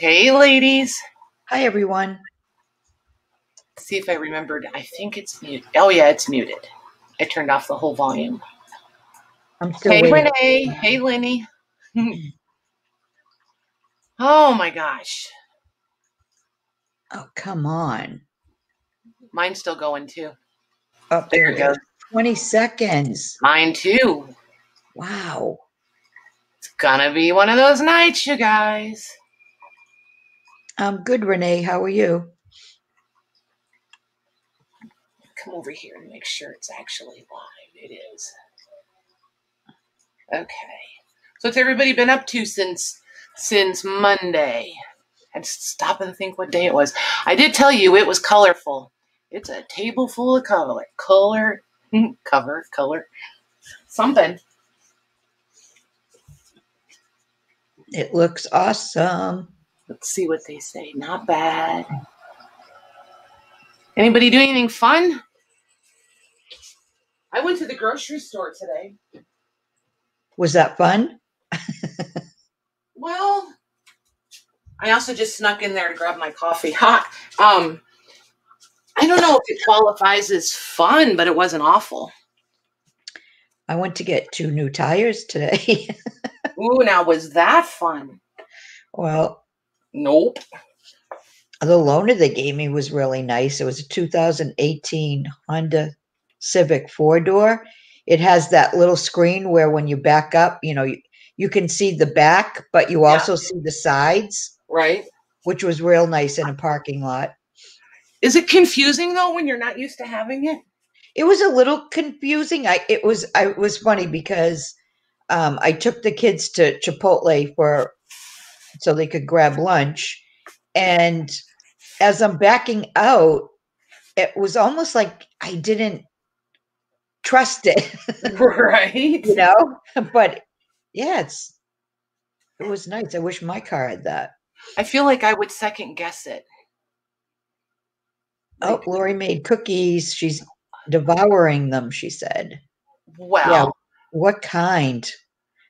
Hey, ladies. Hi, everyone. See if I remembered. I think it's muted. Oh, yeah, it's muted. I turned off the whole volume. I'm still Hey, waiting. Renee. Hey, Lenny. oh, my gosh. Oh, come on. Mine's still going, too. Oh, There it goes. 20 seconds. Mine, too. Wow. It's gonna be one of those nights, you guys. I'm good, Renee. How are you? Come over here and make sure it's actually live. It is. Okay. So what's everybody been up to since since Monday? Had to stop and think what day it was. I did tell you it was colorful. It's a table full of color. Color cover, color. Something. It looks awesome. Let's see what they say. Not bad. Anybody doing anything fun? I went to the grocery store today. Was that fun? Well, I also just snuck in there to grab my coffee. Hot. Um, I don't know if it qualifies as fun, but it wasn't awful. I went to get two new tires today. Ooh, now was that fun? well, Nope. the loaner they gave me was really nice. It was a 2018 Honda Civic four door. It has that little screen where when you back up, you know, you, you can see the back, but you Yeah. also see the sides, Right? which was real nice in a parking lot. Is it confusing though when you're not used to having it? It was a little confusing. I it was I it was funny because um, I took the kids to Chipotle for so they could grab lunch, and as I'm backing out, it was almost like I didn't trust it, right? you know. But yeah, it's it was nice. I wish my car had that. I feel like I would second guess it. Oh, Like, Lori made cookies. She's devouring them. She said. well, What kind?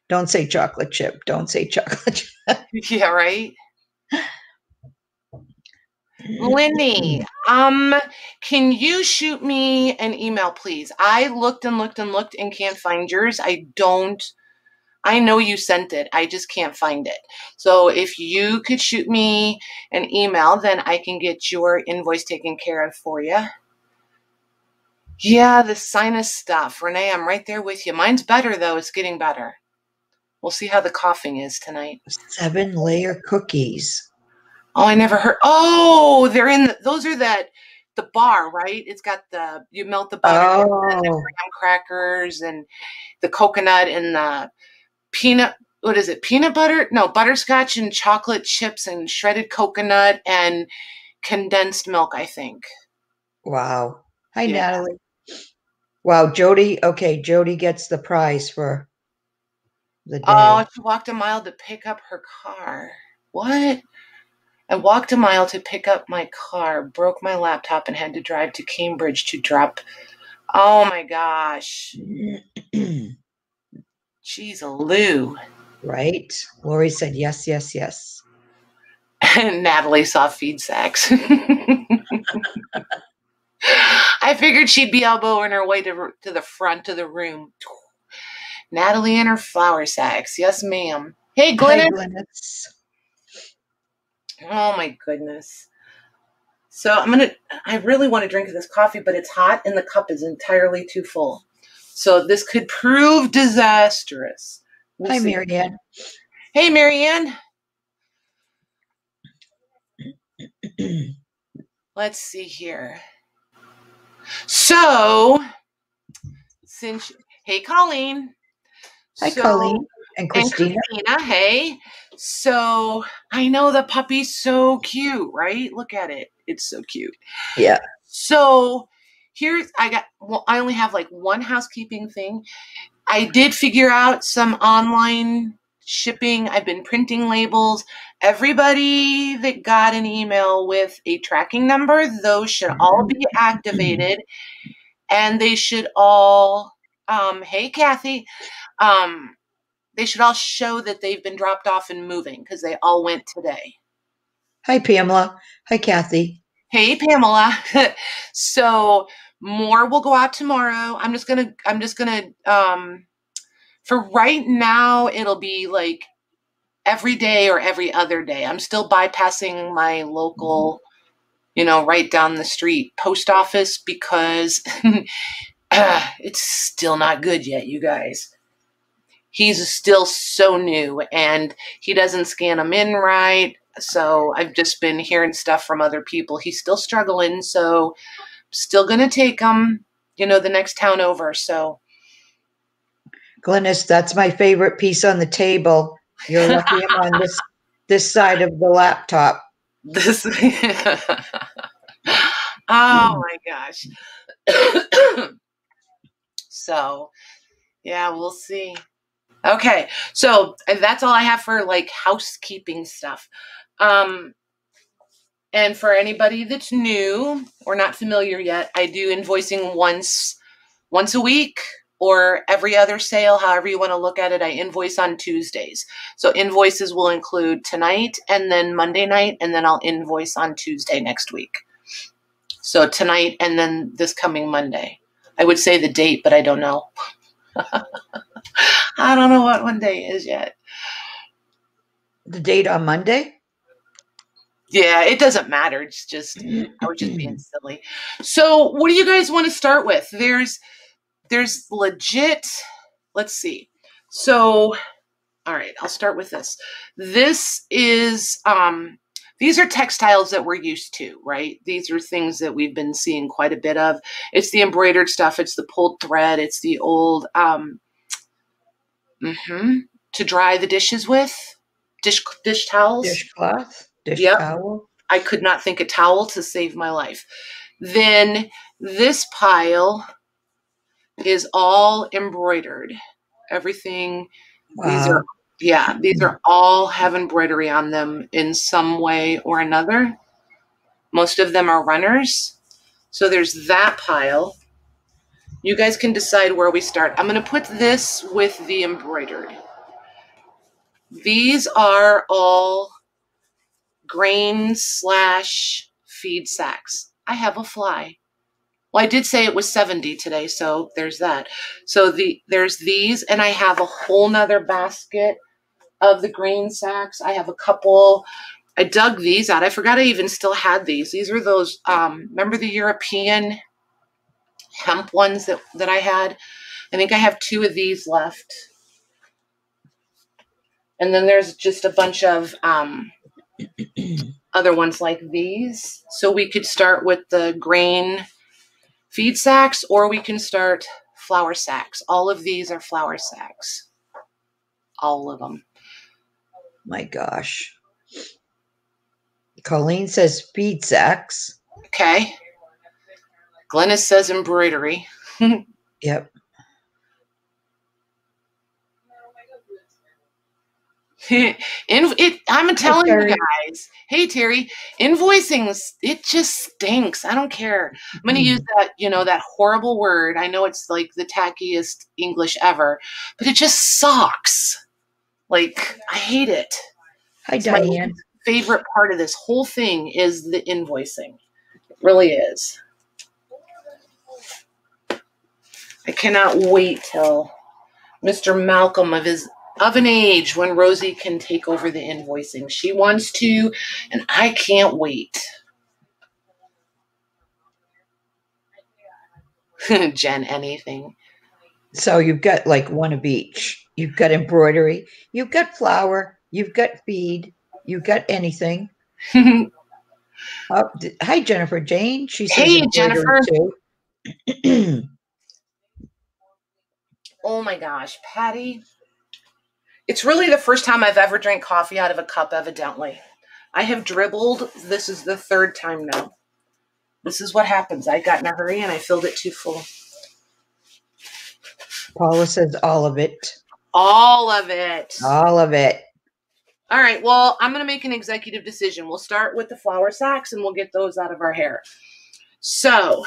Don't say chocolate chip. Don't say chocolate chip. yeah, right. Lenny, um, can you shoot me an email, please? I looked and looked and looked and can't find yours. I don't. I know you sent it. I just can't find it. So if you could shoot me an email, then I can get your invoice taken care of for you. Yeah, the sinus stuff. Renee, I'm right there with you. Mine's better, though. It's getting better. We'll see how the coughing is tonight. Seven layer cookies. Oh, I never heard. Oh, they're in. The, those are that the bar, right? It's got the you melt the butter, and the Oh, graham crackers, and the coconut and the peanut. What is it? Peanut butter? No, butterscotch and chocolate chips and shredded coconut and condensed milk. I think. wow. Hi, Yeah. Natalie. Wow, Jody. Okay, Jody gets the prize for the oh, day. Oh, she walked a mile to pick up her car. What? I walked a mile to pick up my car, broke my laptop, and had to drive to Cambridge to drop. Oh my gosh. She's a Lou. right? Lori said yes, yes, yes. And Natalie saw feed sacks. I figured she'd be elbowing her way to, to the front of the room. Natalie and her flour sacks. Yes, ma'am. Hey, Hi, Glennon. Glennis. Oh my goodness. So I'm gonna. I really want to drink this coffee, but it's hot and the cup is entirely too full. So this could prove disastrous. We'll Hi, see. Marianne. Hey, Marianne. Let's see here. So, since hey, Colleen. Hi, So- Colleen and and Christina. Christina, hey. So I know the puppy's so cute, right? Look at it. It's so cute. Yeah. So here's I got well, I only have like one housekeeping thing. I did figure out some online shipping. I've been printing labels. Everybody that got an email with a tracking number, those should all be activated and they should all um hey Kathy, um they should all show that they've been dropped off and moving because they all went today. Hi, Pamela. Hi, Kathy. Hey, Pamela. so more will go out tomorrow. I'm just gonna. I'm just gonna. Um, for right now, it'll be like every day or every other day. I'm still bypassing my local, you know, right down the street post office because uh, it's still not good yet, you guys. He's still so new and he doesn't scan them in right. So I've just been hearing stuff from other people. He's still struggling. So still going to take him, you know, the next town over. So Glennis, that's my favorite piece on the table. You're lucky I'm on this this side of the laptop. This. oh my gosh. so, yeah, we'll see. Okay, so that's all I have for like housekeeping stuff. Um, and for anybody that's new or not familiar yet, I do invoicing once once a week or every other sale, however you want to look at it, I invoice on Tuesdays. So invoices will include tonight and then Monday night, and then I'll invoice on Tuesday next week. So tonight and then this coming Monday. I would say the date, but I don't know. I don't know what one day is yet. The date on Monday? Yeah, it doesn't matter. It's just I was just being silly. So, what do you guys want to start with? There's there's legit, let's see. So, all right, I'll start with this. This is, um, these are textiles that we're used to, right? These are things that we've been seeing quite a bit of. It's the embroidered stuff, it's the pulled thread, it's the old, um, mm-hmm, to dry the dishes with, dish dish towels, dishcloth, dish yep. towel. I could not think a towel to save my life. Then this pile is all embroidered. Everything, wow. these are, yeah, these are all have embroidery on them in some way or another. Most of them are runners. So there's that pile. You guys can decide where we start. I'm going to put this with the embroidered. These are all grain slash feed sacks. I have a fly. Well, I did say it was 70 today, so there's that. So the there's these, and I have a whole nother basket of the grain sacks. I have a couple. I dug these out. I forgot I even still had these. These are those. Um, remember the European hemp ones that that I had. I think I have two of these left. And then there's just a bunch of um, other ones like these. So we could start with the grain feed sacks or we can start flour sacks. All of these are flour sacks. All of them. My gosh. Colleen says feed sacks. Okay. Glennis says embroidery. yep. In, it, I'm telling you guys. Hey Terry, invoicing it just stinks. I don't care. I'm going to mm-hmm. use that, you know, that horrible word. I know it's like the tackiest English ever, but it just sucks. Like I hate it. Hi it's Diane. favorite part of this whole thing is the invoicing. It really is. I cannot wait till Mr. Malcolm of his of an age when Rosie can take over the invoicing. She wants to, and I can't wait. Jen, anything. So you've got like one of each. You've got embroidery, you've got flour, you've got feed, you've got anything. oh, hi, Jennifer Jane. She says hey, Jennifer. oh my gosh, Patty. It's really the first time I've ever drank coffee out of a cup, evidently. I have dribbled. This is the third time now. This is what happens. I got in a hurry and I filled it too full. Paula says all of it. All of it. All of it. All right. Well, I'm going to make an executive decision. We'll start with the flour sacks and we'll get those out of our hair. So,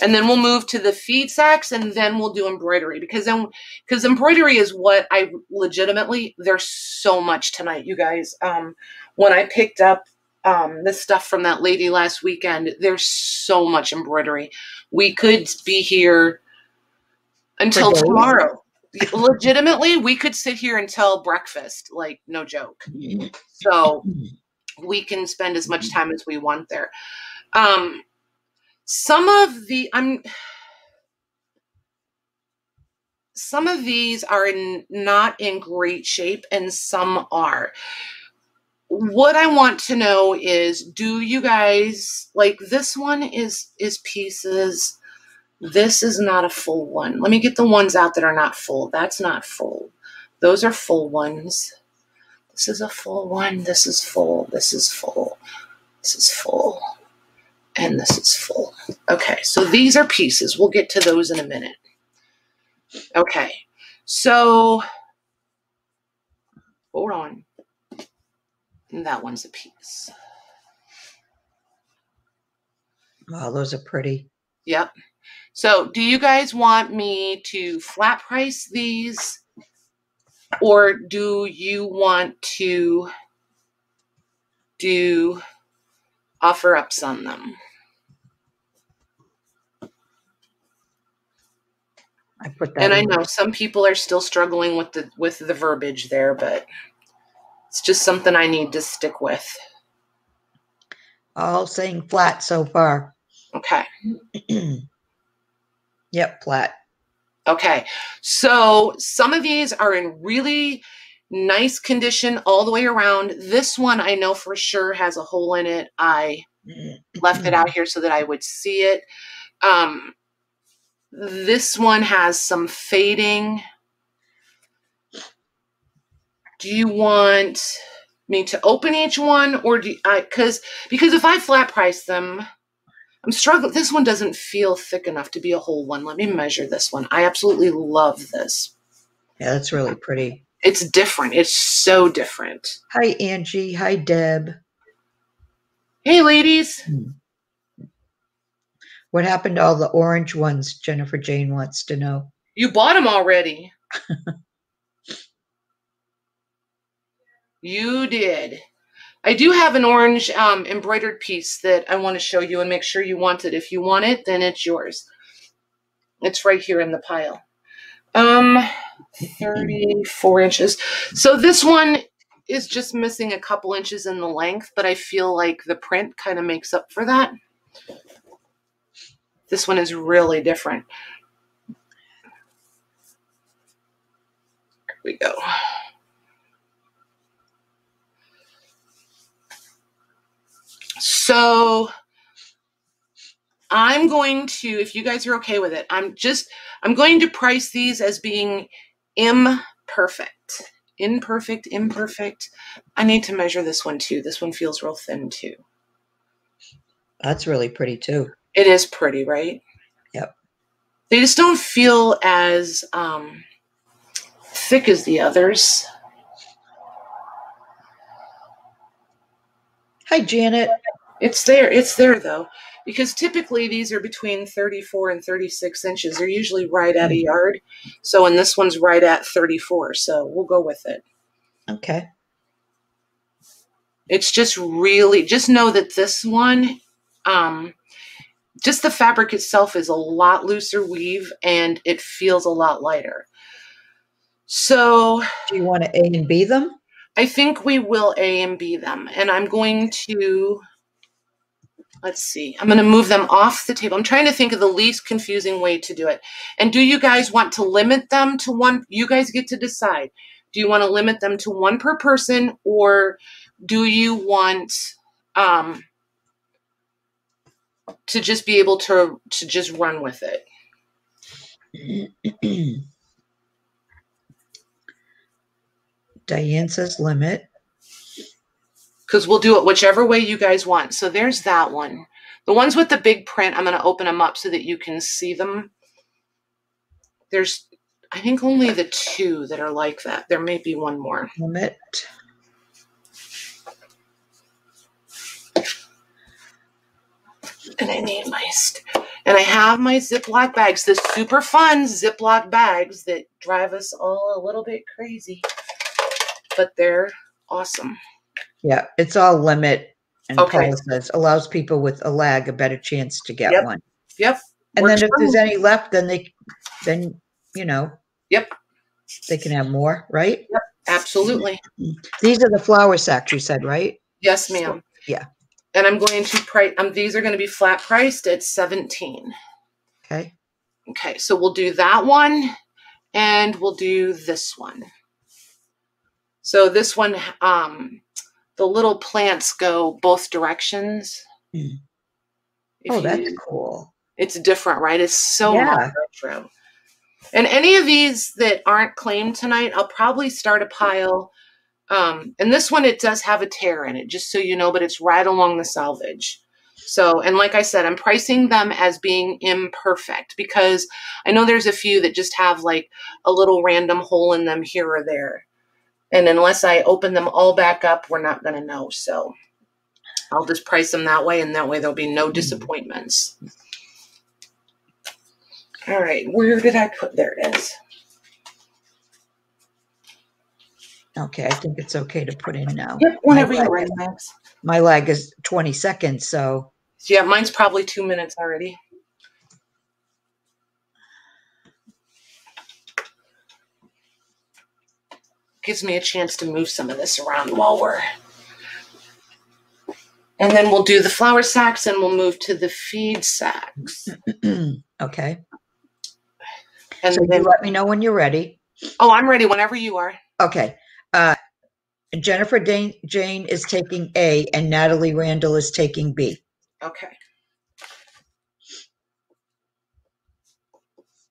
and then we'll move to the feed sacks and then we'll do embroidery because then, because embroidery is what I legitimately, there's so much tonight, you guys. Um, when I picked up um, this stuff from that lady last weekend. There's so much embroidery. We could be here until tomorrow. Legitimately, we could sit here until breakfast. Like no joke. So we can spend as much time as we want there. Um, some of the I'm some of these are in, not in great shape and some are. What I want to know is do you guys like this one is is pieces this is not a full one. Let me get the ones out that are not full. That's not full. Those are full ones. This is a full one. This is full. This is full. This is full. And this is full. Okay, so these are pieces. We'll get to those in a minute. Okay, so hold on. And that one's a piece. Wow, those are pretty. Yep. So, do you guys want me to flat price these? Or do you want to do offer ups on them? I put that. And I know some people are still struggling with the with the verbiage there, but it's just something I need to stick with. all saying flat so far. Okay. yep, flat. Okay. So some of these are in really nice condition all the way around. This one I know for sure has a hole in it. I left it out here so that I would see it. Um, this one has some fading. Do you want me to open each one or do I cuz because if I flat price them I'm struggling this one doesn't feel thick enough to be a whole one. Let me measure this one. I absolutely love this. Yeah, that's really pretty. It's different. It's so different. Hi, Angie. Hi, Deb. Hey ladies. What happened to all the orange ones? Jennifer Jane wants to know. You bought them already. you did. I do have an orange um, embroidered piece that I want to show you and make sure you want it. If you want it, then it's yours. It's right here in the pile. Um, 34 inches. So this one is just missing a couple inches in the length, but I feel like the print kind of makes up for that. This one is really different. Here we go. So I'm going to, if you guys are okay with it, I'm just, I'm going to price these as being imperfect. Imperfect, imperfect. I need to measure this one too. This one feels real thin too. That's really pretty too. It is pretty, right? Yep. They just don't feel as um, thick as the others. Hi, Janet. It's there. It's there though, because typically these are between 34 and 36 inches. They're usually right at a yard. So, and this one's right at 34. So we'll go with it. Okay. It's just really, just know that this one, um, just the fabric itself is a lot looser weave and it feels a lot lighter. So Do you want to A and B them? I think we will A and B them. And I'm going to, let's see, I'm going to move them off the table. I'm trying to think of the least confusing way to do it. And do you guys want to limit them to one? You guys get to decide. Do you want to limit them to one per person or do you want um, to just be able to, to just run with it? Diane says limit. Because we'll do it whichever way you guys want. So there's that one. The ones with the big print, I'm going to open them up so that you can see them. There's, I think, only the two that are like that. There may be one more. Limit. And I need my, and I have my Ziploc bags, the super fun Ziploc bags that drive us all a little bit crazy, but they're awesome. Yeah, it's all limit. And Okay. Says allows people with a lag a better chance to get Yep. one. Yep. And Works then if there's any left, then they, then, you know, Yep. they can have more, right? Yep. Absolutely. These are the flour sacks you said, right? Yes, ma'am. Yeah. And I'm going to price. Um, these are going to be flat priced at seventeen. Okay. Okay, so we'll do that one, and we'll do this one. So this one, um, the little plants go both directions. If Oh, you- that's cool. it's different, right? It's so Yeah. not retro. And any of these that aren't claimed tonight, I'll probably start a pile. Um, and this one, it does have a tear in it, just so you know, but it's right along the selvage. So, and like I said, I'm pricing them as being imperfect because I know there's a few that just have like a little random hole in them here or there. And unless I open them all back up, we're not going to know. So I'll just price them that way, and that way there'll be no mm-hmm. disappointments. All right, where did I put? There it is. Okay, I think it's okay to put in now. Yep, whenever you're ready, Max. My lag is 20 seconds, so Yeah, mine's probably two minutes already. Gives me a chance to move some of this around while we're. And then we'll do the flour sacks and we'll move to the feed sacks. okay. And So you then, let me know when you're ready. oh, I'm ready whenever you are. Okay. Uh, Jennifer Dane, Jane is taking A and Natalie Randall is taking B. Okay.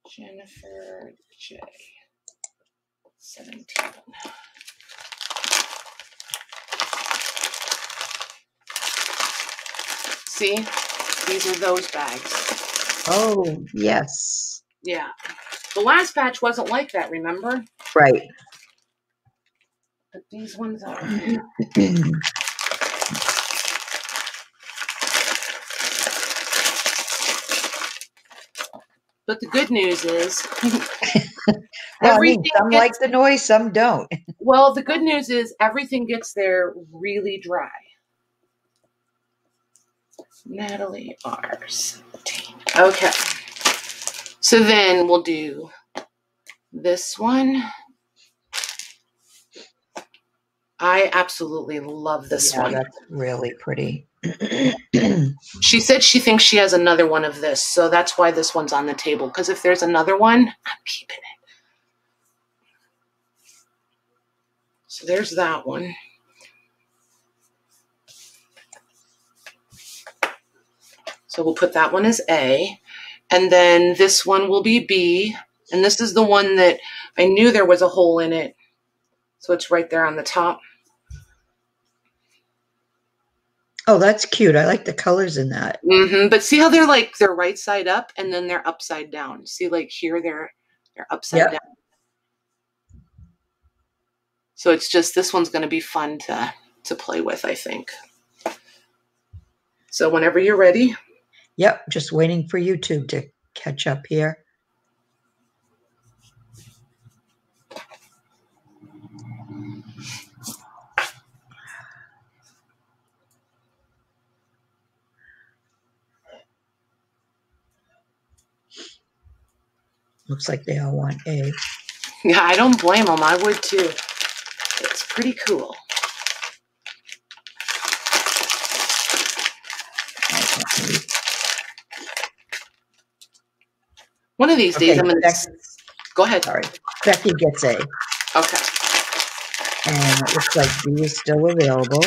Jennifer J. 17. See, these are those bags. Oh, yes. Yeah. The last batch wasn't like that, remember? Right. But these ones are. But the good news is, Well, I mean, some gets- like the noise, some don't. well, the good news is everything gets there really dry. Natalie R. 17. Okay. So then we'll do this one. I absolutely love this Yeah, one. that's really pretty. She said she thinks she has another one of this, so that's why this one's on the table. Because if there's another one, I'm keeping it. So there's that one. So we'll put that one as A. And then this one will be B. And this is the one that I knew there was a hole in it. So it's right there on the top. Oh, that's cute. I like the colors in that. hmm But see how they're like they're right side up and then they're upside down. See, like here they're they're upside Yep. down. So it's just this one's going to be fun to to play with, I think. So whenever you're ready, Yep, just waiting for YouTube to catch up here. Looks like they all want A. yeah, I don't blame them. I would too. It's pretty cool. One of these days, Okay, I'm going to go ahead. Sorry, Becky gets A, Okay. and it looks like B is still available.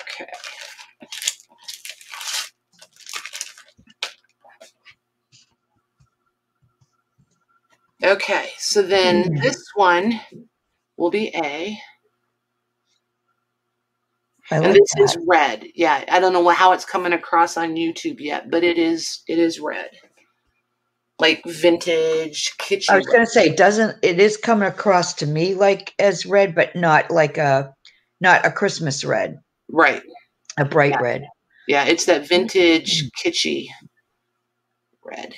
Okay. Okay, so then Hmm. this one will be A, I and like this is red. Yeah, I don't know how it's coming across on YouTube yet, but it is it is red, like vintage kitchen. I was going to say, doesn't it is coming across to me like as red, but not like a not a Christmas red, right. a bright Yeah. red. Yeah, it's that vintage kitschy red.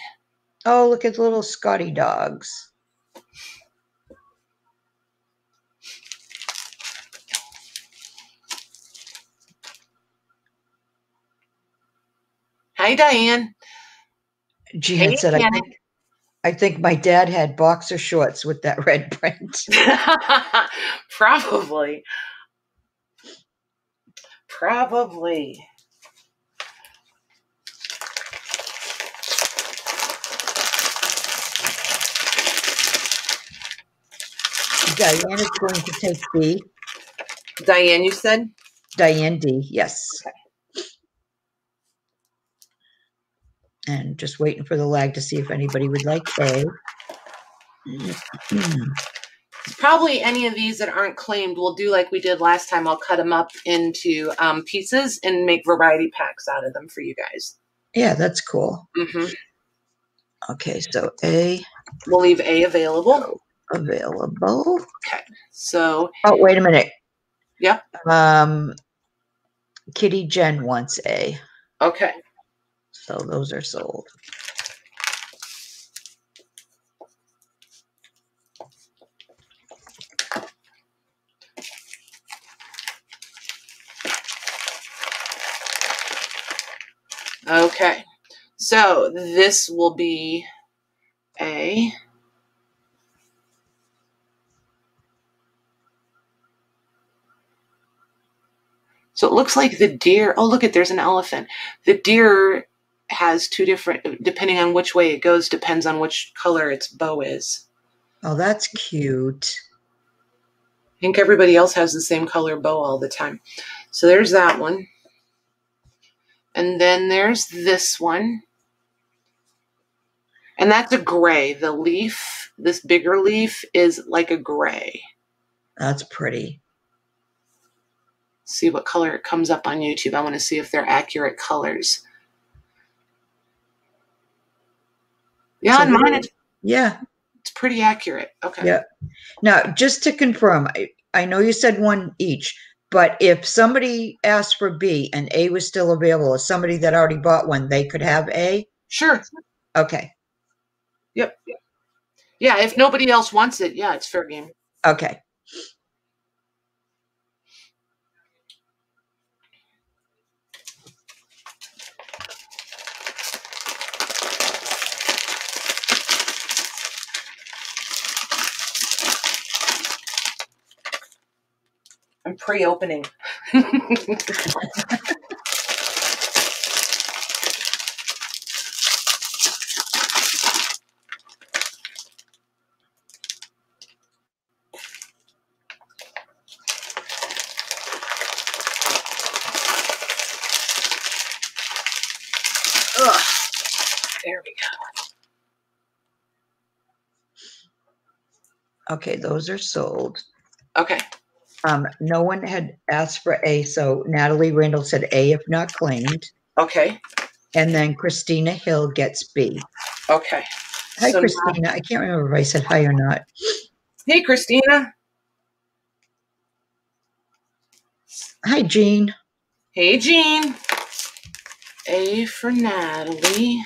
Oh, look at the little Scotty dogs. Hi, Diane. Jean Hey, said, I think, I think my dad had boxer shorts with that red print. Probably. Probably. Diane is going to take B. Diane, you said? Diane D, yes. Okay. And just waiting for the lag to see if anybody would like A. Probably any of these that aren't claimed, we'll do like we did last time. I'll cut them up into um, pieces and make variety packs out of them for you guys. yeah, that's cool. hmm Okay, so A We'll leave A available. available. Okay, so, Oh, wait a minute. Yep. Um, Kitty Jen wants A. okay. So those are sold. Okay. So this will be A. So it looks like the deer. Oh, look at there's an elephant. The deer has two different, depending on which way it goes, depends on which color its bow is. Oh, that's cute. I think everybody else has the same color bow all the time. So there's that one. And then there's this one. And that's a gray. The leaf, this bigger leaf, is like a gray. That's pretty. See what color it comes up on YouTube. I want to see if they're accurate colors. Yeah, So on mine it's, Yeah. it's pretty accurate. Okay. Yeah. Now, just to confirm, I, I know you said one each, but if somebody asked for B and A was still available, or somebody that already bought one, they could have A? Sure. Okay. Yep. Yeah, if nobody else wants it, yeah, it's fair game. Okay. I'm pre-opening. Ugh. There we Okay, those are sold. Okay. Um, no one had asked for A, so Natalie Randall said A if not claimed. Okay. And then Christina Hill gets B. Okay. Hi, So now- Christina. I can't remember if I said hi or not. Hey, Christina. Hi, Jean. Hey, Jean. A for Natalie.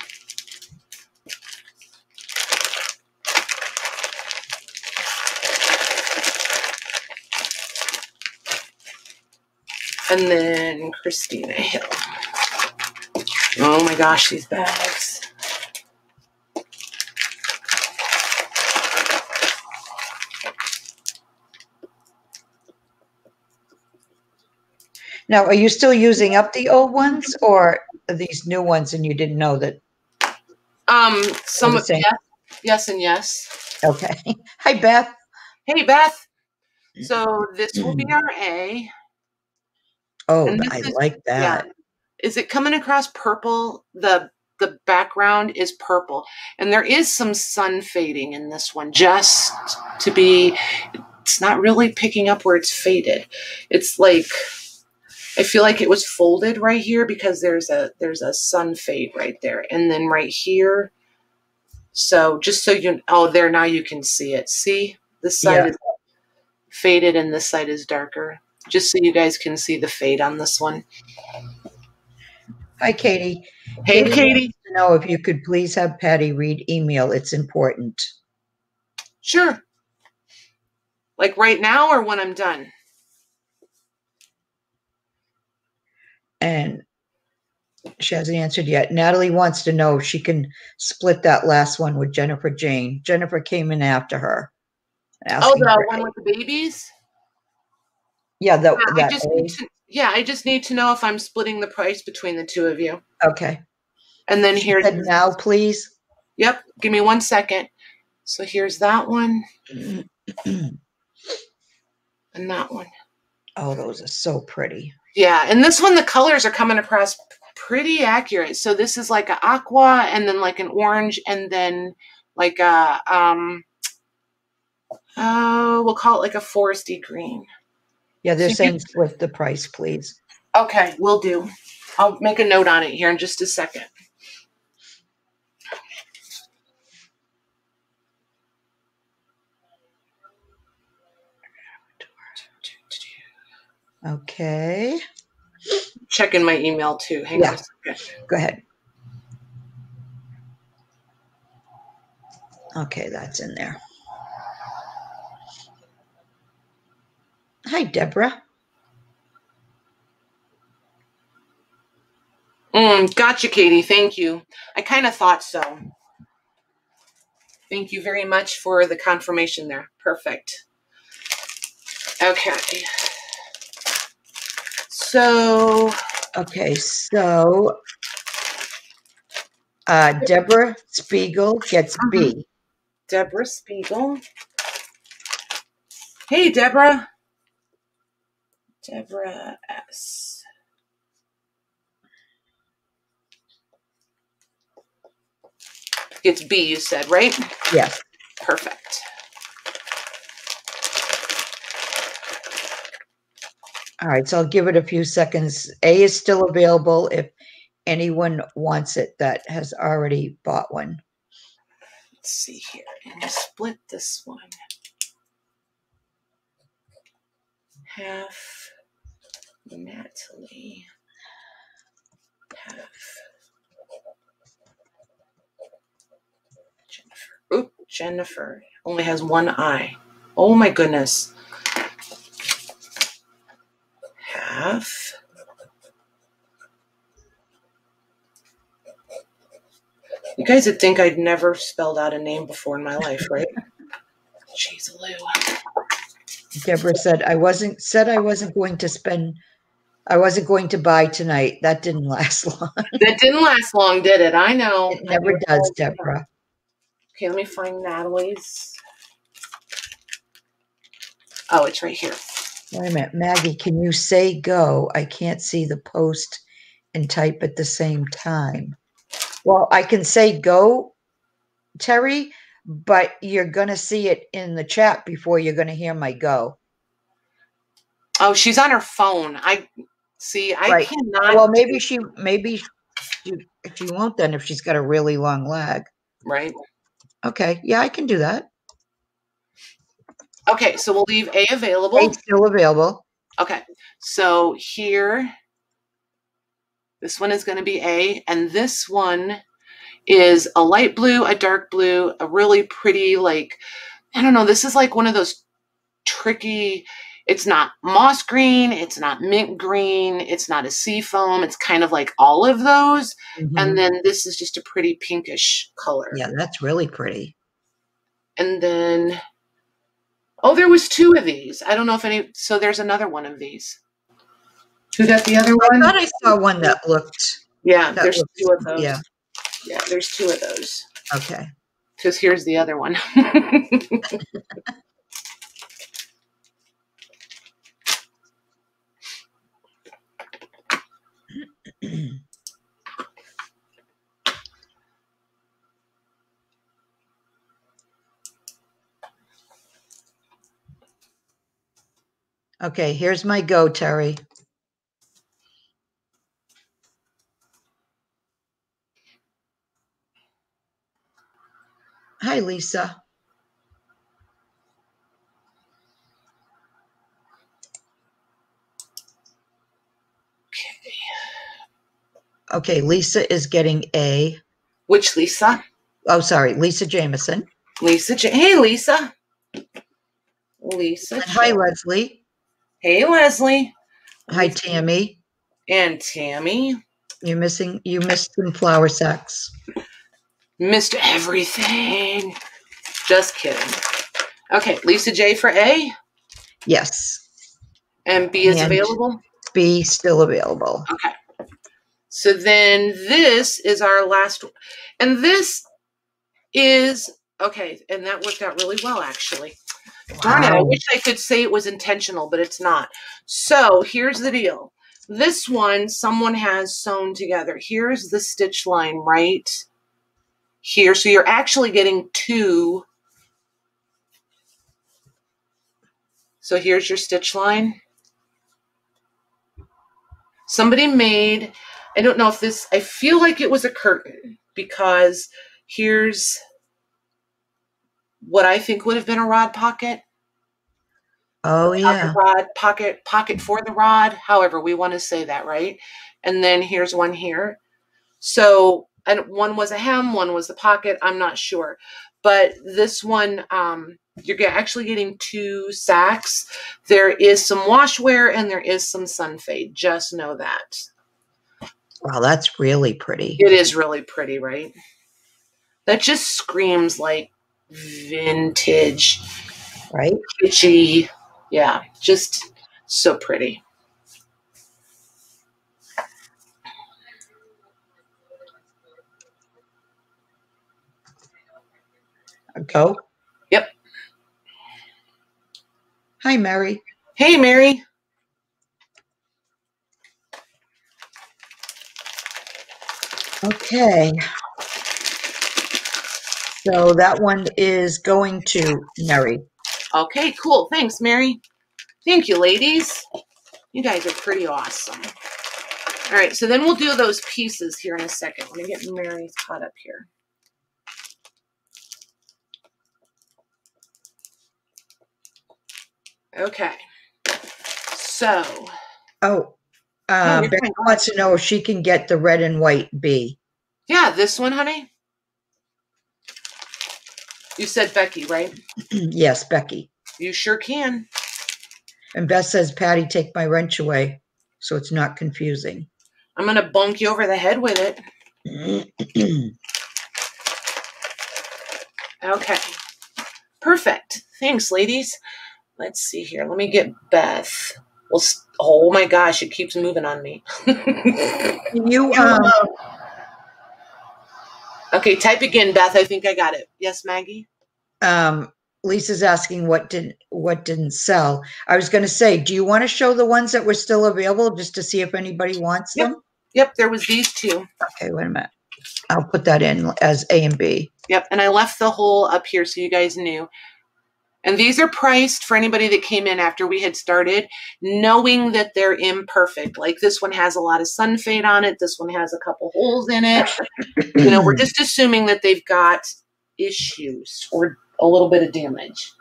And then Christina Hill. Oh my gosh, these bags. Now, are you still using up the old ones or are these new ones and you didn't know that? Um, some of same. yes, yes, and yes. Okay. Hi, Beth. Hey, Beth. So this will be our A. Oh, I is- like that. Yeah. Is it coming across purple? The the background is purple. And there is some sun fading in this one, just to be it's not really picking up where it's faded. It's like I feel like it was folded right here because there's a there's a sun fade right there. And then right here. So just so you oh there now you can see it. See? This side Yeah. is faded and this side is darker. Just so you guys can see the fade on this one. Hi, Katie. Hey, Katie Katie. know if you could please have Patty read email. It's important. Sure. Like right now or when I'm done? And she hasn't answered yet. Natalie wants to know if she can split that last one with Jennifer Jane. Jennifer came in after her. Oh, the one with the babies? Yeah, that, Yeah, I just need to, yeah, I just need to know if I'm splitting the price between the two of you. Okay. And then here's Said now, please. Yep, give me one second. So here's that one and that one. Oh, those are so pretty. Yeah, and this one the colors are coming across pretty accurate. So this is like a aqua and then like an orange and then like a um uh we'll call it like a foresty green. Yeah, they're saying split the price, please. Okay, we'll do. I'll make a note on it here in just a second. Okay. Checking my email too. Hang on a second. Go ahead. Okay, that's in there. Hi, Deborah. Mm, gotcha, Katie. Thank you. I kind of thought so. Thank you very much for the confirmation there. Perfect. Okay. So, Okay, so uh, Deborah Spiegel gets B. Deborah Spiegel. Hey, Deborah. Deborah S. It's B, you said, right? Yes. Perfect. All right, so I'll give it a few seconds. A is still available if anyone wants it that has already bought one. Let's see here. And split this one. Half Natalie. Half Jennifer. Oop, Jennifer only has one eye. Oh my goodness. Half. You guys would think I'd never spelled out a name before in my life, right? Jeez, Lou. Deborah said, I wasn't, said I wasn't going to spend, I wasn't going to buy tonight. That didn't last long. That didn't last long, did it? I know. It never does, Deborah. Okay, let me find Natalie's. Oh, it's right here. Wait a minute, Maggie, can you say go? I can't see the post and type at the same time. Well, I can say go, Terry, but you're gonna see it in the chat before you're gonna hear my go. Oh, she's on her phone. I see. I Right. cannot. Well, maybe she, maybe she, she won't then if she's got a really long leg. Right. Okay, yeah, I can do that. Okay, so we'll leave A available. It's still available. Okay, so here, this one is going to be A, and this one is a light blue, a dark blue, a really pretty, like, I don't know, this is like one of those tricky, it's not moss green, it's not mint green, it's not a sea foam, it's kind of like all of those. Mhm. And then this is just a pretty pinkish color. yeah, that's really pretty. And then, oh, there was two of these. I don't know if any, so there's another one of these. Who got the other one? I thought I saw one that looked. Yeah, That there's looks- two of those. Yeah. Yeah, there's two of those. Okay. Because here's the other one. Okay, here's my go, Terry. Hi, Lisa. Okay, Lisa is getting A. Which Lisa? Oh, sorry, Lisa Jameson. Lisa. J- hey, Lisa. Lisa. And hi, Leslie. Hey, Leslie. Hi, Tammy. And Tammy. You're missing. You missed some flour sacks. Missed everything. Just kidding. Okay, Lisa J for A Yes, and B is And- available. B still available. Okay. So then this is our last, and this is okay, and that worked out really well actually. Darn it, I wish I could say it was intentional, but it's not. So here's the deal. This one, someone has sewn together. Here's the stitch line right here. So you're actually getting two. So here's your stitch line. Somebody made, I don't know if this, I feel like it was a curtain because here's what I think would have been a rod pocket Oh yeah. pocket rod, pocket, pocket for the rod, however we want to say that, right? And then here's one here. So, and one was a hem, one was the pocket. I'm not sure, but this one, um, you're get- actually getting two sacks. There is some washwear and there is some sun fade. Just know that Wow, that's really pretty. it is really pretty, right? That just screams like vintage, Right? kitschy. Yeah, just so pretty. Go. Yep. Hi, Mary. Hey, Mary. Okay. So that one is going to Mary. Okay, cool. Thanks, Mary. Thank you, ladies. You guys are pretty awesome. All right, so then we'll do those pieces here in a second. Let me get Mary caught up here. Okay. So, Oh, Oh, uh, Becky wants to know if she can get the red and white B. yeah, this one, honey. You said Becky, right? yes, Becky. You sure can. And Beth says, Patty, take my wrench away so it's not confusing. I'm going to bunk you over the head with it. Okay. Perfect. Thanks, ladies. Let's see here. Let me get Beth. Well, oh my gosh, it keeps moving on me. you um, okay, type again, Beth. I think I got it. Yes, Maggie? um, Lisa's asking what didn't what didn't sell. I was going to say, do you want to show the ones that were still available just to see if anybody wants Yep. them? Yep, there was these two. Okay, wait a minute. I'll put that in as A and B. Yep, and I left the whole up here so you guys knew. And these are priced for anybody that came in after we had started, knowing that they're imperfect. Like this one has a lot of sun fade on it. This one has a couple holes in it. You know, we're just assuming that they've got issues or a little bit of damage.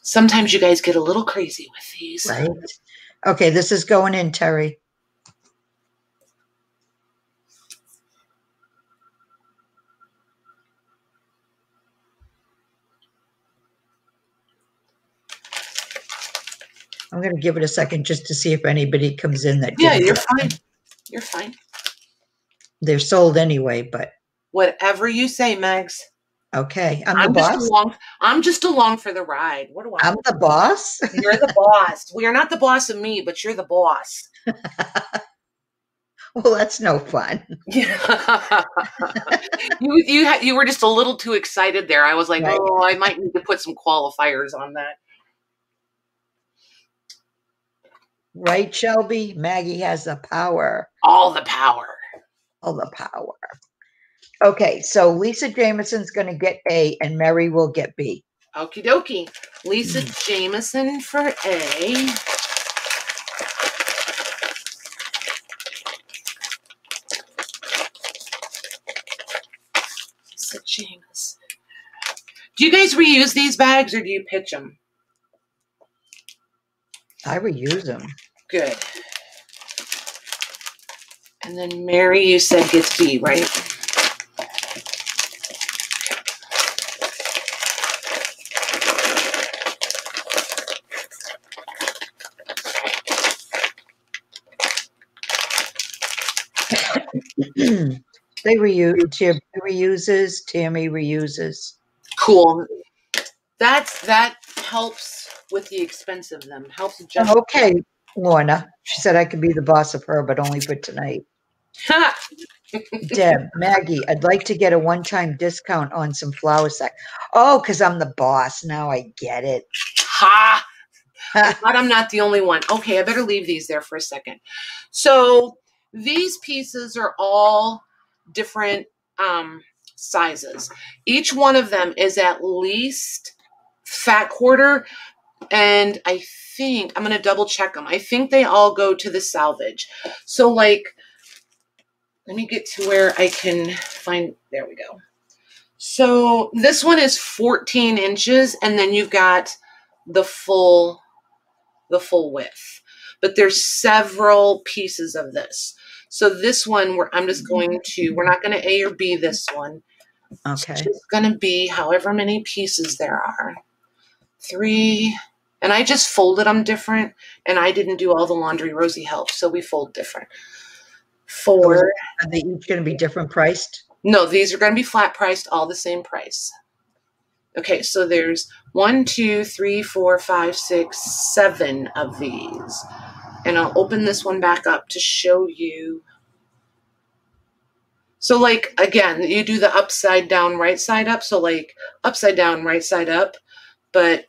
Sometimes you guys get a little crazy with these. right. Okay, this is going in, Terry. Going to give it a second just to see if anybody comes in that. Yeah, you're fine. You're fine. They're sold anyway, but Whatever you say, Megs. okay. I'm, I'm the just boss. along. I'm just along for the ride. What do I? I'm the boss. you're the boss. Well, you're not the boss of me, but you're the boss. well, that's no fun. Yeah. you you ha- you were just a little too excited there. I was like, Right. oh, I might need to put some qualifiers on that. Right, Shelby? Maggie has the power. All the power. All the power. Okay, so Lisa Jameson's going to get A and Mary will get B. Okie dokie. Lisa hmm. Jameson for A. Lisa Jameson. Do you guys reuse these bags or do you pitch them? I reuse them. Good. And then Mary, you said gets B, right? they reuse. Tim reuses. Tammy reuses. Cool. That's that helps with the expense of them. Helps just Okay, Lorna. She said I could be the boss of her, but only for tonight. Deb, Maggie, I'd like to get a one-time discount on some flour sack. Oh, because I'm the boss. Now I get it. ha. But I'm not the only one. Okay, I better leave these there for a second. So these pieces are all different um, sizes. Each one of them is at least fat quarter, and I think I'm going to double check them. I think they all go to the selvage. So, like, let me get to where I can find. There we go. So this one is 14 inches, and then you've got the full the full width. But there's several pieces of this. So this one, where I'm just going to, we're not going to A or B this one. Okay. It's going to be however many pieces there are. Three, and I just folded them different, and I didn't do all the laundry. Rosie helped, so we fold different. Four. Are they each going to be different priced? No, these are going to be flat priced, all the same price. Okay, so there's one, two, three, four, five, six, seven of these. And I'll open this one back up to show you. So, like, again, you do the upside down, right side up. So, like, upside down, right side up. But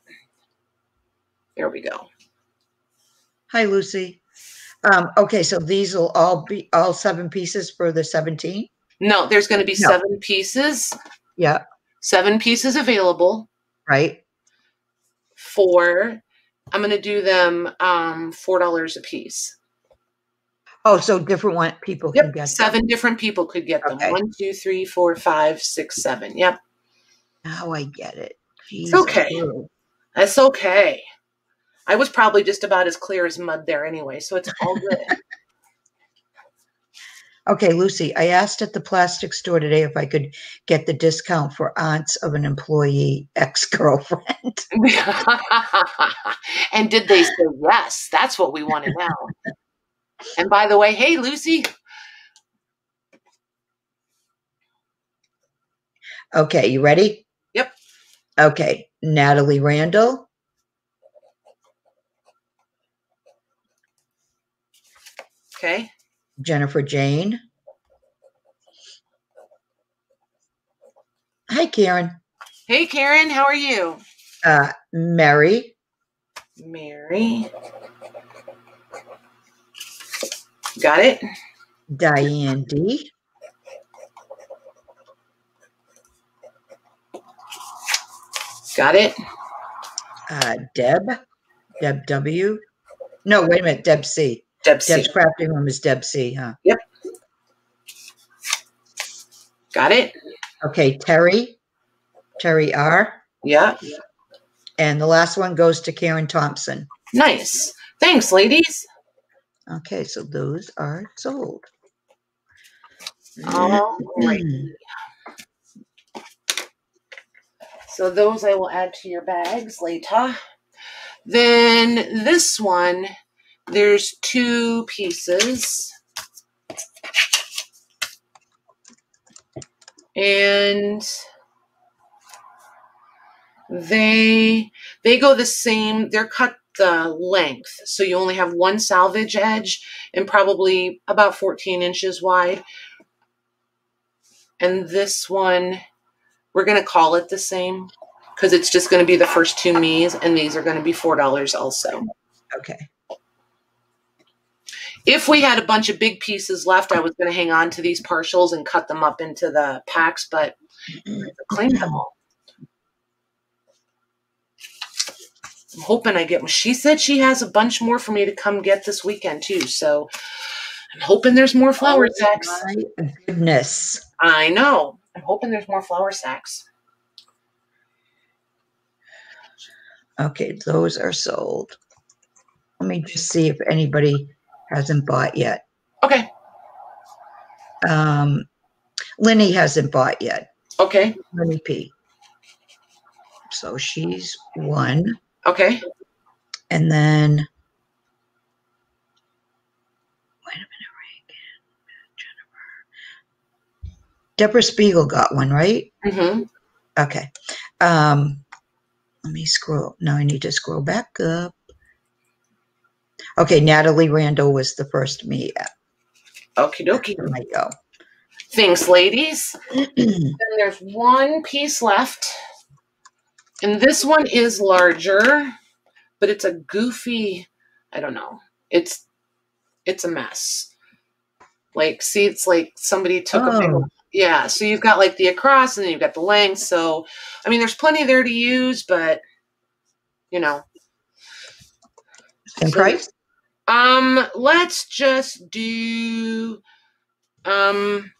there we go. Hi, Lucy. Um, okay, so these will all be all seven pieces for the 17? No, there's going to be No. seven pieces, Yeah, seven pieces available right. for, I'm going to do them um, $4 a piece. Oh, so different one people can Yep, get them. seven different people could get them. Okay. One, two, three, four, five, six, seven. Yep, Now I get it. It's Jeez, okay. Lou. that's okay. I was probably just about as clear as mud there anyway, so it's all good. Okay, Lucy, I asked at the plastic store today if I could get the discount for aunts of an employee ex-girlfriend. and did they say yes? That's what we want to know. And by the way, hey, Lucy. Okay, you ready? Yep. Okay, Natalie Randall, Okay. Jennifer Jane. Hi, Karen. Hey, Karen, how are you? Uh, Mary, Mary. Got it? Diane D, Got it? uh, Deb, Deb W. No, wait a minute, Deb C. Deb C. Deb's crafting room is Deb C, huh? Yep. Got it? Okay, Terry, Terry R. Yeah. And the last one goes to Karen Thompson. Nice. Thanks, ladies. Okay, so those are sold. All right. Hmm. So those I will add to your bags later. Then this one, there's two pieces. And they they go the same, they're cut the length. So you only have one selvage edge and probably about 14 inches wide. And this one, we're going to call it the same because it's just going to be the first two me's, and these are going to be $4 also. Okay. If we had a bunch of big pieces left, I was going to hang on to these partials and cut them up into the packs, but I claimed them all. I'm hoping I get. She said she has a bunch more for me to come get this weekend too, so I'm hoping there's more oh flour sacks. My goodness. I know. I'm hoping there's more flour sacks. Okay, those are sold. Let me just see if anybody hasn't bought yet. Okay. Um, Lenny hasn't bought yet. Okay. Lenny P. So she's one. Okay. And then, wait a minute, Reagan, Jennifer. Deborah Spiegel got one, right? Mm-hmm. Okay. Um, let me scroll. Now I need to scroll back up. Okay, Natalie Randall was the first me. Okie dokie. There I go. Thanks, ladies. Then there's one piece left. And this one is larger, but it's a goofy, I don't know. It's it's a mess. Like, see, it's like somebody took a big Oh. yeah, so you've got like the across and then you've got the length. So I mean there's plenty there to use, but you know. And So- price? Um, let's just do um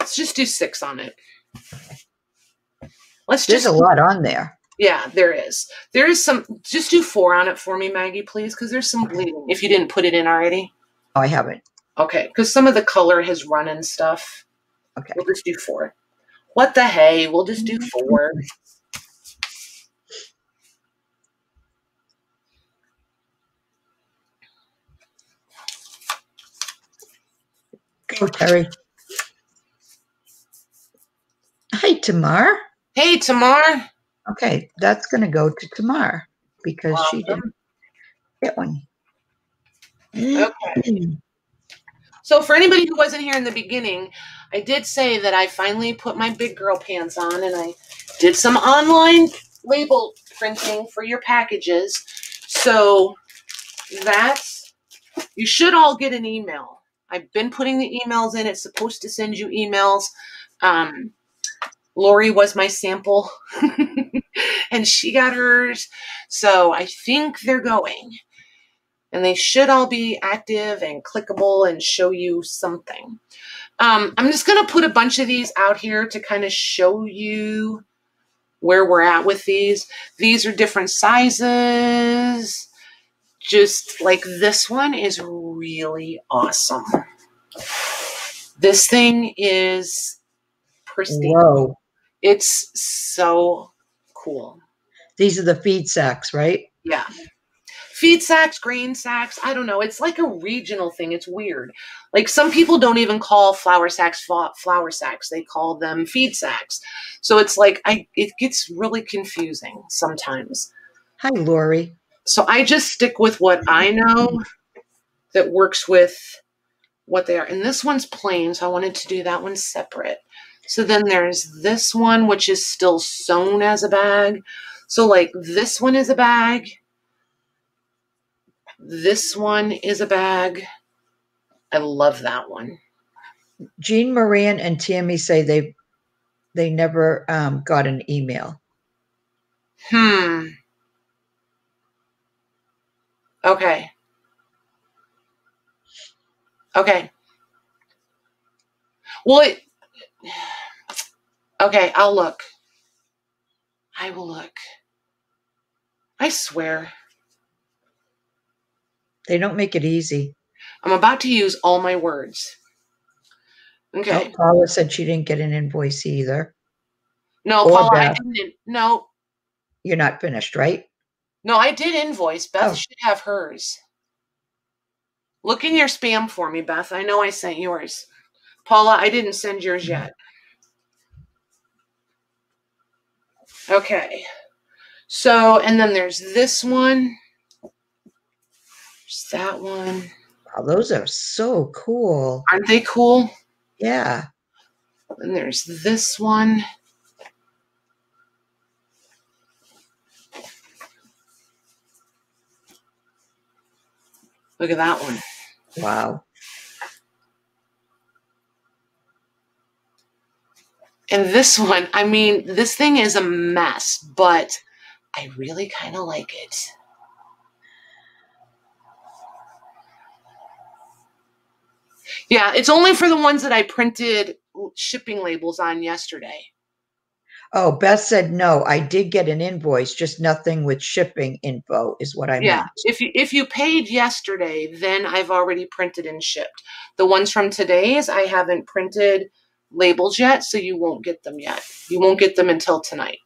let's just do six on it. Let's There's just a lot on there. yeah, there is. There is some just do four on it for me, Maggie, please, because there's some bleeding. If you didn't put it in already. Oh, I haven't. Okay, because some of the color has run and stuff. Okay. We'll just do four. What the hey? We'll just do four. Go, Terry. Hi, Tamar. Hey, Tamar. Okay, that's going to go to Tamar because she didn't get one. Okay. Mm-hmm. So for anybody who wasn't here in the beginning, I did say that I finally put my big girl pants on and I did some online label printing for your packages. So that's you should all get an email. I've been putting the emails in. It's supposed to send you emails. Um, Lori was my sample and she got hers. So I think they're going and they should all be active and clickable and show you something. Um, I'm just going to put a bunch of these out here to kind of show you where we're at with these. These are different sizes. Just like this one is really awesome. This thing is pristine. Whoa. It's so cool. These are the feed sacks, right? Yeah. Feed sacks, grain sacks, I don't know. It's like a regional thing. It's weird. Like some people don't even call flour sacks flour sacks. They call them feed sacks. So it's like I it gets really confusing sometimes. Hi, Lori. So I just stick with what I know that works with what they are. And this one's plain, so I wanted to do that one separate. So then there's this one, which is still sewn as a bag. So, like, this one is a bag. This one is a bag. I love that one. Jean Moran and Tammy say they they never um, got an email. Hmm. Okay. Okay. Well, it, okay, I'll look. I will look. I swear. They don't make it easy. I'm about to use all my words. Okay. Oh, Paula said she didn't get an invoice either. No, Or Paula, I didn't. No, You're not finished, right? No, I did invoice. Beth Oh. should have hers. Look in your spam for me, Beth. I know I sent yours. Paula, I didn't send yours mm-hmm. yet. Okay. So, and then there's this one. There's that one. Wow, those are so cool. Aren't they cool? Yeah. And there's this one. Look at that one. Wow. And this one, I mean, this thing is a mess, but I really kind of like it. Yeah, it's only for the ones that I printed shipping labels on yesterday. Oh, Beth said no. I did get an invoice, just nothing with shipping info is what I Yeah, meant. if you if you paid yesterday, then I've already printed and shipped. The ones from today's I haven't printed labels yet, so you won't get them yet. You won't get them until tonight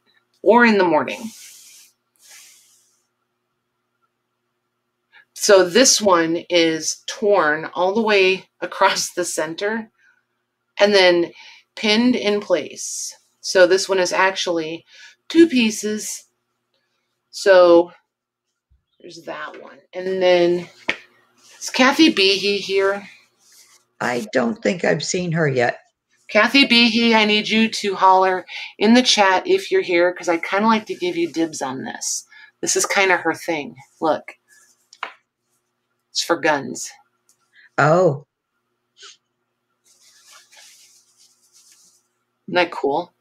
or in the morning. So this one is torn all the way across the center and then pinned in place. So this one is actually two pieces. So there's that one. And then is Kathy Behe here? I don't think I've seen her yet. Kathy Behe, I need you to holler in the chat if you're here because I kind of like to give you dibs on this. This is kind of her thing. Look, it's for guns. Oh, Isn't that cool?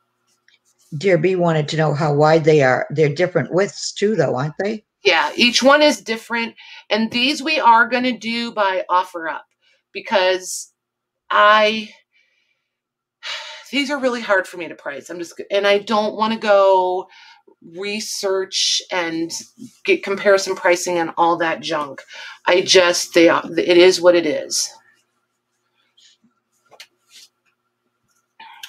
Dear B wanted to know how wide they are. They're different widths too, though, aren't they? Yeah, each one is different. And these we are going to do by offer up because I, these are really hard for me to price. I'm just, and I don't want to go research and get comparison pricing and all that junk. I just, they, it is what it is.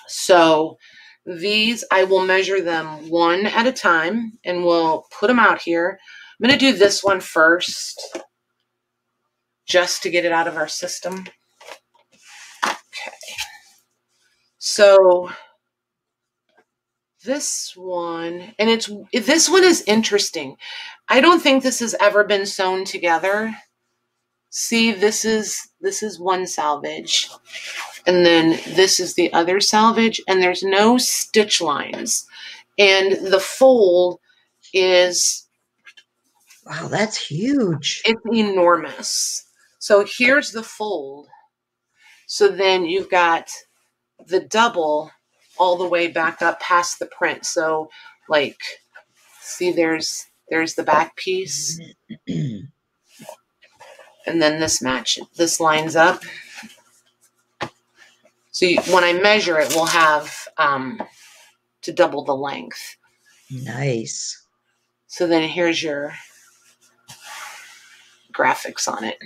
So these, I will measure them one at a time and we'll put them out here. I'm going to do this one first just to get it out of our system. Okay. So this one, and it's this one is interesting. I don't think this has ever been sewn together. See, this is this is one selvage. And then this is the other selvage, and there's no stitch lines. And the fold is Wow, that's huge. it's enormous. So here's the fold. So then you've got the double all the way back up past the print. So like see there's there's the back piece and then this match this lines up. So you, when I measure it, we'll have um, to double the length. nice. So then here's your graphics on it.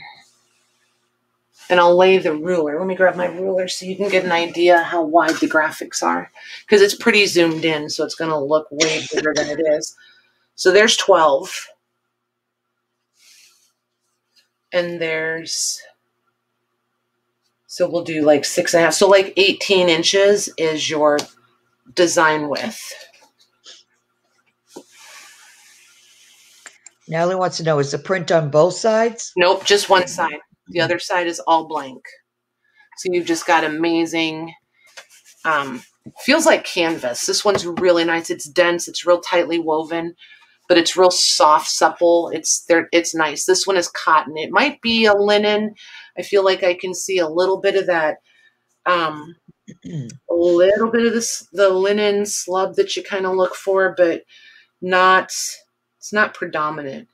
And I'll lay the ruler. Let me grab my ruler so you can get an idea how wide the graphics are. Because it's pretty zoomed in, so it's going to look way bigger than it is. So there's 12. And there's, so we'll do like six and a half. So like 18 inches is your design width. Natalie wants to know is the print on both sides? Nope, just one side. The other side is all blank. So you've just got amazing, um, feels like canvas. This one's really nice. It's dense. It's real tightly woven, but it's real soft, supple. It's there. It's nice. This one is cotton. It might be a linen. I feel like I can see a little bit of that, um, a little bit of this the linen slub that you kind of look for, but not. It's not predominant.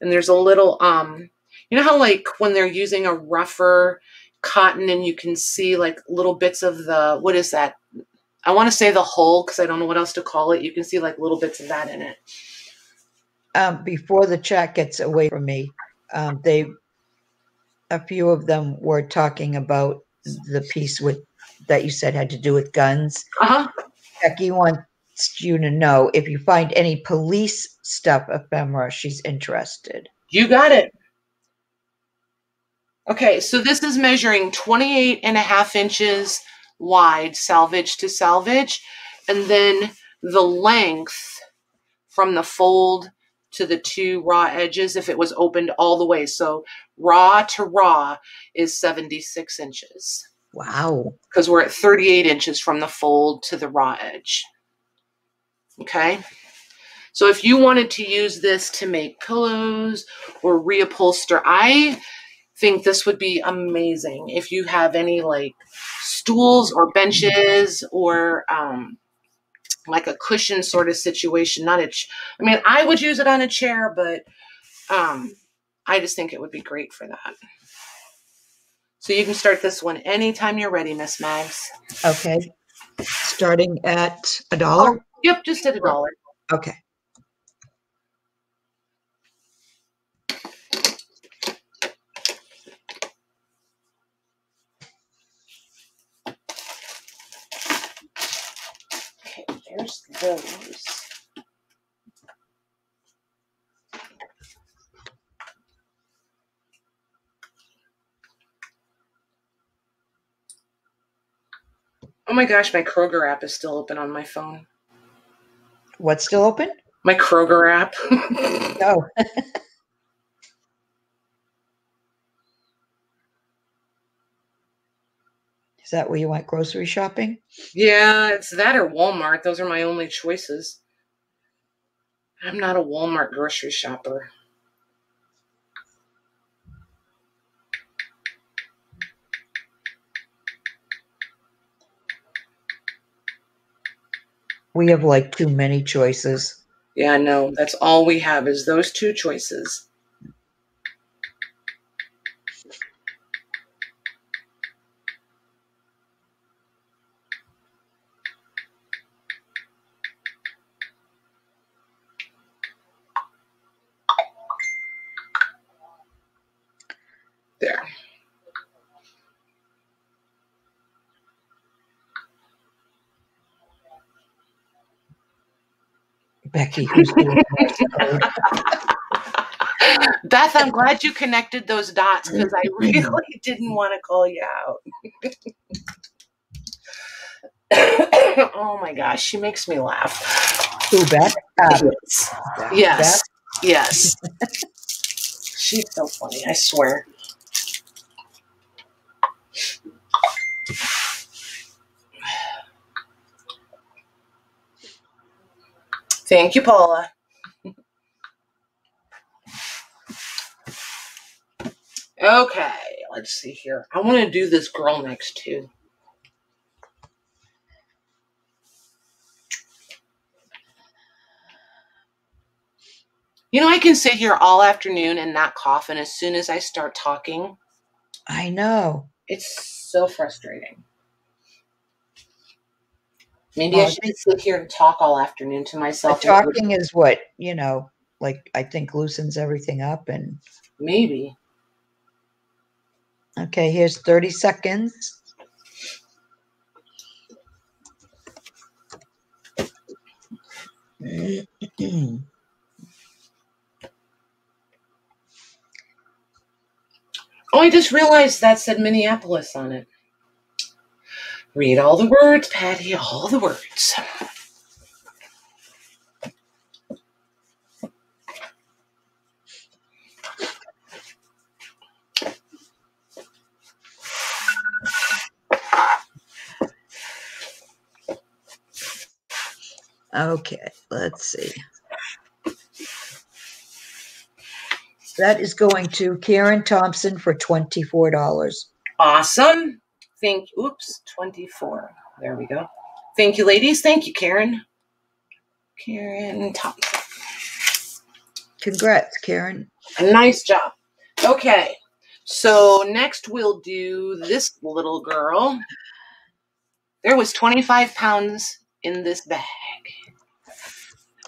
And there's a little um you know how like when they're using a rougher cotton and you can see like little bits of the what is that? I want to say the hull because I don't know what else to call it. You can see like little bits of that in it. um, before the chat gets away from me, um, they, a few of them were talking about the piece with that you said had to do with guns. Uh-huh. Becky wants you to know if you find any police stuff ephemera, she's interested. You got it. Okay, so this is measuring 28 and a half inches wide, selvage to selvage, and then the length from the fold to the two raw edges if it was opened all the way. So raw to raw is 76 inches Wow. because we're at 38 inches from the fold to the raw edge. Okay. So if you wanted to use this to make pillows or reupholster, I think this would be amazing if you have any like stools or benches or um, like a cushion sort of situation. Not a, ch- I mean, I would use it on a chair, but um, I just think it would be great for that. So you can start this one anytime you're ready, Miss Mags. Okay. starting at a dollar? Yep, just at a dollar. Okay, there's those. Oh my gosh, my Kroger app is still open on my phone. What's still open? My Kroger app. No. Oh. Is that where you went grocery shopping? yeah, it's that or Walmart. Those are my only choices. I'm not a Walmart grocery shopper. We have like too many choices. Yeah, no, that's all we have is those two choices. There. Becky, who's doing? Beth, I'm glad you connected those dots because I really didn't want to call you out. oh my gosh, she makes me laugh. Who, Beth? Uh, Yes, yes, yes. She's so funny, I swear. Thank you, Paula. Okay, let's see here. I want to do this girl next too. You know, I can sit here all afternoon and not cough, and as soon as I start talking, I know. it's so frustrating. Maybe Well, I should sit here and talk all afternoon to myself. talking is what, you know, like I think loosens everything up. And Maybe. okay, here's 30 seconds. Oh, I just realized that said Minneapolis on it. Read all the words, Patty, all the words. Okay, let's see. That is going to Karen Thompson for $24. Awesome. Thank oops, 24. There we go. Thank you, ladies. Thank you, Karen. Karen Thompson. Congrats, Karen. Nice job. Okay. So next we'll do this little girl. There was 25 pounds in this bag.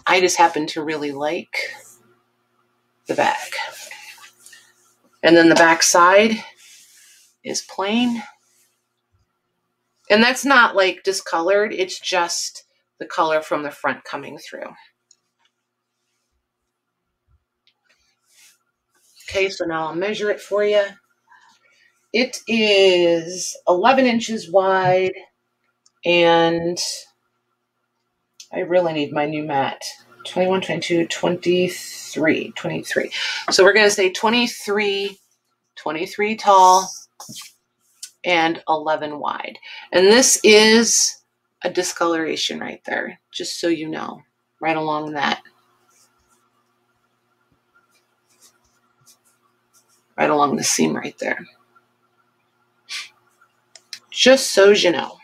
I just happen to really like the bag. And then the back side is plain. And that's not like discolored, it's just the color from the front coming through. Okay, so now I'll measure it for you. It is 11 inches wide, and I really need my new mat. 21, 22, 23, 23. So we're going to say 23, 23 tall, and 11 wide. And this is a discoloration right there, just so you know, right along that. Right along the seam right there. Just so you know.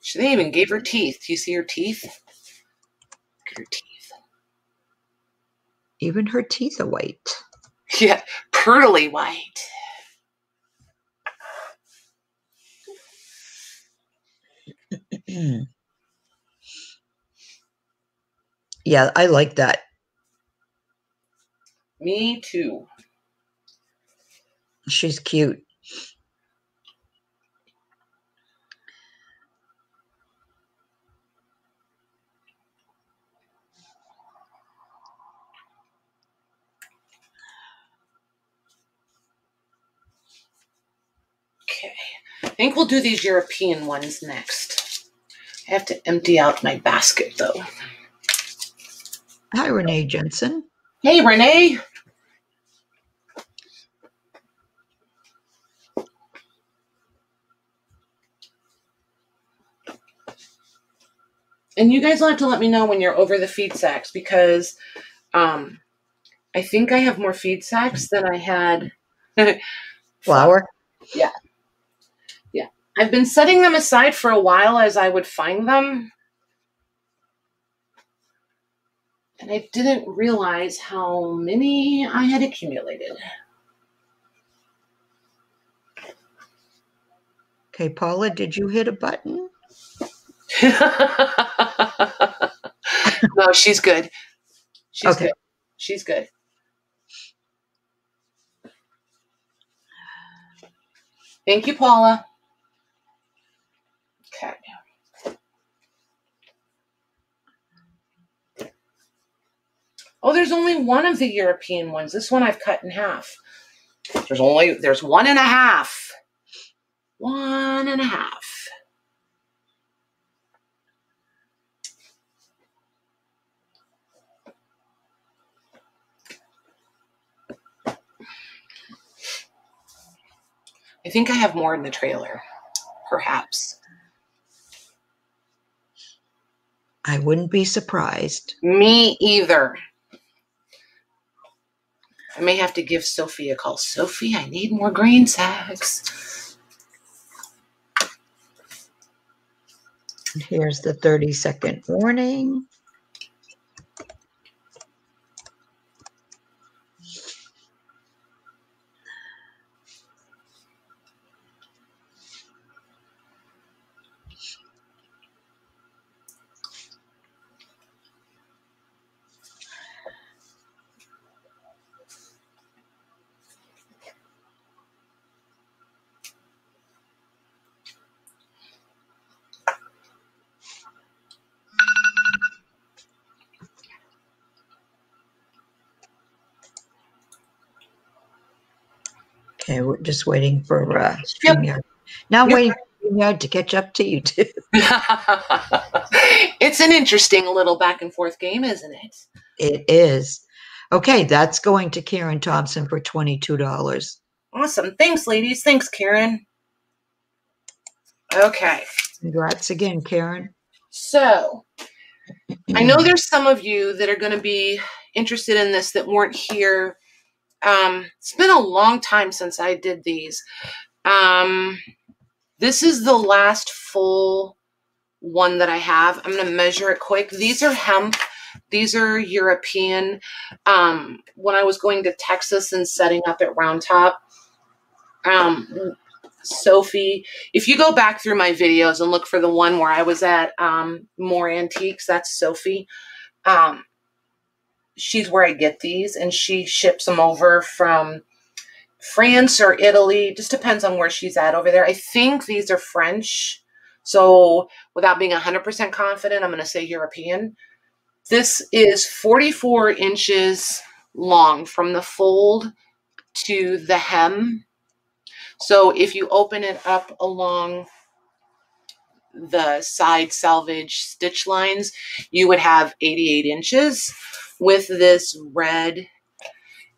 She they even gave her teeth. Do you see her teeth? Look at her teeth. Even her teeth are white. Yeah, pearly white. yeah, I like that. Me too. She's cute. Think we'll do these European ones next. I have to empty out my basket though. Hi, Renee Jensen. Hey, Renee. And you guys will have to let me know when you're over the feed sacks because um, I think I have more feed sacks than I had. Flour. I've been setting them aside for a while as I would find them. And I didn't realize how many I had accumulated. Okay, Paula, did you hit a button? no, she's good. She's Okay. good. She's good. Thank you, Paula. Okay. Oh, there's only one of the European ones. This one I've cut in half. There's only there's one and a half. One and a half. I think I have more in the trailer. Perhaps. I wouldn't be surprised. Me either. I may have to give Sophie a call. Sophie, I need more green sacks. Here's the 30 second warning. Okay, we're just waiting for uh. StreamYard. Now Yep. waiting for StreamYard to catch up to you too. it's an interesting little back and forth game, isn't it? It is. Okay, that's going to Karen Thompson for $22. Awesome. Thanks, ladies. Thanks, Karen. Okay. Congrats again, Karen. So I know there's some of you that are going to be interested in this that weren't here. Um, it's been a long time since I did these. Um, this is the last full one that I have. I'm going to measure it quick. These are hemp. These are European. Um, when I was going to Texas and setting up at Round Top, um, Sophie, if you go back through my videos and look for the one where I was at um, More Antiques, that's Sophie. Um, she's where I get these, and she ships them over from France or Italy. Just depends on where she's at over there. I think these are French. So, without being 100% confident, I'm going to say European. This is 44 inches long from the fold to the hem. So, if you open it up along the side selvage stitch lines, you would have 88 inches with this red.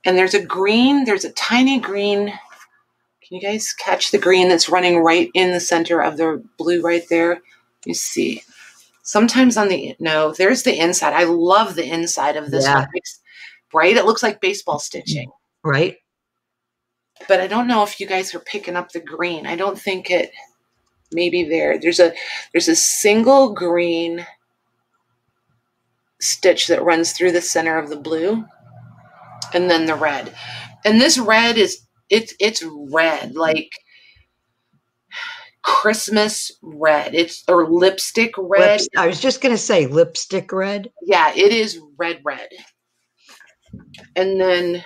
And there's a green, there's a tiny green. Can you guys catch the green that's running right in the center of the blue right there? You see. Sometimes on the no, there's the inside. I love the inside of this Yeah. one. It's bright. It looks like baseball stitching. Right? But I don't know if you guys are picking up the green. I don't think it maybe there. There's a there's a single green stitch that runs through the center of the blue and then the red. And this red is it's it's red like Christmas red. It's or lipstick red. Lips- I was just gonna say lipstick red. Yeah, it is red red. And then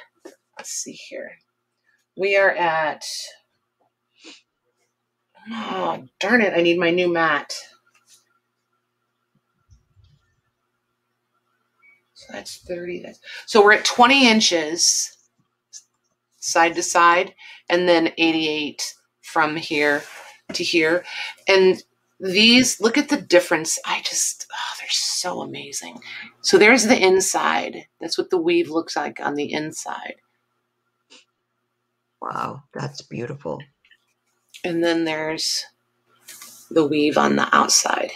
let's see here. We are at Oh, darn it. I need my new mat. So that's 30. That's, so we're at 20 inches side to side and then 88 from here to here. And these, look at the difference. I just, oh, they're so amazing. So there's the inside. That's what the weave looks like on the inside. Wow, that's beautiful. And then there's the weave on the outside.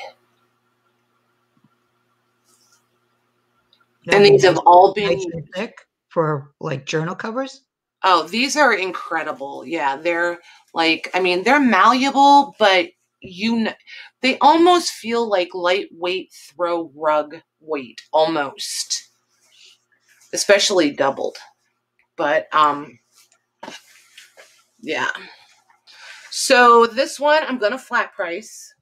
And these have all been thick for like journal covers. Oh, these are incredible. Yeah, they're like I mean, they're malleable, but you kn- they almost feel like lightweight throw rug weight almost. Especially doubled. But um yeah. So this one I'm going to flat price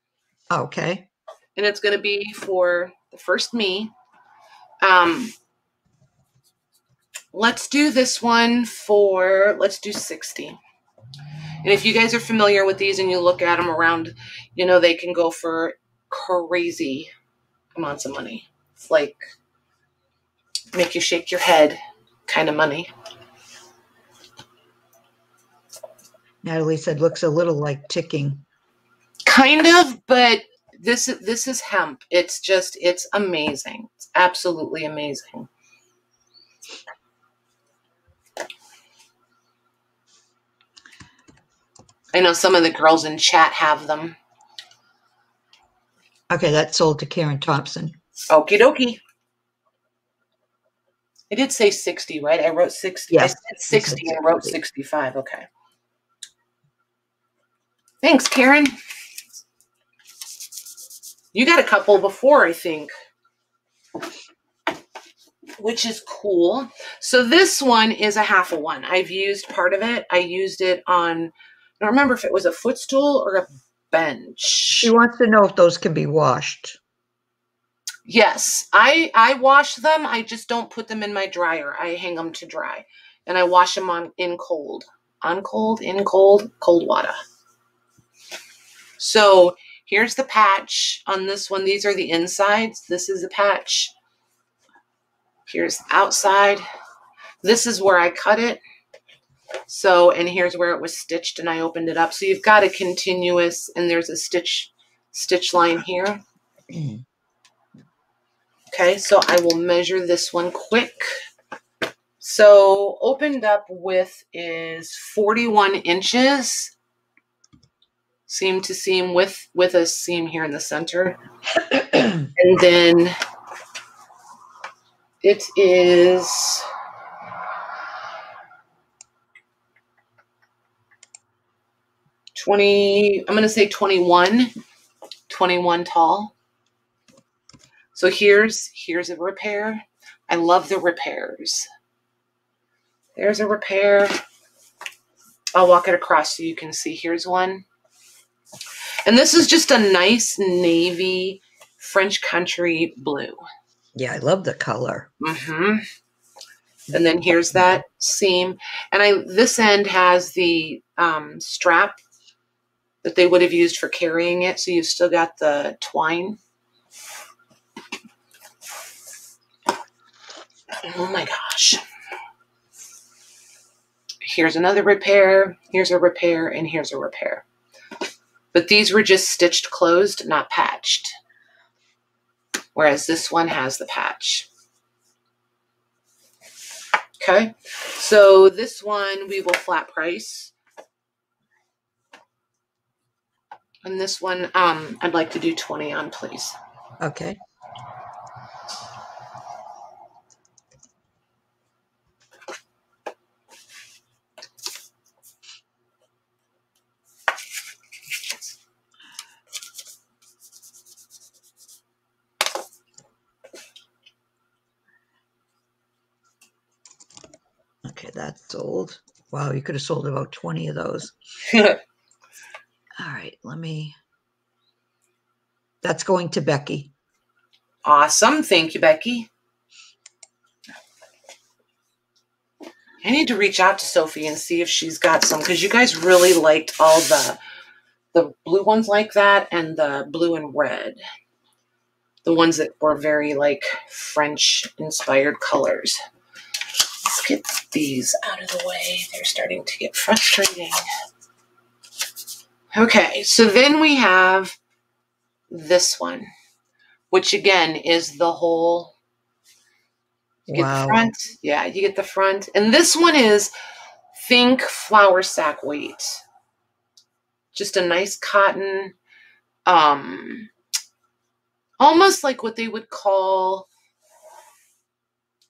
Okay. and it's going to be for the first me. Um, let's do this one for let's do 60. And if you guys are familiar with these and you look at them around, you know they can go for crazy amounts of money. It's like make you shake your head kind of money. Natalie said looks a little like ticking. Kind of, but this is this is hemp. It's just it's amazing. It's absolutely amazing. I know some of the girls in chat have them. Okay, that's sold to Karen Thompson. Okie dokie. I did say 60, right? I wrote 60. I Yes, said you said 60 and wrote 65. Okay. Thanks, Karen. You got a couple before, I think. Which is cool. So this one is a half a one. I've used part of it. I used it on, I don't remember if it was a footstool or a bench. She wants to know if those can be washed. Yes, I I wash them. I just don't put them in my dryer. I hang them to dry, and I wash them on in cold, on cold, in cold, cold water. So here's the patch on this one. These are the insides. This is the patch. Here's the outside. This is where I cut it. So, and here's where it was stitched, and I opened it up. So you've got a continuous, and there's a stitch stitch line here. Okay, so I will measure this one quick. So opened up with is 41 inches. Seam to seam with with a seam here in the center. and then it is Twenty, I'm gonna say 21, 21 tall. So here's here's a repair. I love the repairs. There's a repair. I'll walk it across so you can see. Here's one. And this is just a nice navy French country blue. Yeah, I love the color. Mm-hmm. And then here's that seam. And I this end has the um, strap that they would have used for carrying it. So you've still got the twine. Oh my gosh. Here's another repair, here's a repair, and here's a repair. But these were just stitched closed, not patched. Whereas this one has the patch. Okay, so this one we will flat price. And this one, um, I'd like to do 20 on, please. Okay. That's sold. Wow, you could have sold about 20 of those. All right, let me. That's going to Becky. Awesome. Thank you, Becky. I need to reach out to Sophie and see if she's got some because you guys really liked all the the blue ones like that and the blue and red. The ones that were very like French inspired colors. Let's get these out of the way. They're starting to get frustrating. Okay, so then we have this one, which again is the whole you get Wow. the front. Yeah, you get the front. And this one is think flour sack weight. Just a nice cotton, um, almost like what they would call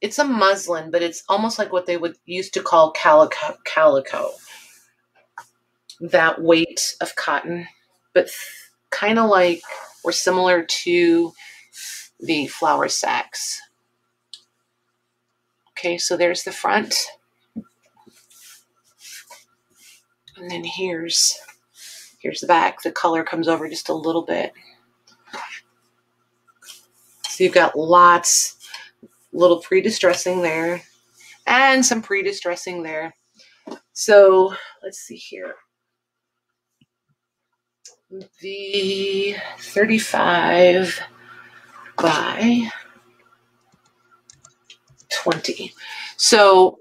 it's a muslin, but it's almost like what they would used to call calico calico. That weight of cotton, but kind of like or similar to the flour sacks. Okay, so there's the front. And then here's here's the back. The color comes over just a little bit. So you've got lots little pre-distressing there and some pre-distressing there. So let's see here. The 35 by 20. So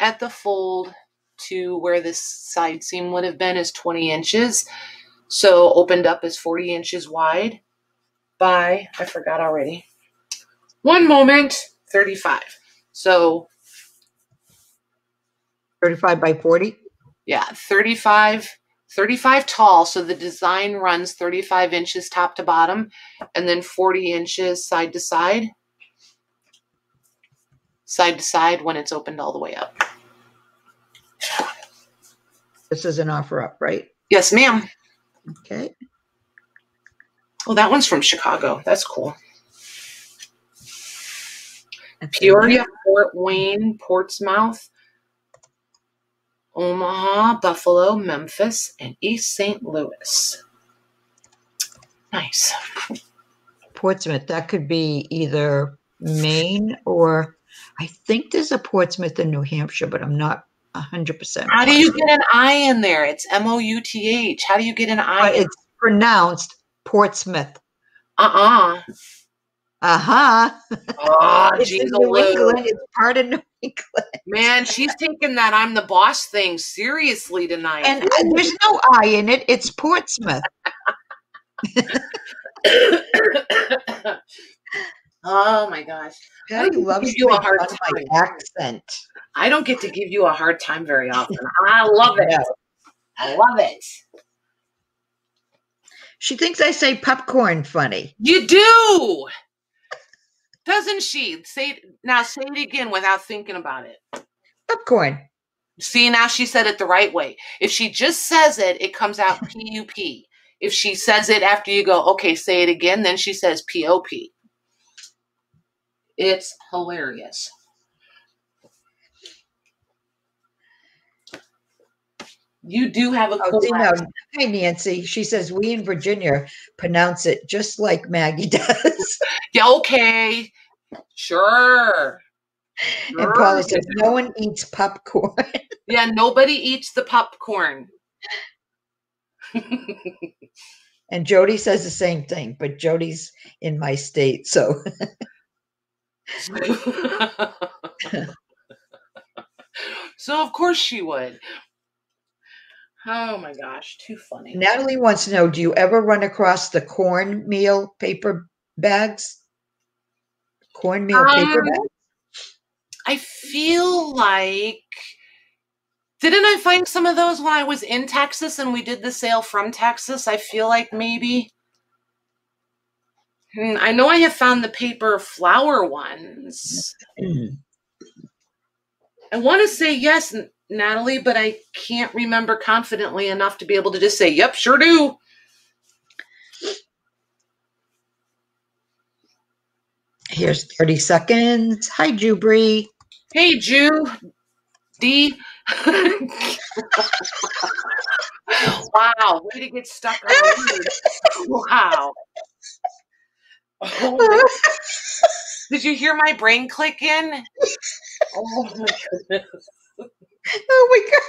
at the fold to where this side seam would have been is 20 inches. So opened up is 40 inches wide by, I forgot already. One moment, 35. So 35 by 40. yeah, 35, 35 tall. So the design runs 35 inches top to bottom and then 40 inches side to side. Side to side when it's opened all the way up. This is an offer up, right? Yes, ma'am. Okay. Well, that one's from Chicago. That's cool. Peoria. Fort Wayne, Portsmouth, Omaha, Buffalo, Memphis, and East St. Louis. Nice. Portsmouth. That could be either Maine or I think there's a Portsmouth in New Hampshire, but I'm not 100%. How do you get an I in there? It's M O U T H. How do you get an I? It's pronounced Portsmouth. Uh uh Uh-huh. Oh, It's geez, New England. It's part of New England. Man, she's taking that I'm the boss thing seriously tonight. And uh, there's no I in it. It's Portsmouth. oh my gosh. Give loves you a hard time. accent. I don't get to give you a hard time very often. I love it. No. I love it. She thinks I say popcorn funny. You do. Doesn't she? Say now say it again without thinking about it. Popcorn. See, now she said it the right way. If she just says it, it comes out P U P. If she says it after you go, okay, say it again, then she says P O P. It's hilarious. You do have a Oh, cool see, no. accent. Hi, Nancy. She says we in Virginia pronounce it just like Maggie does. Yeah, okay. Sure. and Paula says no one eats popcorn. Yeah, nobody eats the popcorn. and Jody says the same thing, but Jody's in my state, so so of course she would. Oh my gosh, too funny. Natalie wants to know: Do you ever run across the cornmeal paper bags? Cornmeal paper Um, bags? I feel like didn't I find some of those when I was in Texas and we did the sale from Texas? I feel like maybe. Hmm, I know I have found the paper flour ones. Mm. I want to say yes, Natalie, but I can't remember confidently enough to be able to just say, yep, sure do. Here's 30 seconds. Hi, Jubri. Hey, Jew. D. wow, way to get stuck on. Wow. Oh Did you hear my brain click in? Oh my goodness. Oh my god!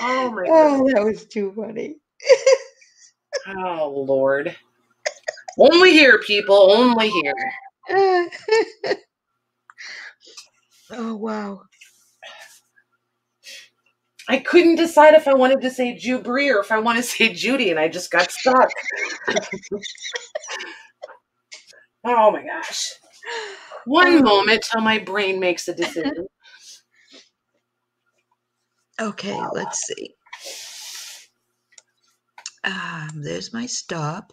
Oh my oh, goodness. Oh, that was too funny. Oh Lord. Only here, people. Only here. oh wow! I couldn't decide if I wanted to say Jubri or if I want to say Judy, and I just got stuck. oh my gosh. One moment till my brain makes a decision. Okay, let's see. Um, there's my stop.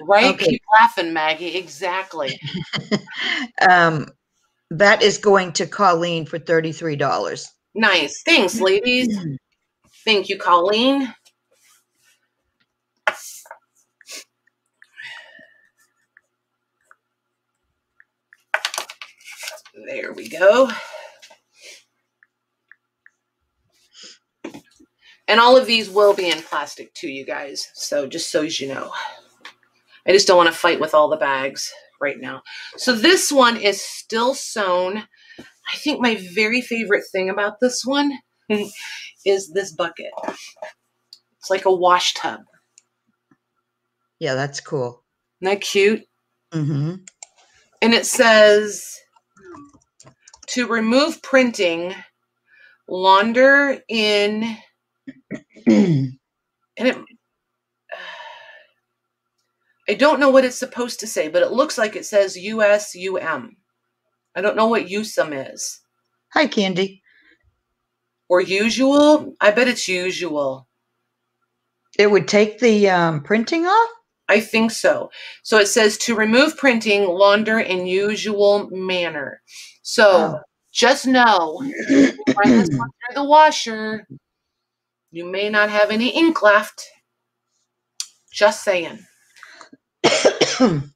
30, Right? Okay. Keep laughing, Maggie. Exactly. um, that is going to Colleen for $33. Nice. Thanks, ladies. Thank you, Colleen. There we go. And all of these will be in plastic too, you guys. So just so as you know. I just don't want to fight with all the bags right now. So this one is still sewn. I think my very favorite thing about this one is this bucket. It's like a wash tub. Yeah, that's cool. Isn't that cute? Mm-hmm. And it says to remove printing, launder in, and it, I don't know what it's supposed to say, but it looks like it says USUM. I don't know what USUM is. Hi, Candy. Or usual? I bet it's usual. It would take the um, printing off? I think so. So it says to remove printing, launder in usual manner. So Oh. just know, run this one through the washer. You may not have any ink left. Just saying.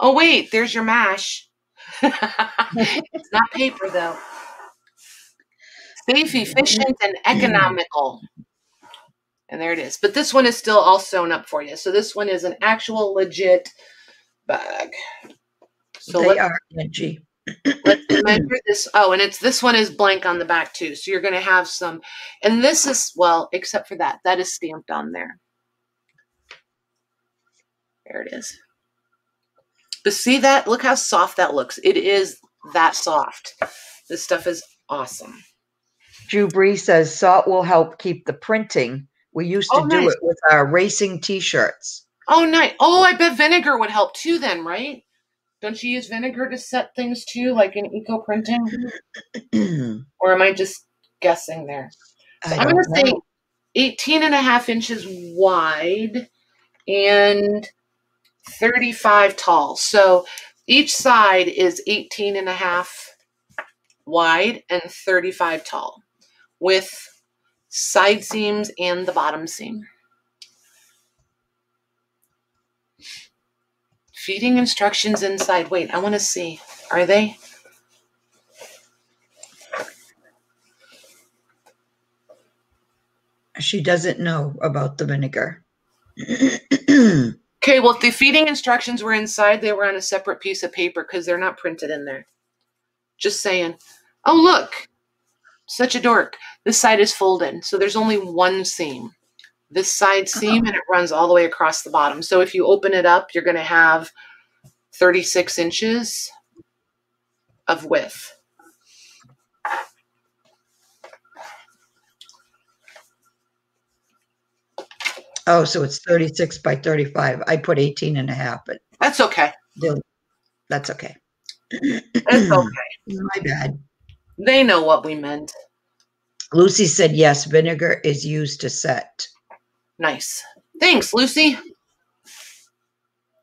Oh wait, there's your mash. it's not paper though. Safe, efficient, and economical. And there it is. But this one is still all sewn up for you. So this one is an actual legit bag. So they let's, are edgy. let's measure this. Oh, and it's this one is blank on the back too. So you're going to have some. And this is well, except for that, that is stamped on there. There it is. But see that? Look how soft that looks. It is that soft. This stuff is awesome. Drew Bree says salt will help keep the printing. We used to Oh, do nice. it with our racing t-shirts. Oh, nice. Oh, I bet vinegar would help too, then, right? Don't you use vinegar to set things too, like in eco printing? Or am I just guessing there? So I'm going to say know. 18 and a half inches wide and 35 tall. So each side is 18 and a half wide and 35 tall with side seams and the bottom seam. Feeding instructions inside. Wait, I want to see. Are they? She doesn't know about the vinegar. Okay, well, if the feeding instructions were inside, they were on a separate piece of paper because they're not printed in there. Just saying. Oh, look. Such a dork. This side is folded, so there's only one seam. This side uh-huh. seam, and it runs all the way across the bottom. So if you open it up, you're going to have 36 inches of width. oh, so it's 36 by 35. I put 18 and a half, but That's okay. that's okay. That's okay. My bad. They know what we meant. Lucy said yes, vinegar is used to set. Nice. Thanks, Lucy.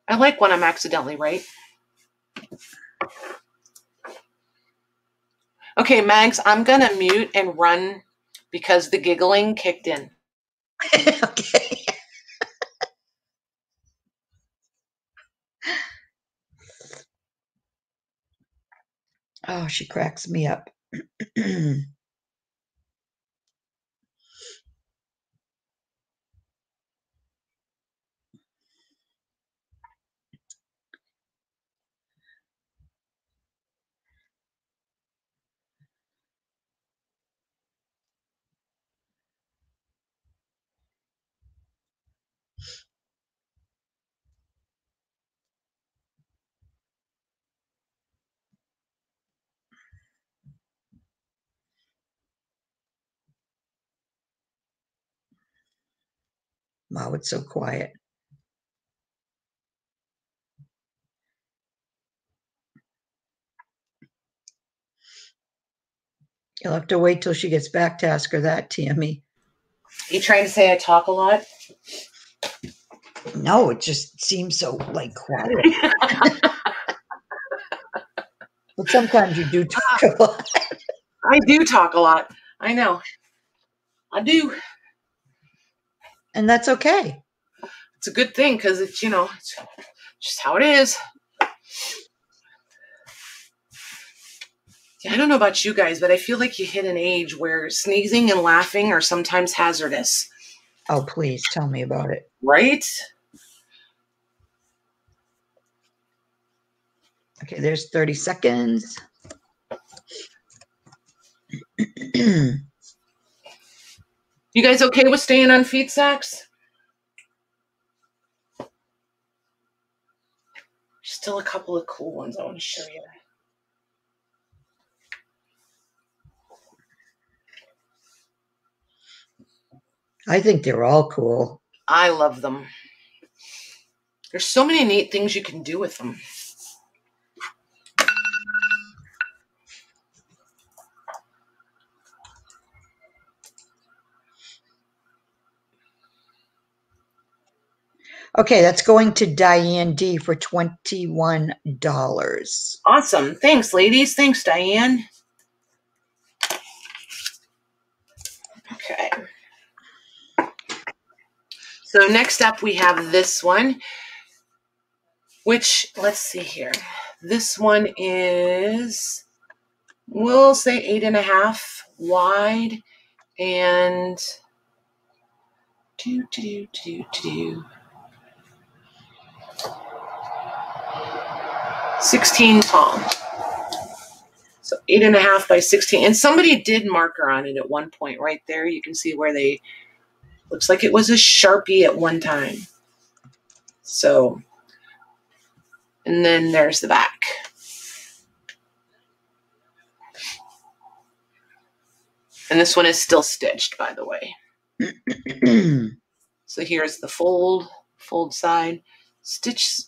I like when I'm accidentally right. Okay, Mags, I'm going to mute and run because the giggling kicked in. okay. oh, she cracks me up. 咳 wow, it's so quiet. You'll have to wait till she gets back to ask her that, Tammy. You trying to say I talk a lot? No, it just seems so like quiet. but sometimes you do talk a lot. I do talk a lot. I know. I do. And that's okay. It's a good thing because it's, you know, it's just how it is. Yeah, I don't know about you guys, but I feel like you hit an age where sneezing and laughing are sometimes hazardous. Oh, please tell me about it. Right? Okay, there's 30 seconds. You guys okay with staying on feed sacks? Still a couple of cool ones I want to show you. I think they're all cool. I love them. There's so many neat things you can do with them. Okay, that's going to Diane D for $21. Awesome. Thanks, ladies. Thanks, Diane. Okay. So next up, we have this one, which, let's see here. This one is, we'll say eight and a half wide and do, do, do, do, do. 16 tall. So eight and a half by 16. And somebody did marker on it at one point right there. You can see where they, looks like it was a Sharpie at one time. So, and then there's the back. And this one is still stitched, by the way. so here's the fold, fold side, stitch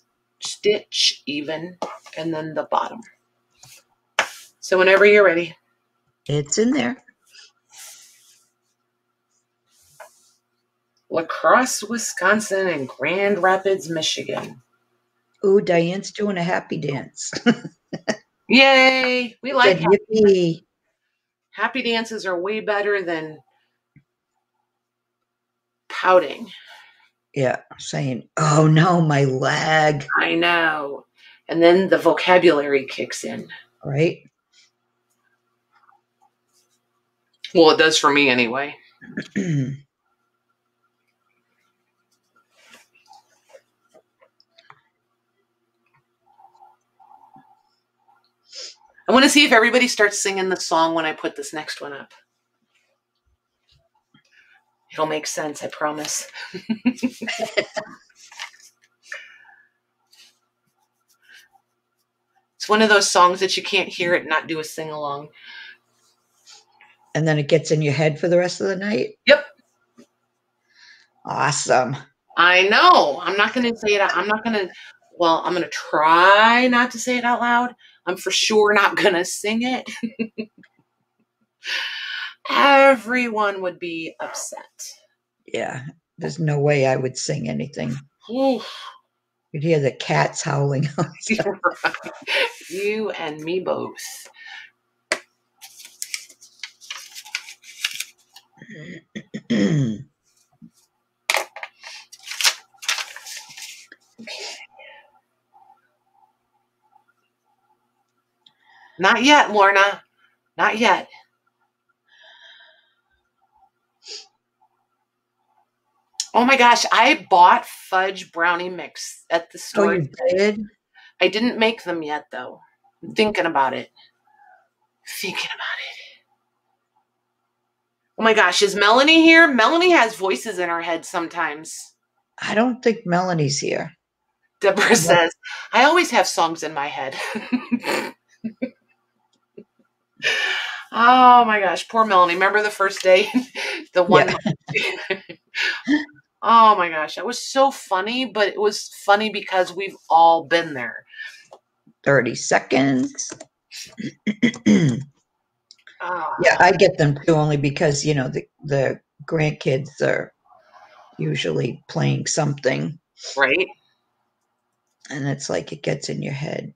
stitch even, and then the bottom. So whenever you're ready. It's in there. La Crosse, Wisconsin, and Grand Rapids, Michigan. Ooh, Diane's doing a happy dance. Yay! We like happy, yippee. happy dances are way better than pouting. Yeah, saying, oh no, my leg. I know. And then the vocabulary kicks in. Right? Well, it does for me anyway. I want to see if everybody starts singing the song when I put this next one up. It'll make sense, I promise. it's one of those songs that you can't hear it and not do a sing along. and then it gets in your head for the rest of the night. Yep. Awesome. I know. I'm not going to say it. out- I'm not going to, well, I'm going to try not to say it out loud. I'm for sure not going to sing it. Everyone would be upset. Yeah. There's no way I would sing anything. Oof. You'd hear the cats howling. Right. You and me both. Not yet, Lorna. Not yet. Oh my gosh, I bought fudge brownie mix at the Oh, store. you did? I didn't make them yet though. I'm thinking about it. Thinking about it. Oh my gosh, is Melanie here? Melanie has voices in her head sometimes. I don't think Melanie's here. Deborah says, I always have songs in my head. oh my gosh, poor Melanie. Remember the first day? the one. oh my gosh, that was so funny, but it was funny because we've all been there. 30 seconds. yeah, Ah, I get them too, only because, you know, the, the grandkids are usually playing something, right? and it's like it gets in your head.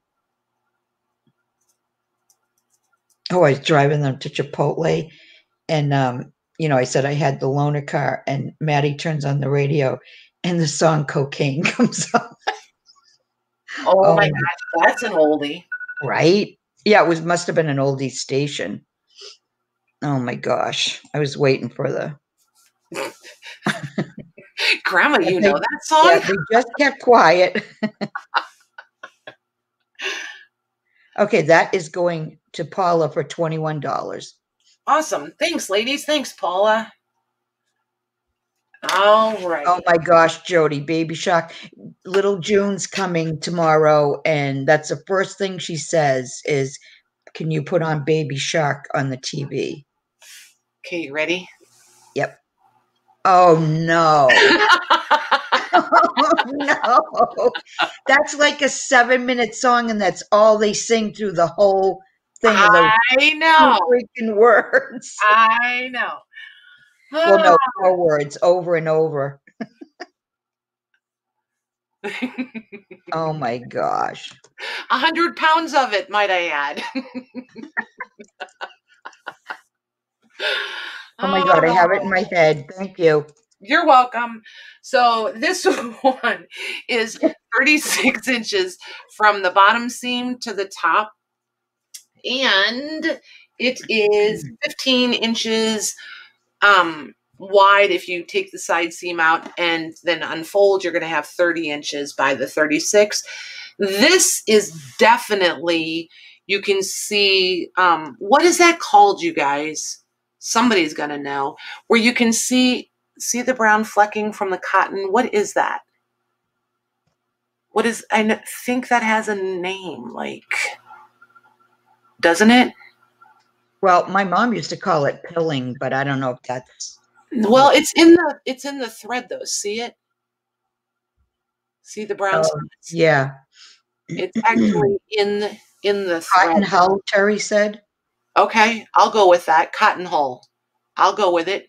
Oh, I was driving them to Chipotle, and, um, you know, I said I had the loaner car, and Maddie turns on the radio, and the song Cocaine comes on, Oh, Oh my gosh, that's an oldie. right? Yeah, it was must have been an oldie station. Oh my gosh. I was waiting for the Grandma, you know that song? Yeah, they just kept quiet. okay, that is going to Paula for $21. Awesome. Thanks, ladies. Thanks, Paula. All right. Oh my gosh, Jody, Baby Shark. Little June's coming tomorrow, and that's the first thing she says is, Can you put on Baby Shark on the TV? Okay, you ready? Yep. Oh no. oh no. That's like a seven minute song, and that's all they sing through the whole thing I know. freaking words. I know. well, no, four words over and over. Oh my gosh. A hundred pounds of it, might I add. Oh my god, I have it in my oh. head. Thank you. You're welcome. So this one is 36 inches from the bottom seam to the top. And it is 15 inches um, wide if you take the side seam out and then unfold, you're going to have 30 inches by the 36. This is definitely, you can see, um, what is that called, you guys? Somebody's going to know. Where you can see see the brown flecking from the cotton. What is that? What is I think that has a name like doesn't it? Well, my mom used to call it pilling, but I don't know if that's Well, it's in the it's in the thread though. See it? See the brown Oh, yeah. It's actually in in the Cotton thread. hull, Terry said. Okay, I'll go with that. Cotton hull. I'll go with it.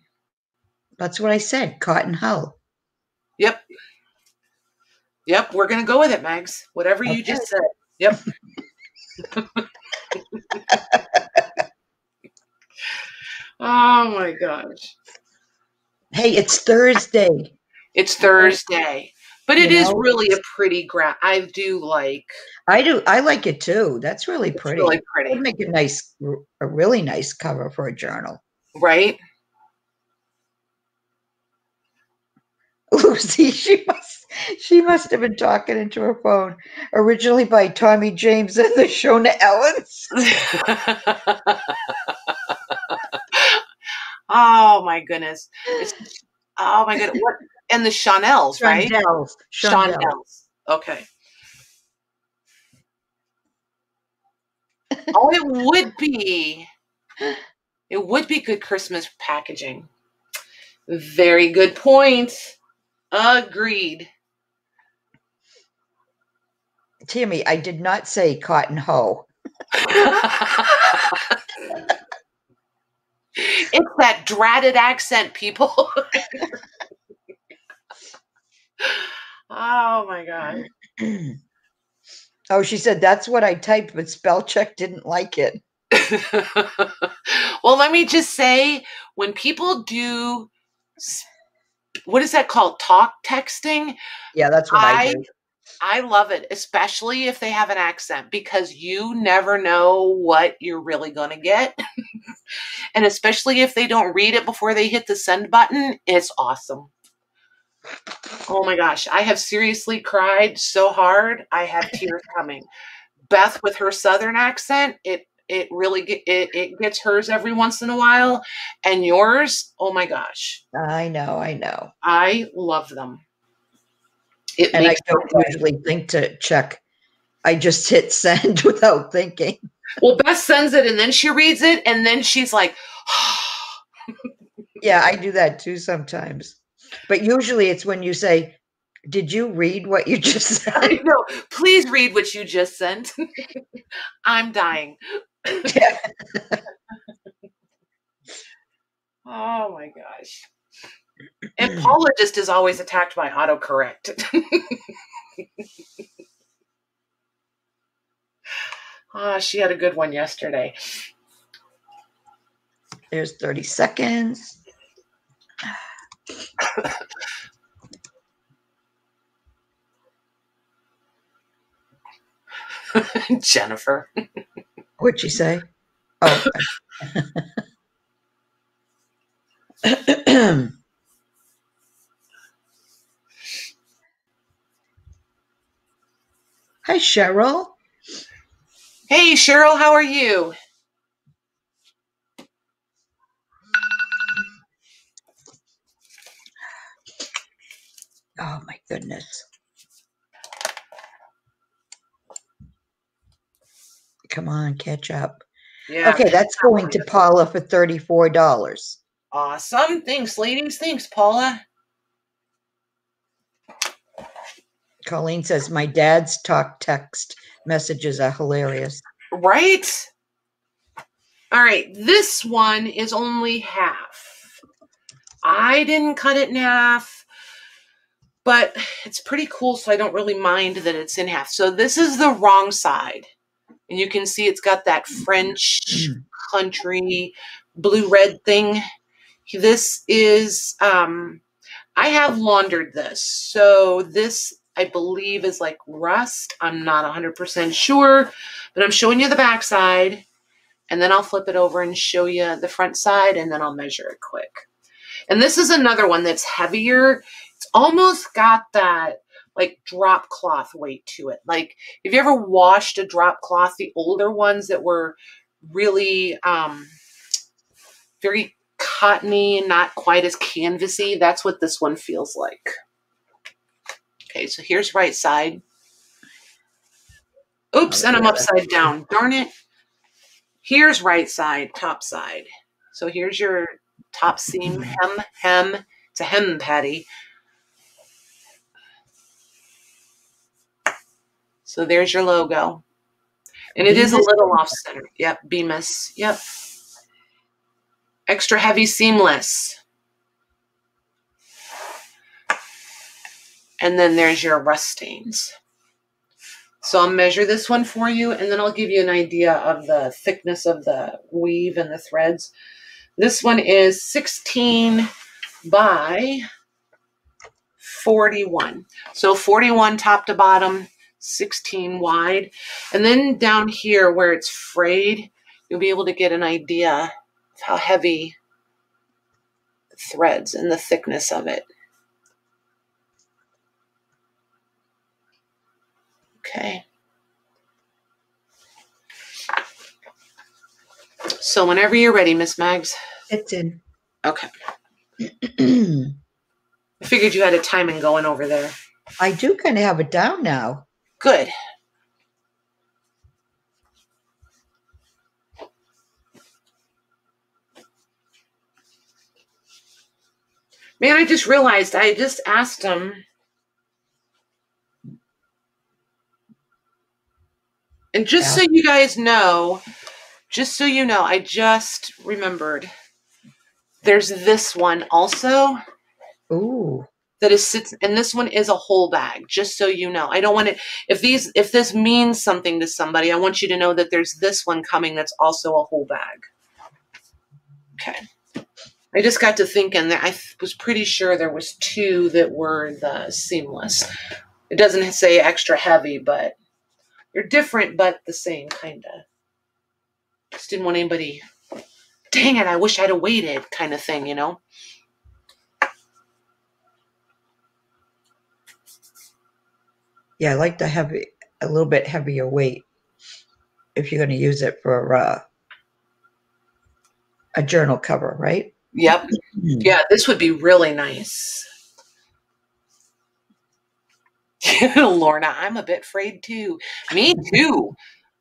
That's what I said. Cotton hull. Yep. Yep, we're gonna go with it, Mags. Whatever you just said. Yep. oh my gosh. Hey, it's Thursday. It's Thursday. But it You is know, really a pretty gra I do like I do. I like it too. That's really pretty. really pretty, would make a nice, a really nice cover for a journal. right? Lucy, she must, she must have been talking into her phone. Originally by Tommy James and the Shona Ellens. oh my goodness. It's, oh my goodness. What and the Chanel's, right? Shondells. Chanel's. Okay. oh, it would be. It would be good Christmas packaging. Very good point. Agreed. Tammy, I did not say cotton hoe. it's that dratted accent, people. oh my god. oh, she said that's what I typed, but spell check didn't like it. well, let me just say when people do what is that called? Talk texting. Yeah, that's what I, I did. I love it, especially if they have an accent, because you never know what you're really going to get. and especially if they don't read it before they hit the send button, it's awesome. Oh my gosh, I have seriously cried so hard. I have tears coming. Beth with her southern accent, it it really get, it it gets hers every once in a while and yours, oh my gosh. I know, I know. I love them. It and I don't usually think to check. I just hit send without thinking. Well, Beth sends it and then she reads it and then she's like, Yeah, I do that too sometimes. But usually it's when you say, Did you read what you just said? No, please read what you just sent. I'm dying. Oh my gosh. Just is always attacked by autocorrect. Ah, oh, she had a good one yesterday. There's 30 seconds. Jennifer. What'd she say? Oh. Hi, Cheryl. Hey, Cheryl, how are you? Oh, my goodness. Come on, catch up. Yeah. Okay, that's going to Paula for $34. Awesome. Thanks, ladies. Thanks, Paula. Colleen says, My dad's talk text messages are hilarious. Right? All right. This one is only half. I didn't cut it in half, but it's pretty cool, so I don't really mind that it's in half. So this is the wrong side. And you can see it's got that French country blue red thing. This is, um, I have laundered this. So this I believe is like rust. I'm not 100% sure, but I'm showing you the back side and then I'll flip it over and show you the front side and then I'll measure it quick. And this is another one that's heavier. It's almost got that like drop cloth weight to it. Like if you ever washed a drop cloth, the older ones that were really um, very cottony, and not quite as canvasy, that's what this one feels like. Okay, so here's right side. Oops, and I'm upside down. Darn it. Here's right side, top side. So here's your top seam hmm. hem, hem. It's a hem patty. So there's your logo. And it is a little off center. Yep, Bemis. Yep. Extra heavy seamless. And then there's your rust stains. So I'll measure this one for you and then I'll give you an idea of the thickness of the weave and the threads. This one is 16 by 41. So 41 top to bottom, 16 wide. And then down here where it's frayed, you'll be able to get an idea of how heavy the threads and the thickness of it. Okay. So whenever you're ready, Miss Mags. It's in. Okay. I figured you had a timing going over there. I do kind of have it down now. Good. Man, I just realized I just asked him And just yeah. so you guys know, just so you know, I just remembered there's this one also. Ooh. That is sits and this one is a whole bag, just so you know. I don't want it if these if this means something to somebody, I want you to know that there's this one coming that's also a whole bag. Okay. I just got to thinking that I was pretty sure there was two that were the seamless. It doesn't say extra heavy, but they're different, but the same kind of. Just didn't want anybody, dang it, I wish I'd have waited kind of thing, you know? Yeah, I like the heavy, a little bit heavier weight if you're going to use it for uh, a journal cover, right? Yep. Yeah, this would be really nice. Lorna, I'm a bit frayed too. Me too.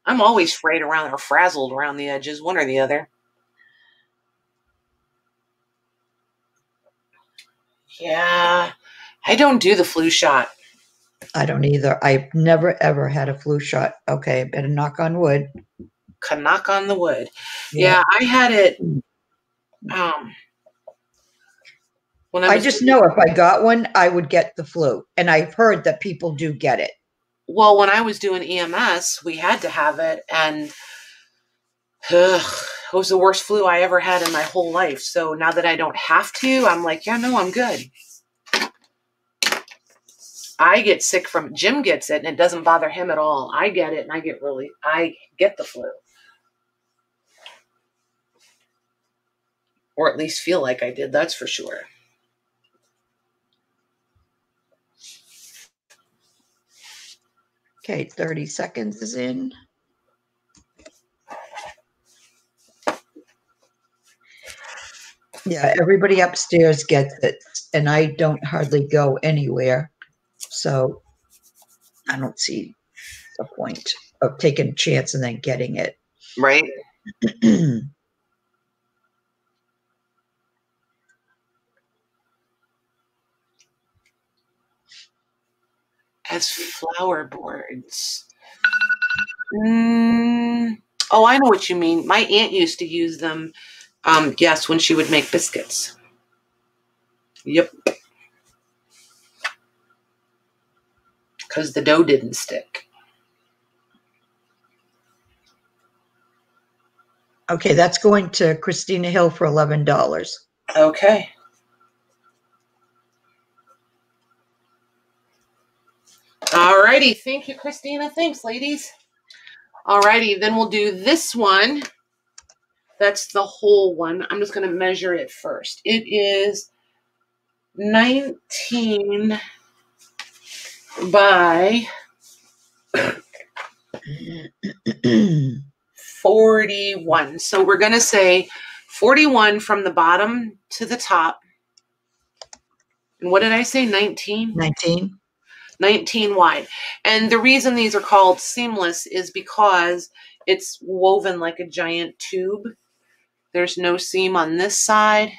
I'm always frayed around or frazzled around the edges, one or the other. Yeah, I don't do the flu shot. I don't either. I've never ever had a flu shot. Okay, better knock on wood. Can knock on the wood. Yeah, I had it. Um, when I was- just know if I got one, I would get the flu. And I've heard that people do get it. well, when I was doing EMS, we had to have it, and ugh, it was the worst flu I ever had in my whole life. So now that I don't have to, I'm like, yeah, no, I'm good. I get sick from Jim gets it, and it doesn't bother him at all. I get it, and I get really, I get the flu, or at least feel like I did. That's for sure. Okay, 30 seconds is in. Yeah, uh, everybody upstairs gets it, and I don't hardly go anywhere. So I don't see the point of taking a chance and then getting it. Right? as flour boards. Mm, oh, I know what you mean. My aunt used to use them. Um, yes, when she would make biscuits. Yep. Because the dough didn't stick. okay, that's going to Christina Hill for $11. Okay. Alrighty, thank you, Christina. Thanks, ladies. Alrighty, then we'll do this one. That's the whole one. I'm just going to measure it first. It is 19 by 41. So we're going to say 41 from the bottom to the top. And what did I say? 19? 19. 19 wide. And the reason these are called seamless is because it's woven like a giant tube. There's no seam on this side,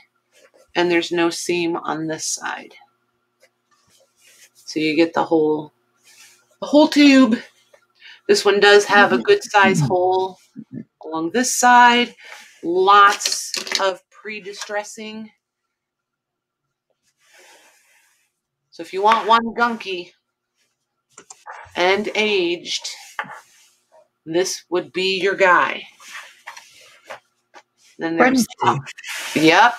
and there's no seam on this side. So you get the whole the whole tube. This one does have a good size hole along this side. Lots of pre-distressing. So if you want one gunky and aged, this would be your guy. Then there's. Yep.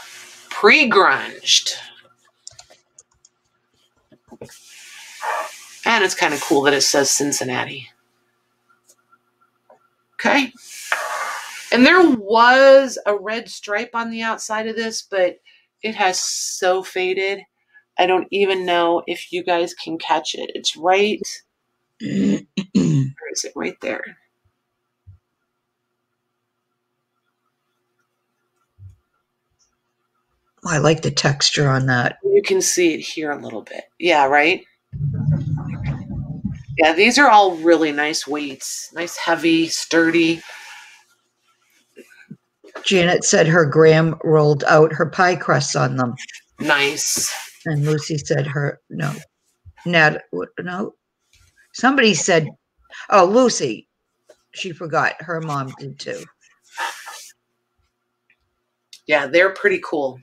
Pre-grunged. And it's kind of cool that it says Cincinnati. Okay. And there was a red stripe on the outside of this, but it has so faded. I don't even know if you guys can catch it. It's right, where is it? Right there. I like the texture on that. You can see it here a little bit. Yeah, right? Yeah, these are all really nice weights. Nice, heavy, sturdy. Janet said her Gram rolled out her pie crusts on them. Nice. And Lucy said her, no, Nat, no. Somebody said, oh, Lucy, she forgot. Her mom did too. Yeah, they're pretty cool.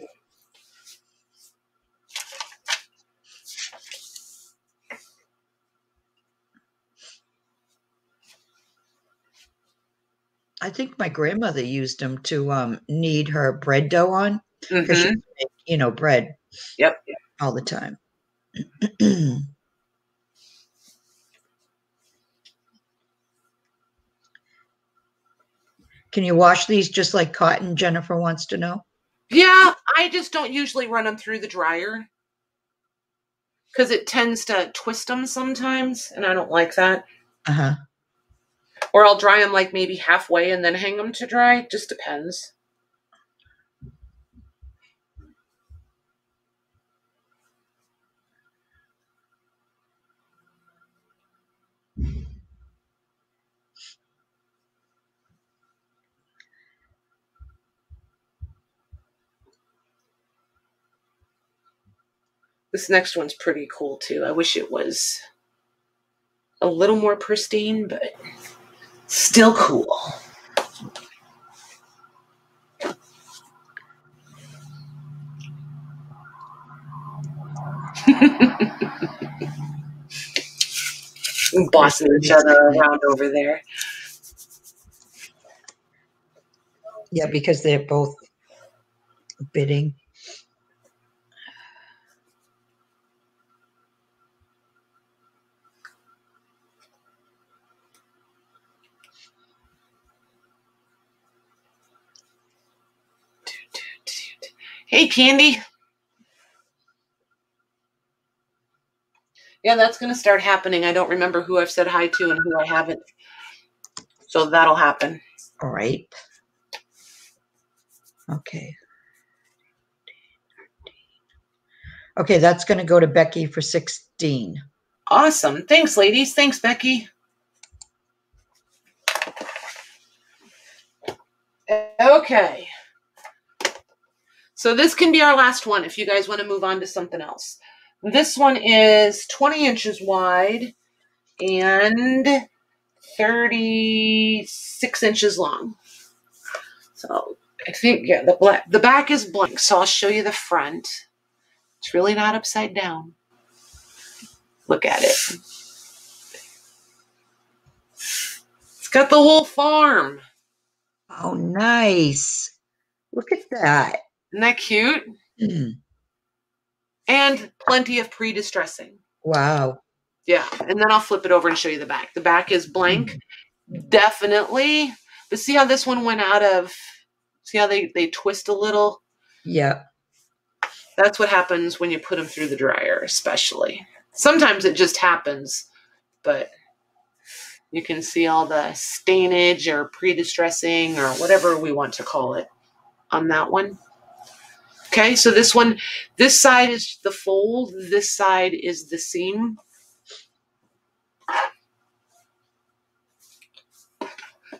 I think my grandmother used them to um, knead her bread dough on because Mhm. she you know, bread Yep. all the time. Can you wash these just like cotton? Jennifer wants to know. Yeah, I just don't usually run them through the dryer because it tends to twist them sometimes, and I don't like that. Uh huh. Or I'll dry them like maybe halfway and then hang them to dry. Just depends. This next one's pretty cool too. I wish it was a little more pristine, but still cool. Bossing each other around over there. Yeah, because they're both bidding. Hey, Candy. Yeah, that's going to start happening. I don't remember who I've said hi to and who I haven't. So that'll happen. All right. Okay. Okay, that's going to go to Becky for 16. Awesome. Thanks, ladies. Thanks, Becky. Okay. So this can be our last one if you guys want to move on to something else. This one is 20 inches wide and 36 inches long. So I think, yeah, the, black, the back is blank. So I'll show you the front. It's really not upside down. Look at it. It's got the whole farm. Oh, nice. Look at that. Isn't that cute? And plenty of pre-distressing. Wow. Yeah, and then I'll flip it over and show you the back. The back is blank, definitely. But see how this one went out of, see how they, they twist a little? Yeah. That's what happens when you put them through the dryer, especially. Sometimes it just happens, but you can see all the stainage or pre-distressing or whatever we want to call it on that one. Okay, so this one, this side is the fold, this side is the seam.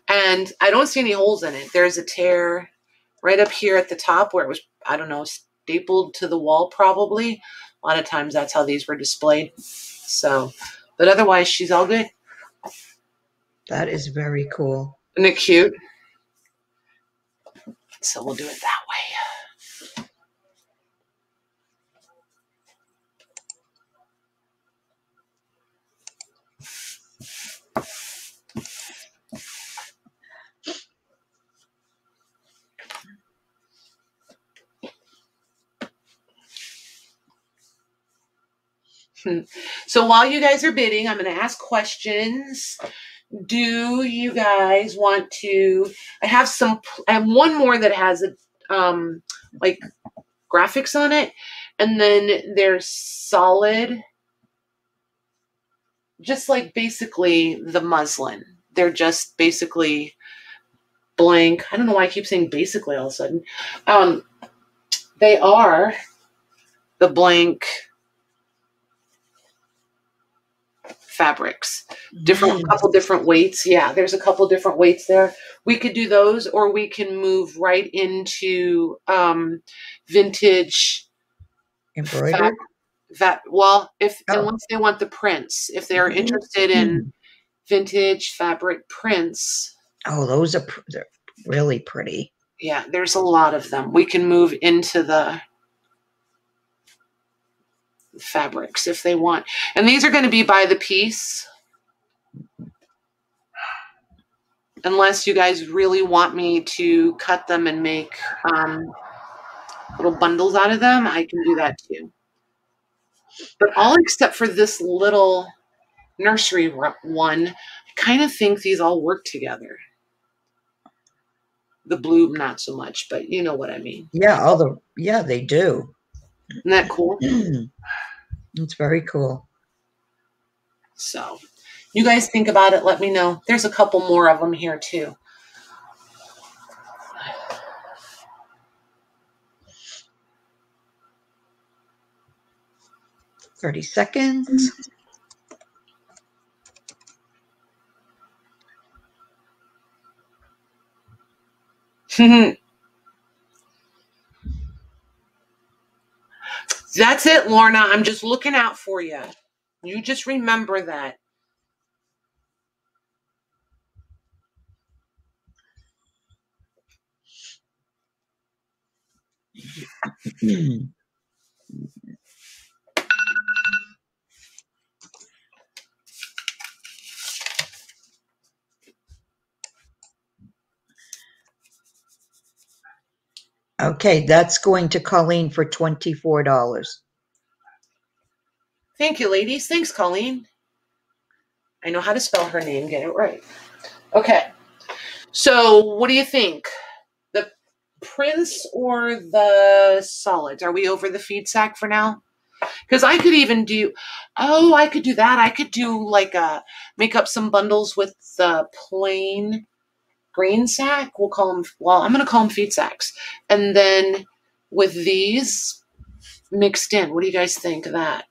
And I don't see any holes in it. There's a tear right up here at the top where it was, I don't know, stapled to the wall probably. A lot of times that's how these were displayed. So, but otherwise she's all good. That is very cool. Isn't it cute? So we'll do it that way. So while you guys are bidding, I'm going to ask questions. Do you guys want to? I have some. I have one more that has a um like graphics on it, and then there's solid, just like basically the muslin. They're just basically blank. I don't know why I keep saying basically all of a sudden. Um, they are the blank fabrics different Mm. couple different weights yeah there's a couple different weights there we could do those or we can move right into um vintage Embroidered? that well if Oh. unless they want the prints if they're Mhm. interested in vintage fabric prints Oh, those are pr- they're really pretty. yeah there's a lot of them we can move into the fabrics if they want and these are going to be by the piece unless you guys really want me to cut them and make um, little bundles out of them i can do that too but all except for this little nursery one i kind of think these all work together The blue, not so much, but you know what I mean. Yeah, all the yeah, they do. Isn't that cool? it's very cool. So, you guys think about it. Let me know. There's a couple more of them here too. Thirty seconds. That's it, Lorna. I'm just looking out for you. You just remember that. okay, that's going to Colleen for twenty-four dollars. Thank you, ladies. Thanks, Colleen. I know how to spell her name. Get it right. Okay. So, what do you think? The prints or the solids? Are we over the feed sack for now? Because I could even do, oh, I could do that. I could do like a, make up some bundles with the plain green sack. We'll call them, well, I'm going to call them feed sacks. And then with these mixed in, what do you guys think of that?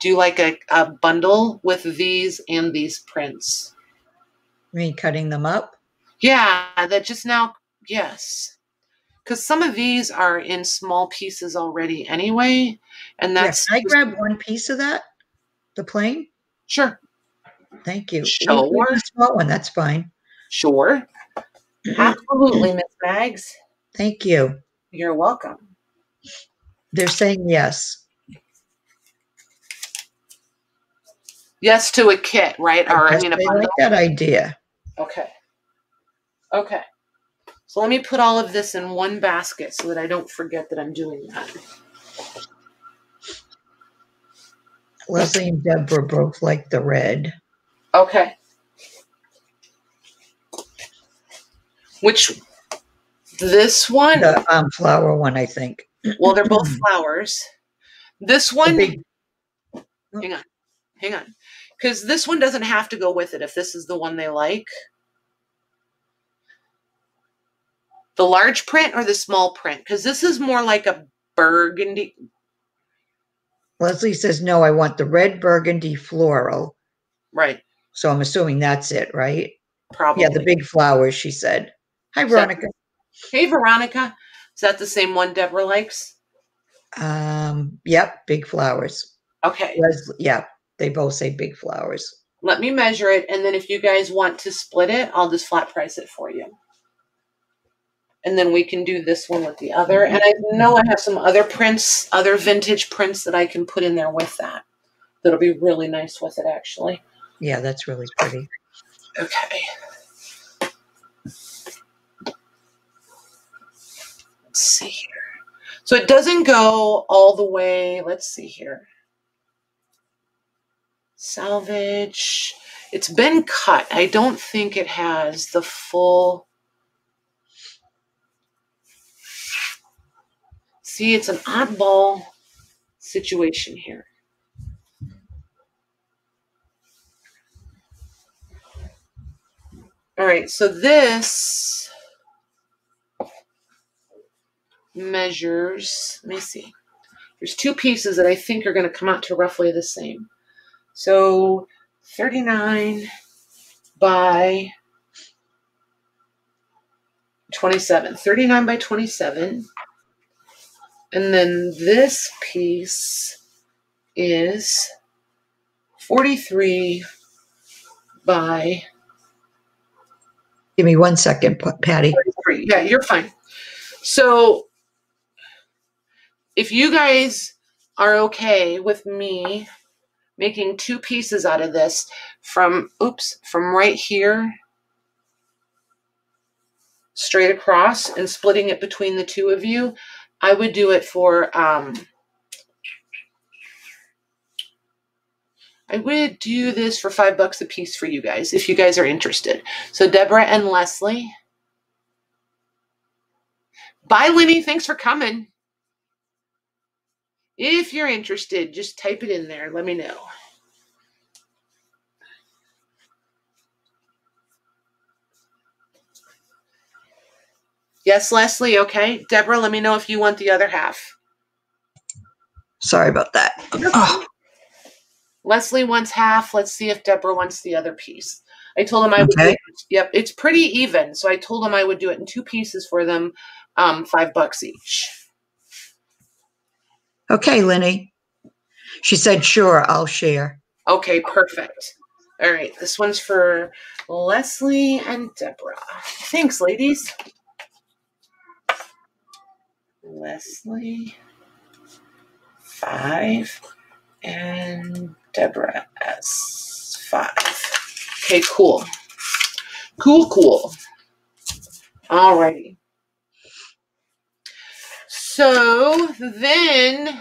Do you like a, a bundle with these and these prints. Me cutting them up. Yeah, that just now, yes. Because some of these are in small pieces already anyway. And that's. Yeah, can I grab one piece of that? The plain? Sure. Thank you. Sure. A small one, that's fine. Sure. Absolutely, Miss Mags. Thank you. You're welcome. They're saying yes. Yes to a kit, right? Or I mean a I bundle. like that idea. Okay. Okay. So let me put all of this in one basket so that I don't forget that I'm doing that. Leslie and Deborah both like the red. Okay. Which this one? The um, flower one, I think. well, they're both flowers. This one, big- hang on, hang on, because this one doesn't have to go with it if this is the one they like. The large print or the small print? Because this is more like a burgundy. Leslie says, no, I want the red burgundy floral. Right. So I'm assuming that's it, right? Probably. Yeah, the big flowers, she said. Hi, that- Veronica. Hey, Veronica. Is that the same one Deborah likes? Um, yep, big flowers. Okay. Leslie, yeah, they both say big flowers. Let me measure it, and then if you guys want to split it, I'll just flat price it for you. And then we can do this one with the other. And I know I have some other prints, other vintage prints that I can put in there with that. That'll be really nice with it, actually. Yeah, that's really pretty. Okay. Let's see here. So it doesn't go all the way. Let's see here. Selvage. It's been cut. I don't think it has the full. See, it's an oddball situation here. All right, so this measures, let me see. There's two pieces that I think are going to come out to roughly the same. So 39 by 27. 39 by 27. And then this piece is 43 by Give me one second, Patty. Yeah, you're fine. So if you guys are okay with me making two pieces out of this from oops, from right here straight across and splitting it between the two of you, I would do it for um I would do this for five bucks a piece for you guys if you guys are interested. So Deborah and Leslie. Bye, Lenny. Thanks for coming. If you're interested, just type it in there. Let me know. Yes, Leslie. Okay. Deborah, let me know if you want the other half. Sorry about that. Oh, Leslie wants half. Let's see if Deborah wants the other piece. I told him I would. Okay. Yep, it's pretty even. So I told him I would do it in two pieces for them, um, five bucks each. okay, Lenny. She said, sure, I'll share. Okay, perfect. All right, this one's for Leslie and Deborah. Thanks, ladies. Leslie, five, and Deborah S, five. Okay, cool. Cool, cool. Alrighty. So then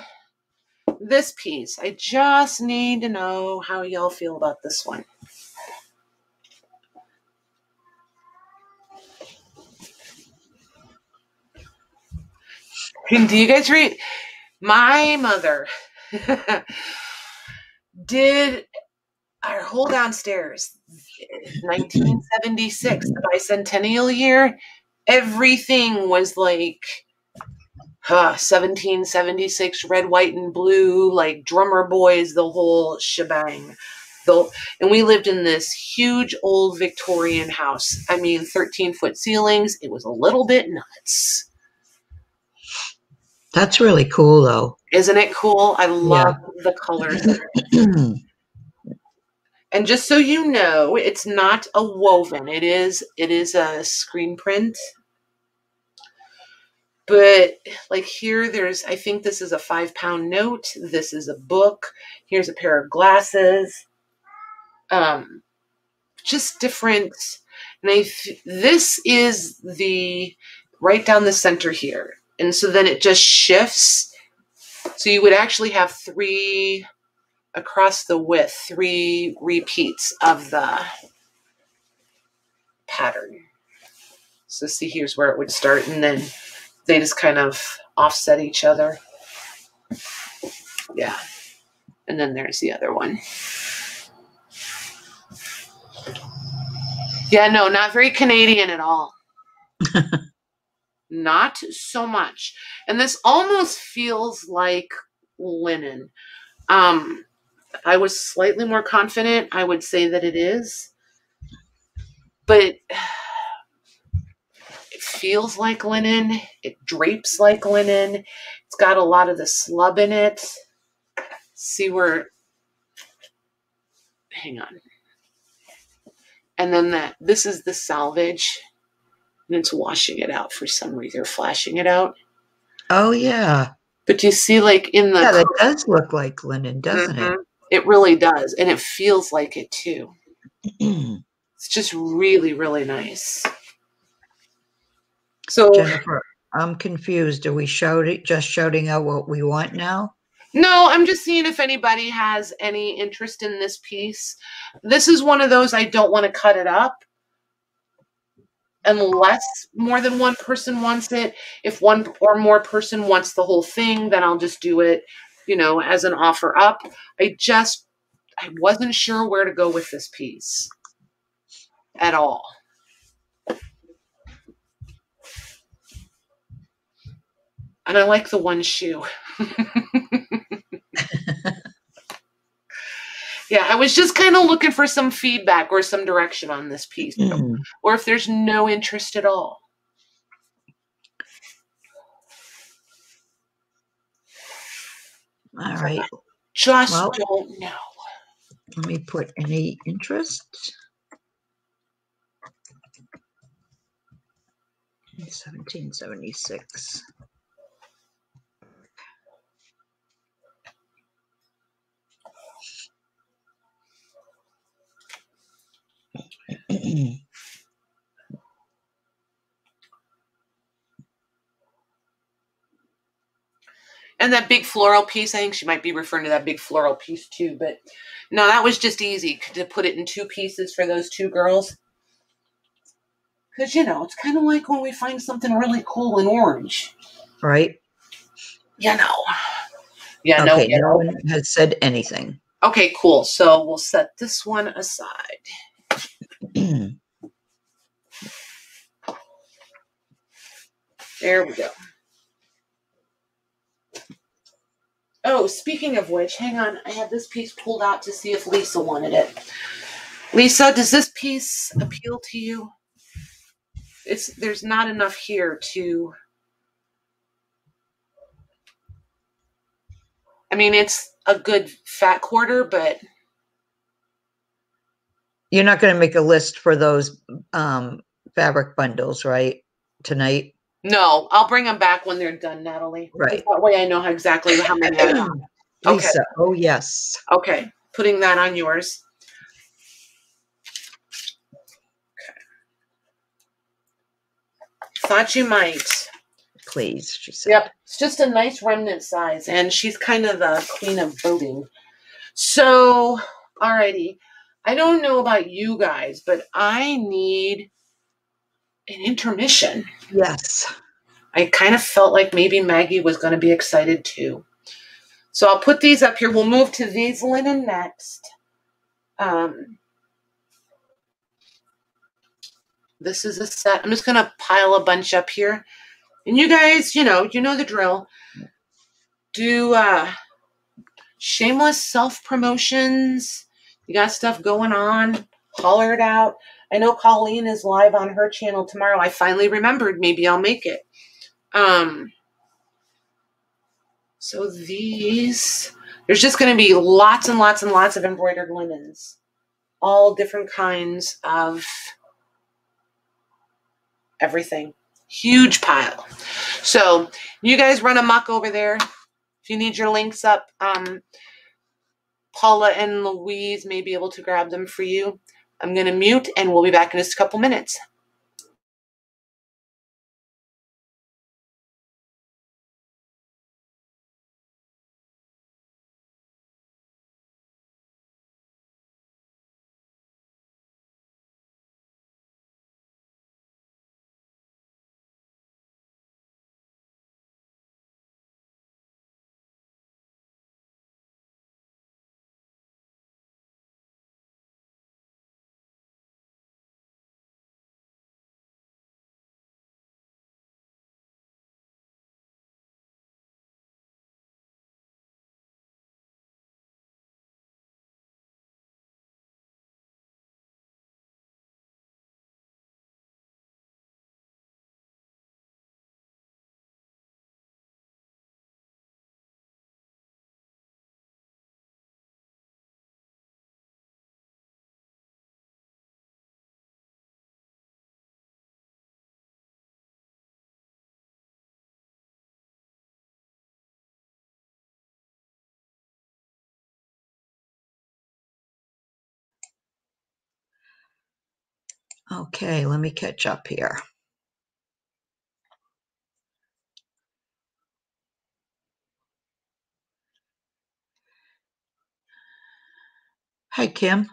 this piece, I just need to know how y'all feel about this one. Do you guys read? My mother did our whole downstairs, 1976, the bicentennial year. Everything was like uh, 1776, red, white, and blue, like drummer boys, the whole shebang. The, and we lived in this huge old Victorian house. I mean, 13 foot ceilings. It was a little bit nuts. That's really cool, though. Isn't it cool? I love the colors. and just so you know, it's not a woven. It is it is a screen print. But like here, there's I think this is a five pound note. This is a book. Here's a pair of glasses. Um, just different. And I th- this is the right down the center here, and so then it just shifts. So you would actually have three across the width, three repeats of the pattern. So see, here's where it would start, and then they just kind of offset each other. Yeah. And then there's the other one. Yeah, no, not very Canadian at all. not so much. And this almost feels like linen. Um, I was slightly more confident, I would say that it is. But it feels like linen. It drapes like linen. It's got a lot of the slub in it. See where. Hang on. And then that this is the selvage, and it's washing it out for some reason, or flashing it out. oh, yeah. But you see, like in the Yeah, that does look like linen, doesn't Mhm. It really does, and it feels like it too. It's just really, really nice. So Jennifer, I'm confused. Are we shouting, just shouting out what we want now? no, I'm just seeing if anybody has any interest in this piece. This is one of those I don't want to cut it up unless more than one person wants it. If one or more person wants the whole thing, then I'll just do it, you know, as an offer up. I just I wasn't sure where to go with this piece at all. And I like the one shoe. yeah, I was just kind of looking for some feedback or some direction on this piece, Mm. or if there's no interest at all. All right. Just Well- don't know. Let me put any interest. Seventeen seventy-six. And that big floral piece, I think she might be referring to that big floral piece too. But no, that was just easy to put it in two pieces for those two girls. Because, you know, it's kind of like when we find something really cool in orange. Right? You know. Yeah, okay, no. no one has said anything. Okay, cool. So we'll set this one aside. There we go. Oh, speaking of which, hang on. I have this piece pulled out to see if Lisa wanted it. Lisa, does this piece appeal to you? It's there's not enough here to I mean, it's a good fat quarter, but You're not going to make a list for those um, fabric bundles, right? Tonight? no, I'll bring them back when they're done, Natalie. Right. That way I know how exactly how many have. Okay. Lisa, oh yes. Okay, putting that on yours. Okay. Thought you might. Please, she said. Yep, it's just a nice remnant size, and she's kind of the queen of boating. So, alrighty. I don't know about you guys, but I need an intermission. Yes. I kind of felt like maybe Maggie was going to be excited too. So I'll put these up here. We'll move to these linen next. Um, this is a set. I'm just going to pile a bunch up here. And you guys, you know, you know the drill. Do uh, shameless self promotions. You got stuff going on. Holler it out. I know Colleen is live on her channel tomorrow. I finally remembered. Maybe I'll make it. Um, so these, there's just going to be lots and lots and lots of embroidered linens, all different kinds of everything. Huge pile. So you guys run amok over there. If you need your links up, um, Paula and Louise may be able to grab them for you. I'm going to mute and we'll be back in just a couple minutes. Okay, let me catch up here. Hi, Kim.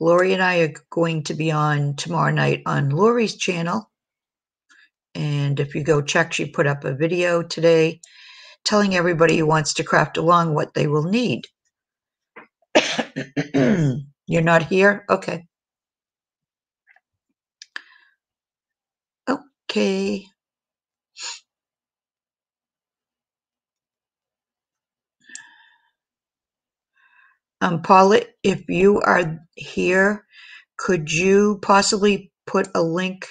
Lori and I are going to be on tomorrow night on Lori's channel. And if you go check, she put up a video today telling everybody who wants to craft along what they will need. You're not here? Okay. Okay. Um, Paula, if you are here, could you possibly put a link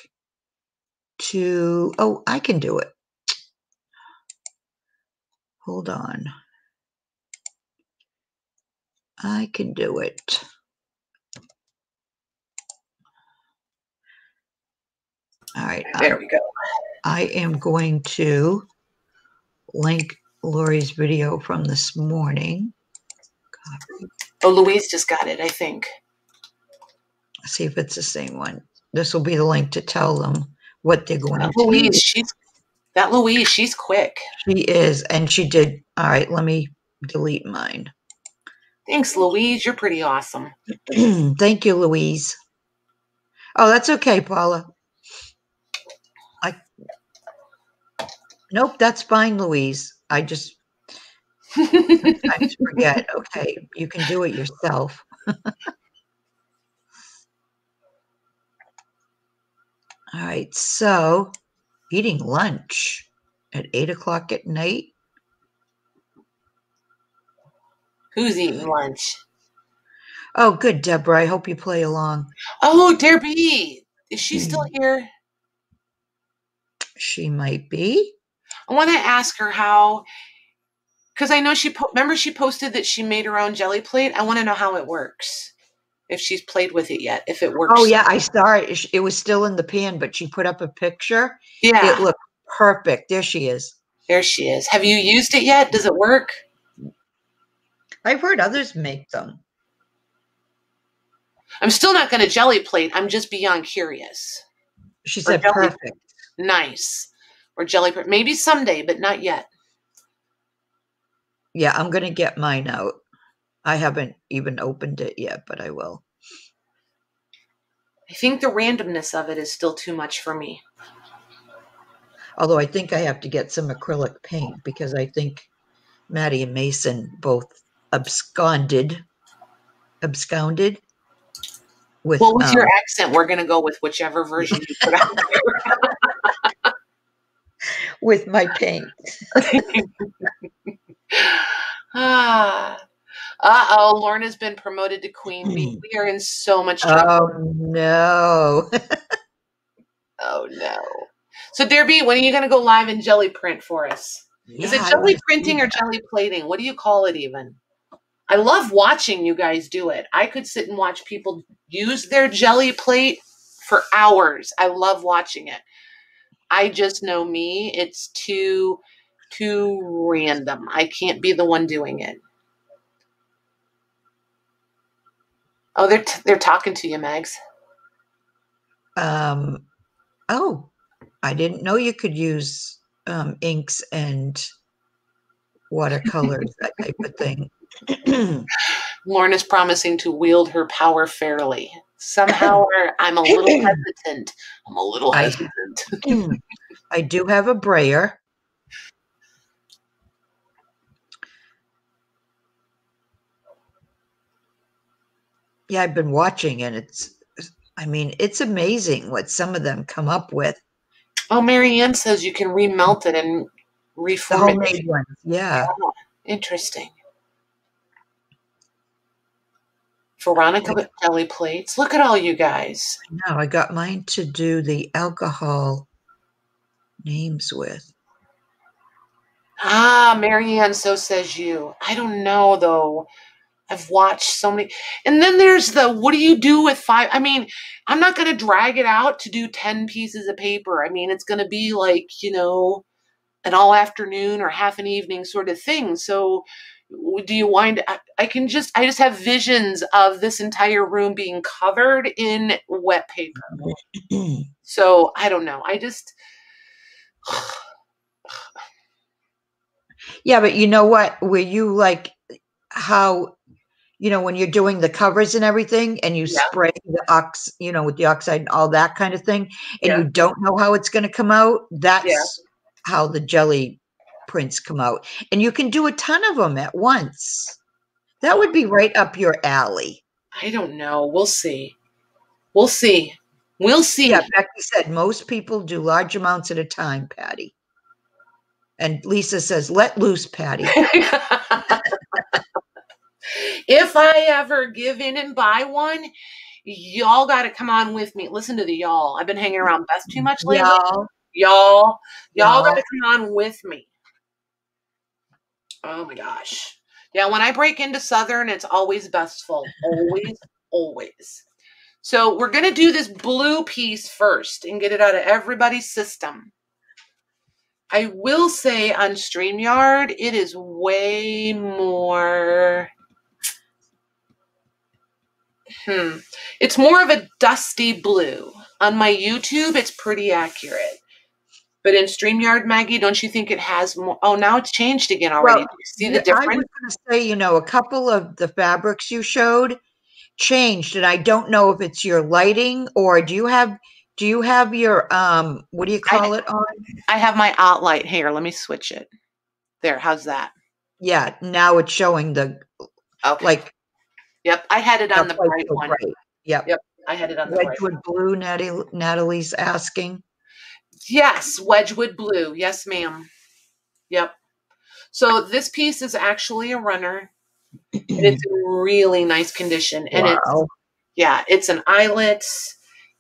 to, oh, I can do it. Hold on. I can do it. All right. There I, we go. I am going to link Lori's video from this morning. Copy. Oh, Louise just got it, I think. See if it's the same one. this will be the link to tell them what they're going That to Louise, she's that Louise, she's quick. She is, and she did. All right, let me delete mine. Thanks, Louise. You're pretty awesome. Thank you, Louise. Oh, that's okay, Paula. I Nope, that's fine, Louise. I just I forget. Okay, you can do it yourself. All right, so eating lunch at eight o'clock at night. Who's eating lunch? Oh, good, Deborah. I hope you play along. Oh, Debbie. Is she still hmm. here? She might be. I want to ask her how, because I know she, po- remember she posted that she made her own jelly plate. I want to know how it works. If she's played with it yet, if it works. Oh, yeah, I saw it. It was still in the pan, but she put up a picture. Yeah. It looked perfect. There she is. there she is. Have you used it yet? Does it work? I've heard others make them. I'm still not going to jelly plate. I'm just beyond curious. She said perfect. Nice. Or jelly plate. Maybe someday, but not yet. Yeah, I'm going to get mine out. I haven't even opened it yet, but I will. I think the randomness of it is still too much for me. Although I think I have to get some acrylic paint because I think Maddie and Mason both absconded, absconded with. Well, with your um, accent, we're going to go with whichever version you put out there. with my paint. ah. Uh oh, Lorna's been promoted to queen bee. We are in so much trouble. Oh no! oh no. So, Derby, when are you going to go live in jelly print for us? Is it jelly printing or jelly plating? What do you call it even? I love watching you guys do it. I could sit and watch people use their jelly plate for hours. I love watching it. I just know me, it's too too random. I can't be the one doing it. Oh, they're t- they're talking to you, Megs. Um, oh, I didn't know you could use um, inks and watercolors, that type of thing. Lorna's promising to wield her power fairly. Somehow I'm a little hesitant. I'm a little I- hesitant. I do have a brayer. Yeah, I've been watching and it's, I mean, it's amazing what some of them come up with. Oh, Marianne says you can remelt it and The reform it. homemade ones. Yeah. Interesting. Veronica with jelly plates. Look at all you guys. No, I got mine to do the alcohol names with. Ah, Marianne, so says you. I don't know though. I've watched so many. And then there's the what do you do with five? I mean, I'm not going to drag it out to do 10 pieces of paper. I mean, it's going to be like, you know, an all afternoon or half an evening sort of thing. So, do you wind I, I can just I just have visions of this entire room being covered in wet paper. So, I don't know. I just Yeah, but you know what? Were you like how you know when you're doing the covers and everything and you Yeah. spray the ox, you know, with the oxide and all that kind of thing, and Yeah. you don't know how it's going to come out? That's how the jelly prints come out. And you can do a ton of them at once. That would be right up your alley. I don't know. We'll see. We'll see. We'll see. Yeah, Becky said most people do large amounts at a time, Patty. And Lisa says, let loose, Patty. if I ever give in and buy one, y'all got to come on with me. Listen to the y'all. I've been hanging around Beth too much lately. Y'all. Y'all, y'all got to come on with me. Oh my gosh. Yeah, when I break into Southern, it's always Beth's fault. Always, always. So we're going to do this blue piece first and get it out of everybody's system. I will say on StreamYard, it is way more. Hmm. It's more of a dusty blue. On my YouTube, it's pretty accurate. But in StreamYard, Maggie, don't you think it has more? Oh, now it's changed again already. Well, Do you see the difference? I was going to say, you know, a couple of the fabrics you showed changed, and I don't know if it's your lighting or do you have do you have your um what do you I- call it on? I have my OttLite here. Let me switch it. There, how's that? Yeah, now it's showing the Okay. like yep, I had it on the not bright so one. bright. Yep. Yep, I had it on the bright one. Wedgwood blue, Natalie, Natalie's asking. Yes, Wedgwood blue. Yes, ma'am. Yep. So this piece is actually a runner. And it's in really nice condition. And it's yeah, it's an eyelet.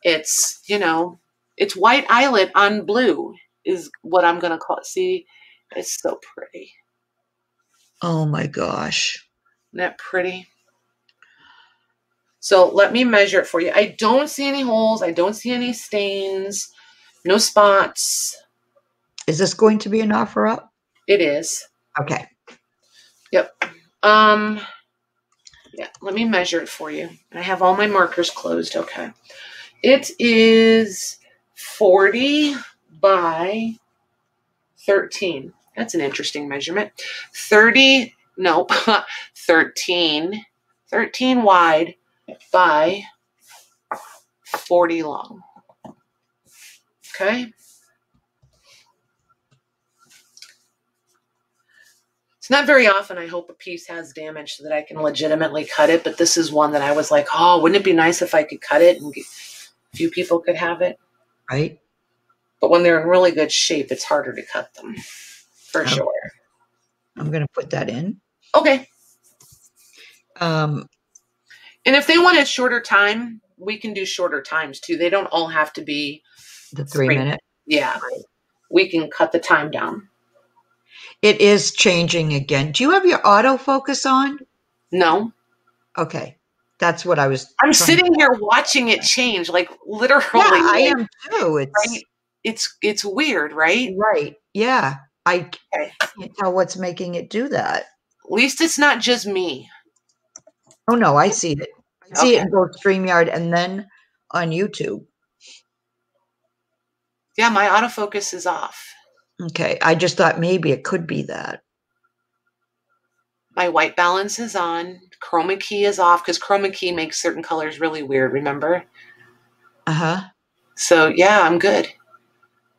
It's, you know, it's white eyelet on blue is what I'm gonna call it. See, it's so pretty. Oh my gosh. Isn't that pretty? So let me measure it for you. I don't see any holes. I don't see any stains. No spots. Is this going to be an offer up? It is. Okay. Yep. Um, yeah, let me measure it for you. I have all my markers closed. Okay. It is 40 by 13. That's an interesting measurement. 30, no, 13, 13 wide by 40 long. Okay. It's not very often I hope a piece has damage so that I can legitimately cut it, but this is one that I was like, oh, wouldn't it be nice if I could cut it and get, a few people could have it? Right. But when they're in really good shape, it's harder to cut them for sure. I'm going to put that in. Okay. Um, And if they want a shorter time, we can do shorter times too. They don't all have to be, the three Spring. minute. yeah. We can cut the time down. It is changing again. Do you have your autofocus on? No. Okay. That's what I was. I'm sitting here watching it change, like literally. Yeah, I am too. It's Right? It's it's weird, right? right. Yeah. I Okay. can't tell what's making it do that. At least it's not just me. Oh no, I see it. I see it in both StreamYard and then on YouTube. Yeah, my autofocus is off. Okay. I just thought maybe it could be that. My white balance is on. Chroma key is off because chroma key makes certain colors really weird, remember? Uh-huh. So yeah, I'm good.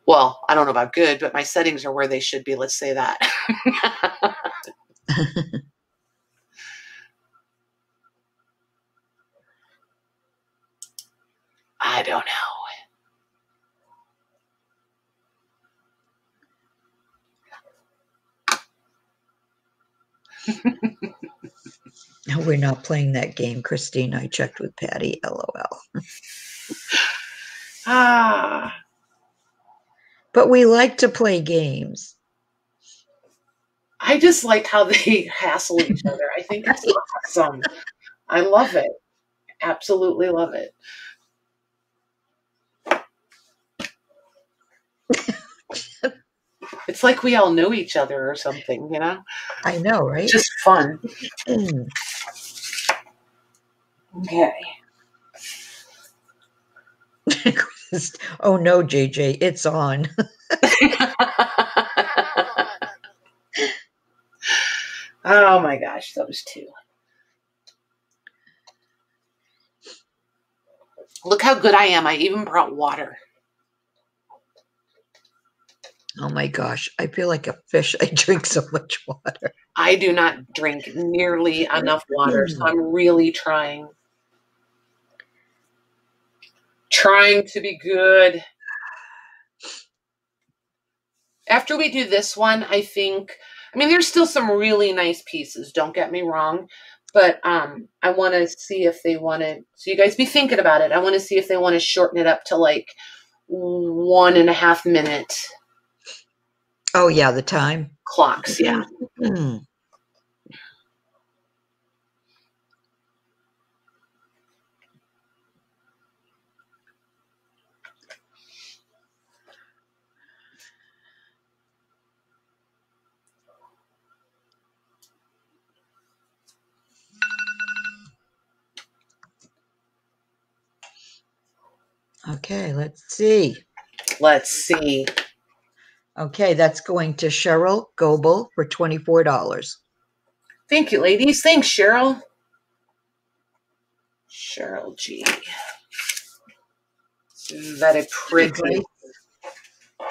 Well, I don't know about good, but my settings are where they should be, let's say that. I don't know. No, we're not playing that game, Christine. I checked with Patty. LOL. Ah, But we like to play games. I just like how they hassle each other. I think it's awesome. I love it. Absolutely love it. It's like we all know each other or something, you know? I know, right? Just fun. Mm. Okay. oh no, JJ, it's on. oh my gosh, those two. Look how good I am. I even brought water. Oh my gosh, I feel like a fish. I drink so much water. I do not drink nearly enough water, so I'm really trying. Trying to be good. After we do this one, I think I mean there's still some really nice pieces, don't get me wrong. But um I want to see if they want to so you guys be thinking about it. I want to see if they want to shorten it up to like one and a half minute Oh yeah, the time clocks. Yeah. Mm. Okay, let's see. Let's see. Okay, that's going to Cheryl Goebel for $24. Thank you, ladies. Thanks, Cheryl. Cheryl G. It's very pretty.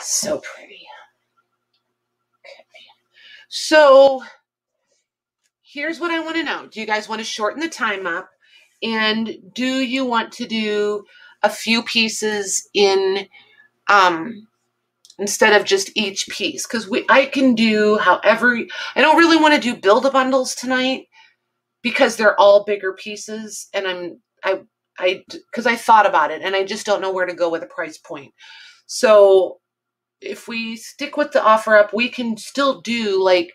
So pretty. Okay. So here's what I want to know. Do you guys want to shorten the time up? And do you want to do a few pieces in um instead of just each piece? Because we I can do however I don't really want to do build a bundles tonight because they're all bigger pieces and I'm I I because I thought about it and I just don't know where to go with a price point. So if we stick with the offer up, we can still do like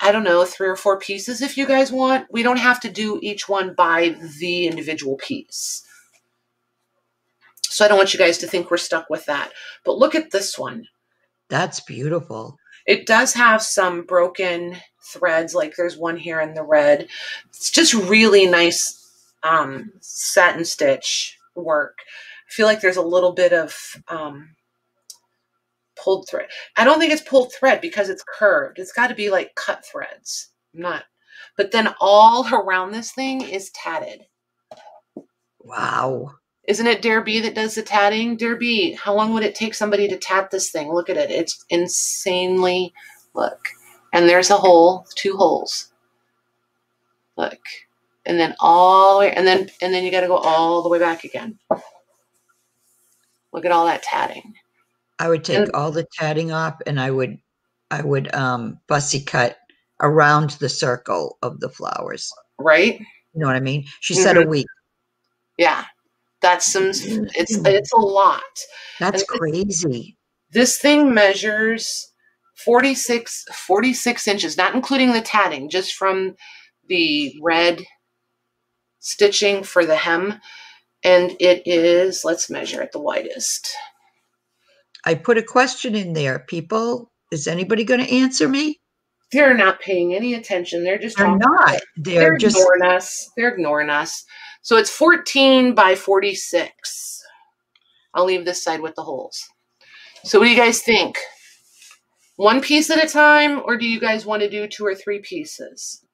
I don't know, three or four pieces if you guys want. We don't have to do each one by the individual piece. So I don't want you guys to think we're stuck with that. But look at this one. That's beautiful. It does have some broken threads, like there's one here in the red. It's just really nice um, satin stitch work. I feel like there's a little bit of um, pulled thread. I don't think it's pulled thread because it's curved. It's got to be like cut threads. I'm not. But then all around this thing is tatted. Wow. Isn't it Dare B that does the tatting? Dare B, how long would it take somebody to tat this thing? Look at it. It's insanely, look. And there's a hole, two holes. Look. And then all the way, and then, and then you got to go all the way back again. Look at all that tatting. I would take And- all the tatting off and I would I would um fussy cut around the circle of the flowers. Right? You know what I mean? She said a week. Yeah. That's some, it's, mm-hmm. it's a lot. That's And- crazy. This thing measures 46, 46 inches, not including the tatting, just from the red stitching for the hem. And it is, let's measure it the widest. I put a question in there. People, is anybody going to answer me? They're not paying any attention. They're just They're not. They're, They're just ignoring us. They're ignoring us. So it's 14 by 46. I'll leave this side with the holes. So what do you guys think? One piece at a time, or do you guys want to do two or three pieces?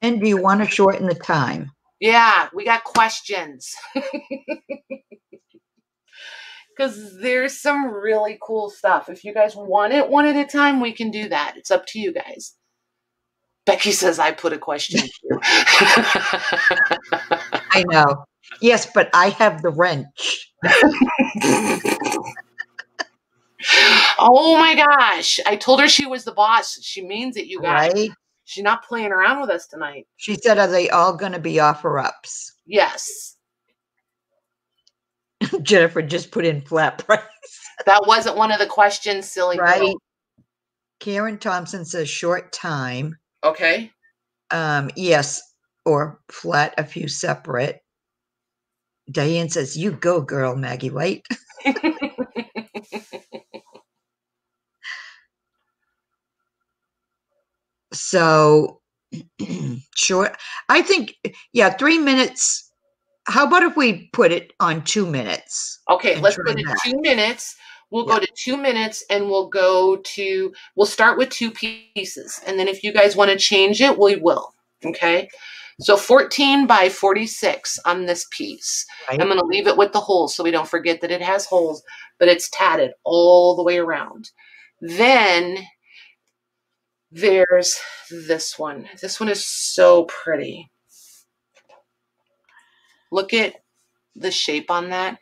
and do you want to shorten the time? Yeah, we got questions. Because there's some really cool stuff. If you guys want it one at a time, we can do that. It's up to you guys. Becky says I put a question here. I know. Yes, but I have the wrench. oh my gosh. I told her she was the boss. She means it, you guys. Right? She's not playing around with us tonight. She said, Are they all going to be offer ups? Yes. Jennifer just put in flat price. That wasn't one of the questions, silly girl. Karen Thompson says short time. Okay. Um, yes, or flat a few separate. Diane says, You go, girl, Maggie White. So sure. I think, yeah, three minutes. How about if we put it on two minutes? Okay, let's put it that. two minutes. We'll Yeah. go to two minutes and we'll go to, we'll start with two pieces. And then if you guys want to change it, we will. Okay. So 14 by 46 on this piece. Right? I'm going to leave it with the holes so we don't forget that it has holes, but it's tatted all the way around. Then there's this one. This one is so pretty. Look at the shape on that.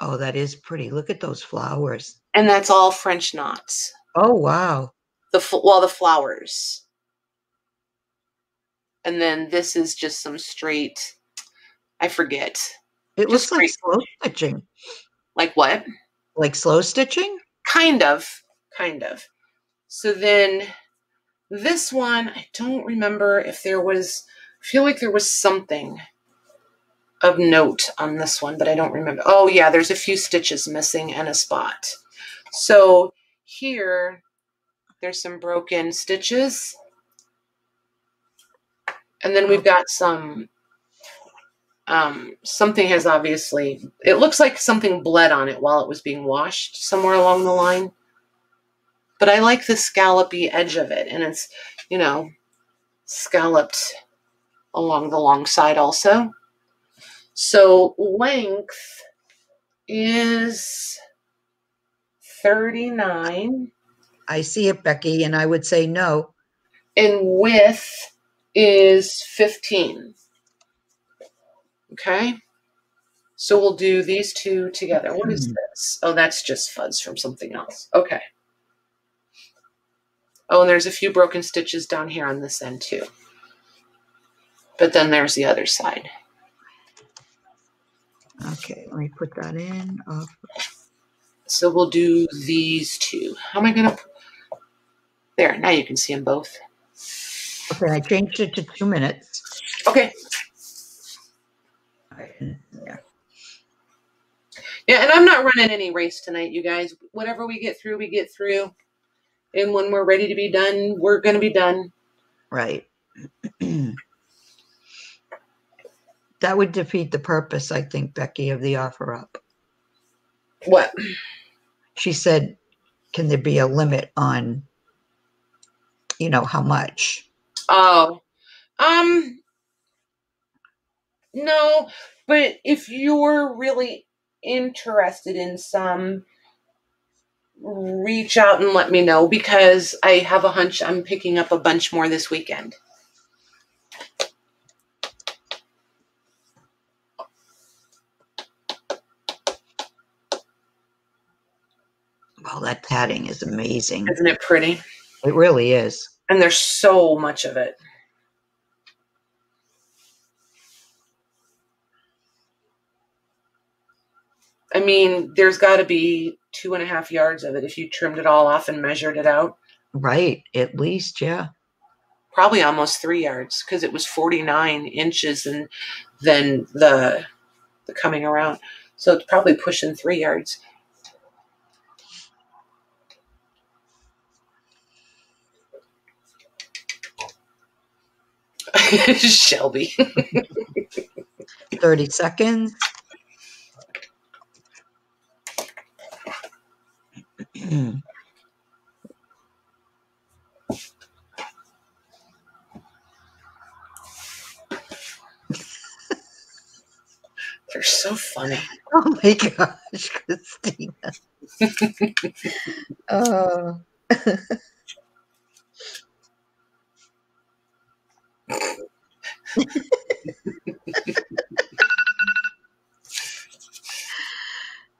Oh, that is pretty. Look at those flowers. And that's all French knots. Oh, wow. The well, the flowers. And then this is just some straight. I forget. It Just looks like slow stitching. Like what? Like slow stitching? Kind of. Kind of. So then this one, I don't remember if there was. I feel like there was something of note on this one, but I don't remember. Oh yeah, there's a few stitches missing and a spot. So here, there's some broken stitches. And then we've got some Um, something has obviously, it looks like something bled on it while it was being washed somewhere along the line. But I like the scallopy edge of it, and it's, you know, scalloped along the long side also. So length is 39 I see it, Becky, and I would say no. and width is 15. Okay? So we'll do these two together. What is Hmm. this? Oh, that's just fuzz from something else. Okay. Oh, and there's a few broken stitches down here on this end too. But then there's the other side. Okay, let me put that in. Uh, So we'll do these two. How am I going to? There, now you can see them both. Okay, I changed it to two minutes. Okay. Yeah. Yeah, and I'm not running any race tonight, you guys. Whatever we get through, we get through. And when we're ready to be done, we're going to be done. Right. that would defeat the purpose, I think, Becky, of the offer up. What? She said, can there be a limit on, you know, how much? Oh, um, no, but if you're really interested in some, reach out and let me know because I have a hunch I'm picking up a bunch more this weekend. Well, that tatting is amazing. Isn't it pretty? It really is. And there's so much of it. I mean, there's got to be two and a half yards of it if you trimmed it all off and measured it out. Right. At least, yeah. Probably almost three yards because it was 49 inches and then the the coming around. So it's probably pushing three yards. Shelby. 30 seconds. They're so funny. oh my gosh, Christina. oh.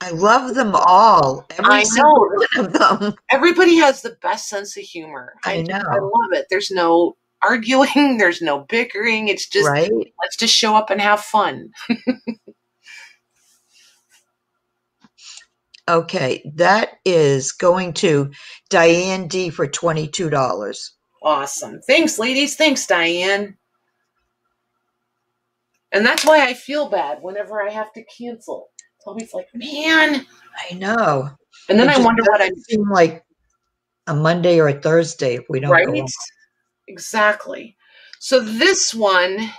I love them all. Every I know. one of them. Everybody has the best sense of humor. I I know. love it. There's no arguing. There's no bickering. It's just right? let's just show up and have fun. Okay, that is going to Diane D for $22. Awesome. Thanks, ladies. Thanks, Diane. And that's why I feel bad whenever I have to cancel. It's always like, man. I know. And then It I wonder what I doesn't seem like a Monday or a Thursday if we don't right. Exactly. So this one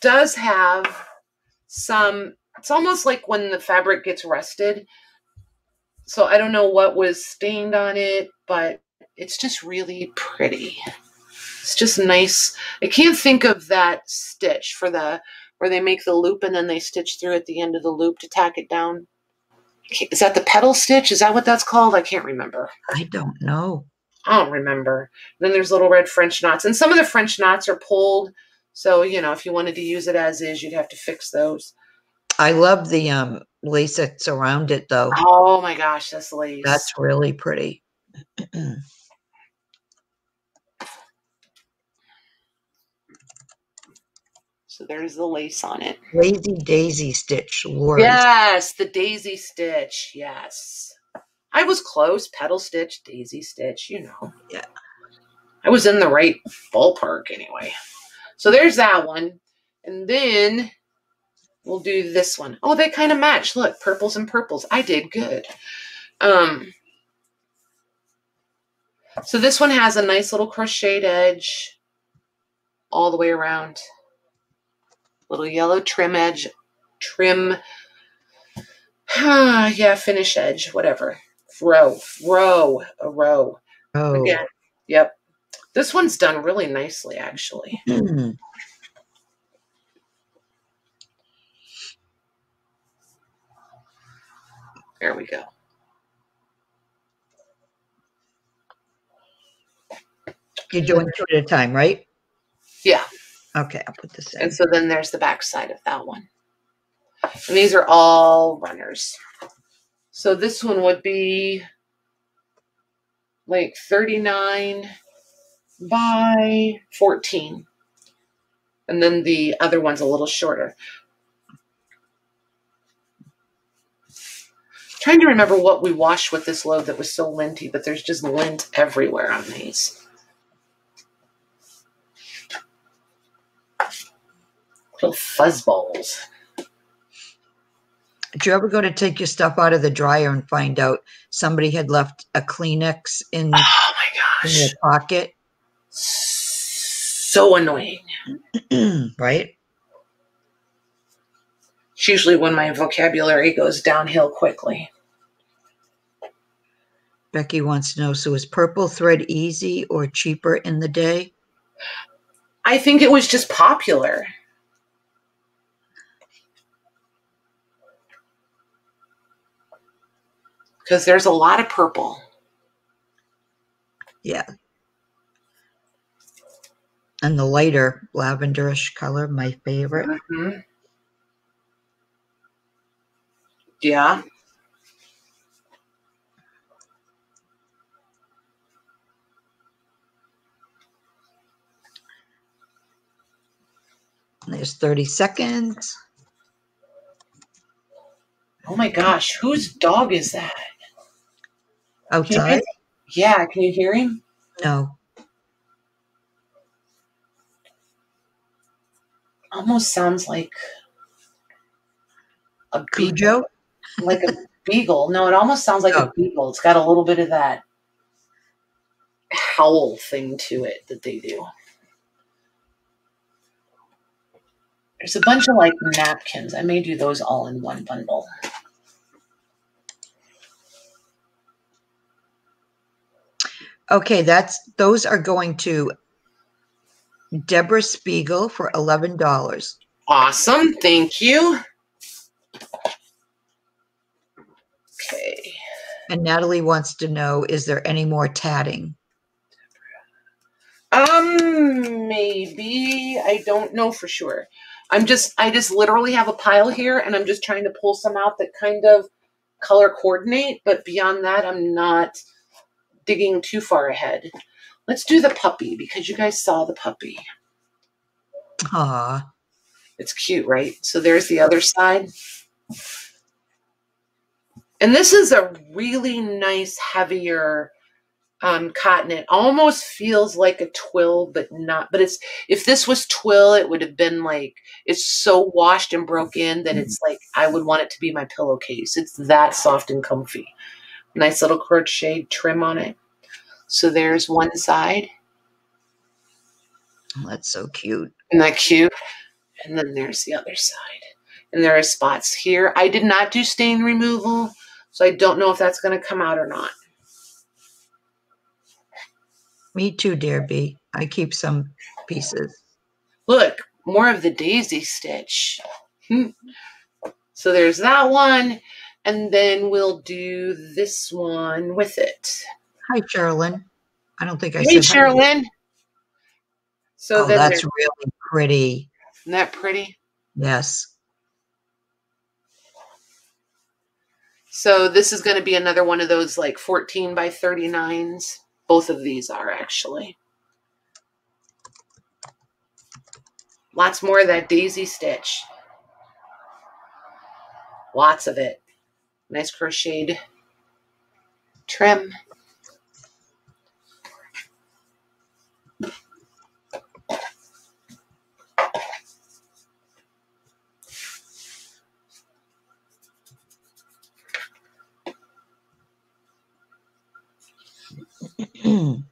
does have some. It's almost like when the fabric gets rusted. So I don't know what was stained on it, but it's just really pretty. It's just nice. I can't think of that stitch for the where they make the loop and then they stitch through at the end of the loop to tack it down. Is that the petal stitch? Is that what that's called? I can't remember. I don't know. I don't remember. Then there's little red French knots, and some of the French knots are pulled. So you know, if you wanted to use it as is, you'd have to fix those. I love the um lace that's around it though. Oh my gosh, that's lace. That's really pretty. so there's the lace on it. Lazy daisy stitch, Lord. Yes, the daisy stitch. Yes, I was close. Petal stitch, daisy stitch. You know. Yeah. I was in the right ballpark anyway. So there's that one, and then we'll do this one. Oh, they kind of match. Look, purples and purples. I did good. Um. So this one has a nice little crocheted edge all the way around. Little yellow trim edge, trim, yeah, finish edge, whatever. Row, row, a row. Oh. Again, yep. This one's done really nicely, actually. Hmm. There we go. You're doing two at a time, right? Yeah. Okay, I'll put this in. And so then there's the back side of that one. And these are all runners. So this one would be like 39 by 14. And then the other one's a little shorter. Trying to remember what we washed with this load that was so linty, but there's just lint everywhere on these. Little fuzzballs. Did you ever go to take your stuff out of the dryer and find out somebody had left a Kleenex in, Oh in your pocket? So annoying. right? It's usually when my vocabulary goes downhill quickly. Becky wants to know so is purple thread easy or cheaper in the day? I think it was just popular. Because there's a lot of purple. Yeah. And the lighter lavenderish color, my favorite. hmm Yeah. There's 30 seconds. Oh my gosh, whose dog is that? Can Outside? Yeah, can you hear him? No. Almost sounds like a beagle. Like a beagle. No, it almost sounds like Oh. a beagle. It's got a little bit of that howl thing to it that they do. There's a bunch of like napkins. I may do those all in one bundle. Okay, that's those are going to Deborah Spiegel for eleven dollars. Awesome. Thank you. Okay. And Natalie wants to know is there any more tatting? Um, maybe. I don't know for sure. I'm just, I just literally have a pile here and I'm just trying to pull some out that kind of color coordinate. But beyond that, I'm not digging too far ahead. Let's do the puppy because you guys saw the puppy. Ah, It's cute, right? So there's the other side. And this is a really nice, heavier um, cotton. It almost feels like a twill, but not. But it's if this was twill, it would have been like it's so washed and broke in that it's like I would want it to be my pillowcase. It's that soft and comfy. Nice little crochet trim on it. So there's one side. Oh, That's so cute. Isn't that cute? And then there's the other side. And there are spots here. I did not do stain removal, so I don't know if that's going to come out or not. Me too, dear B. I keep some pieces. Look, more of the daisy stitch. So there's that one. And then we'll do this one with it. Hi, Sherilyn. I don't think I Hey, said hi. Sherilyn. So Oh, that's really pretty. isn't that pretty? Yes. So this is going to be another one of those like 14 by 39s. Both of these are actually. Lots more of that daisy stitch. Lots of it. Nice crocheted trim.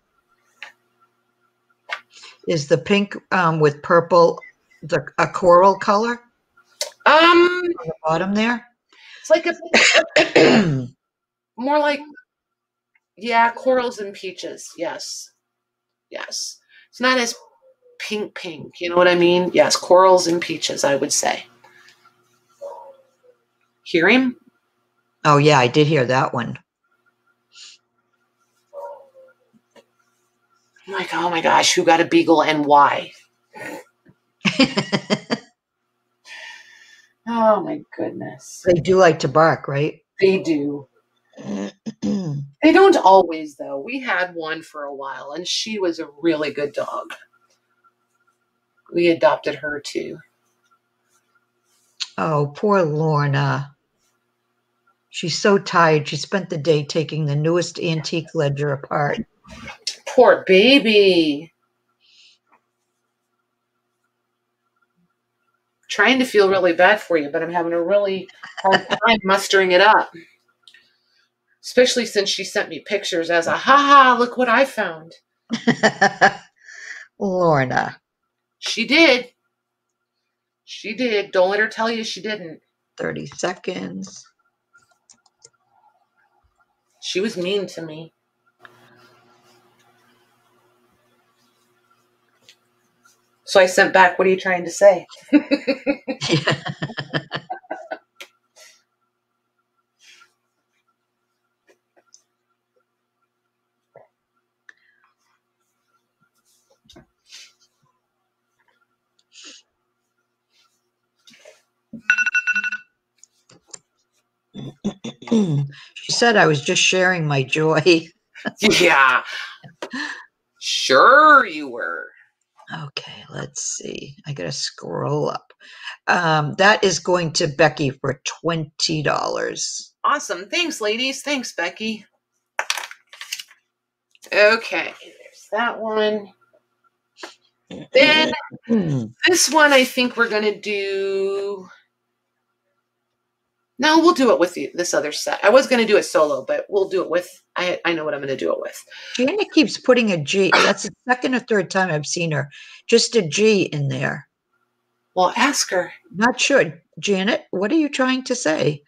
Is the pink um, with purple the a coral color Um, on the bottom there? It's like a more like yeah, corals and peaches. Yes, yes. It's not as pink, pink. You know what I mean? Yes, corals and peaches. I would say. Hear him? oh yeah, I did hear that one. Oh I'm like, oh my gosh, who got a beagle and why? Oh my goodness. they do like to bark, right? They do. They don't always, though. We had one for a while, and she was a really good dog. We adopted her too. oh, poor Lorna. She's so tired. She spent the day taking the newest antique ledger apart. Poor baby. Trying to feel really bad for you, but I'm having a really hard time mustering it up. Especially since she sent me pictures as a haha, look what I found. Lorna, She did. She did. Don't let her tell you she didn't. 30 seconds. She was mean to me. So I sent back, what are you trying to say? she said I was just sharing my joy. yeah. Sure you were. Okay, let's see. I gotta scroll up. Um, that is going to Becky for twenty dollars. Awesome. Thanks, ladies. Thanks, Becky. Okay, there's that one. Then this one, I think we're going to do. No, we'll do it with the, this other set. I was going to do it solo, but we'll do it with. I I know what I'm going to do it with. Janet keeps putting a G. That's the second or third time I've seen her. Just a G in there. Well, ask her. Not sure. Janet, what are you trying to say?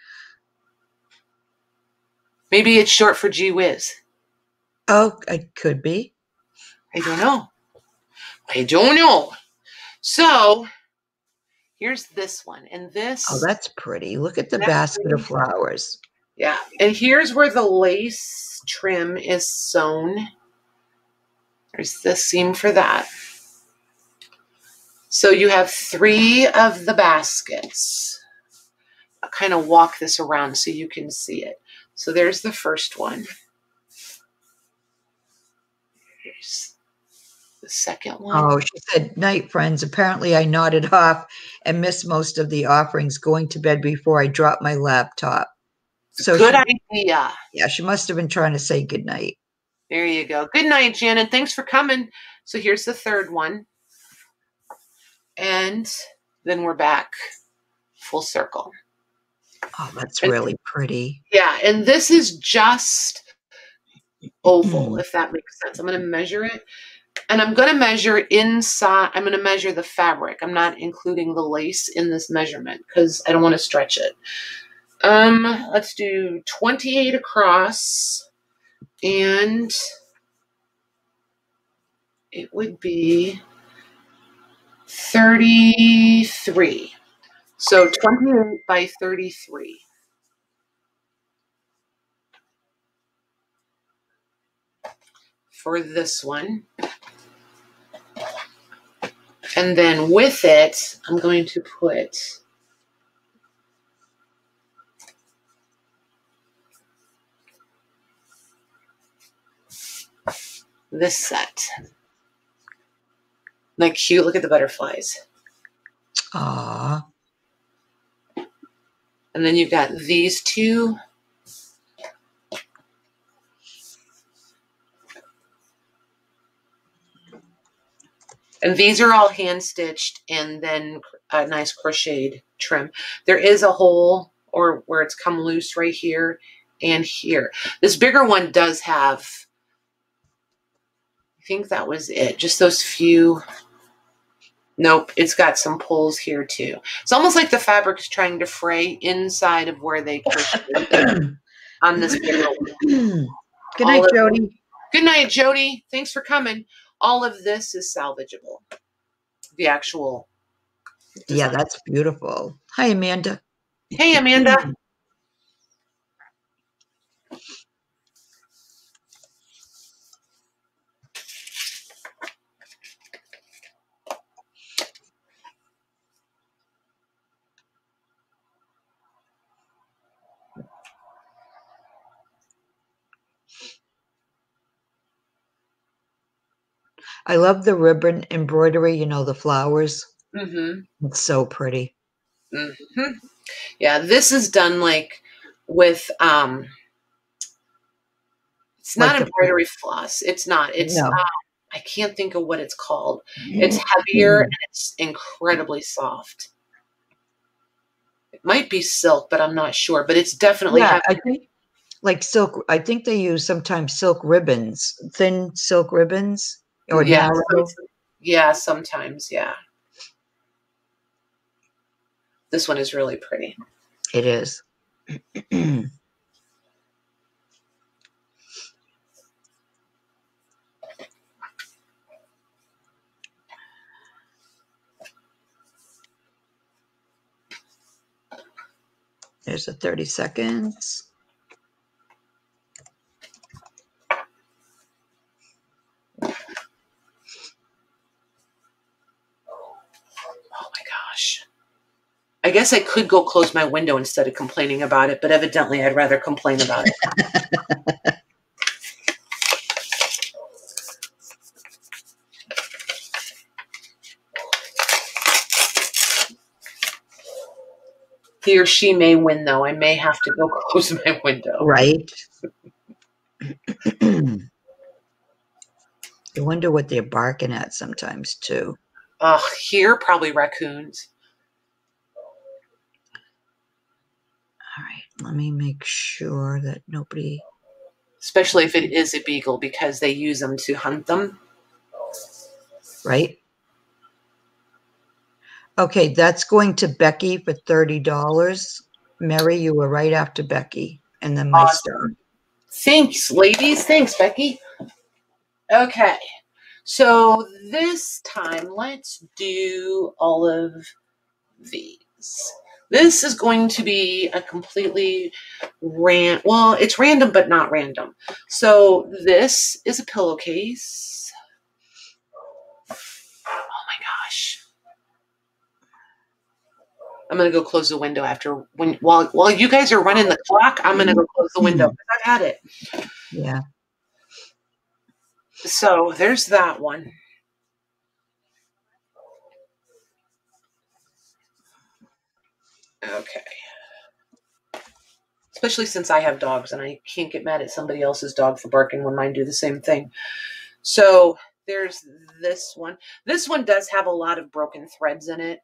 Maybe it's short for G Whiz. Oh, it could be. I don't know. I don't know. So here's this one, and this. Oh, that's pretty. Look at the basket of flowers. Yeah, and here's where the lace trim is sewn. There's the seam for that. So you have three of the baskets. I'll kind of walk this around so you can see it. So there's the first one. Here's the second one. Oh, she said, night, friends. Apparently, I nodded off and missed most of the offerings going to bed before I dropped my laptop. So, Good she, idea. yeah, she must have been trying to say good night. There you go. Good night, Janet. Thanks for coming. So here's the third one. And then we're back full circle. Oh, that's And- really pretty. Yeah, and this is just oval, if that makes sense. I'm going to measure it. And I'm going to measure inside, I'm going to measure the fabric. I'm not including the lace in this measurement because I don't want to stretch it. Um, let's do 28 across and it would be 33. So 28 by 33. For this one. And then with it, I'm going to put this set. Like cute, look at the butterflies. Aw, And then you've got these two. And these are all hand stitched and then a nice crocheted trim. There is a hole or where it's come loose right here and here. This bigger one does have, I think that was it, just those few Nope, it's got some pulls here too. It's almost like the fabric's trying to fray inside of where they crocheted on this middle. Good night, Jody. Good night, Jody. Thanks for coming. All of this is salvageable. The actual. Yeah, that's beautiful. Hi, Amanda. Hey, Amanda. I love the ribbon embroidery, you know, the flowers. Mm-hmm. It's so pretty. Mm-hmm. Yeah, this is done like with um. It's Like not the- embroidery floss. It's not. It's No. I can't think of what it's called. It's heavier and it's incredibly soft. It might be silk, but I'm not sure. But it's definitely yeah, heavy. I think like silk. I think they use sometimes silk ribbons, thin silk ribbons, or yeah, narrow. yeah, sometimes, yeah. This one is really pretty. It is. There's the 30 seconds. Oh my gosh. I guess I could go close my window instead of complaining about it, but evidently I'd rather complain about it. he or she may win, though. I may have to go close my window. Right. I wonder what they're barking at sometimes too. Ugh, here, probably raccoons. All right, let me make sure that nobody. Especially if it is a beagle, because they use them to hunt them. Right. Okay, that's going to Becky for thirty dollars. Mary, you were right after Becky, and then my Awesome. star. Thanks, ladies. Thanks, Becky. Okay. So this time, let's do all of these. This is going to be a completely ran. Well, it's random, but not random. So this is a pillowcase. Oh my gosh. I'm gonna go close the window after when while while you guys are running the clock. I'm gonna go close the window mm-hmm. I've had it. Yeah. So there's that one. Okay. Especially since I have dogs and I can't get mad at somebody else's dog for barking when mine do the same thing. So there's this one. This one does have a lot of broken threads in it.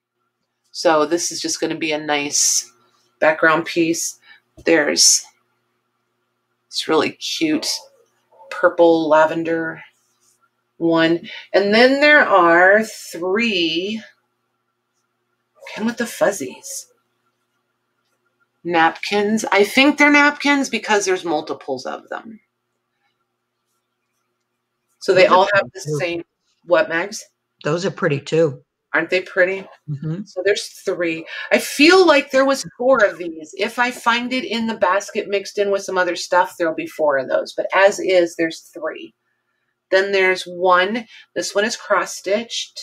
So this is just going to be a nice background piece. There's this really cute purple lavender one. And then there are three come with the fuzzies. Napkins. I think they're napkins because there's multiples of them. So they Those all have the too. same what mags? Those are pretty too. Aren't they pretty? hmm So there's three. I feel like there was four of these. If I find it in the basket mixed in with some other stuff, there'll be four of those. But as is, there's three. Then there's one. This one is cross stitched.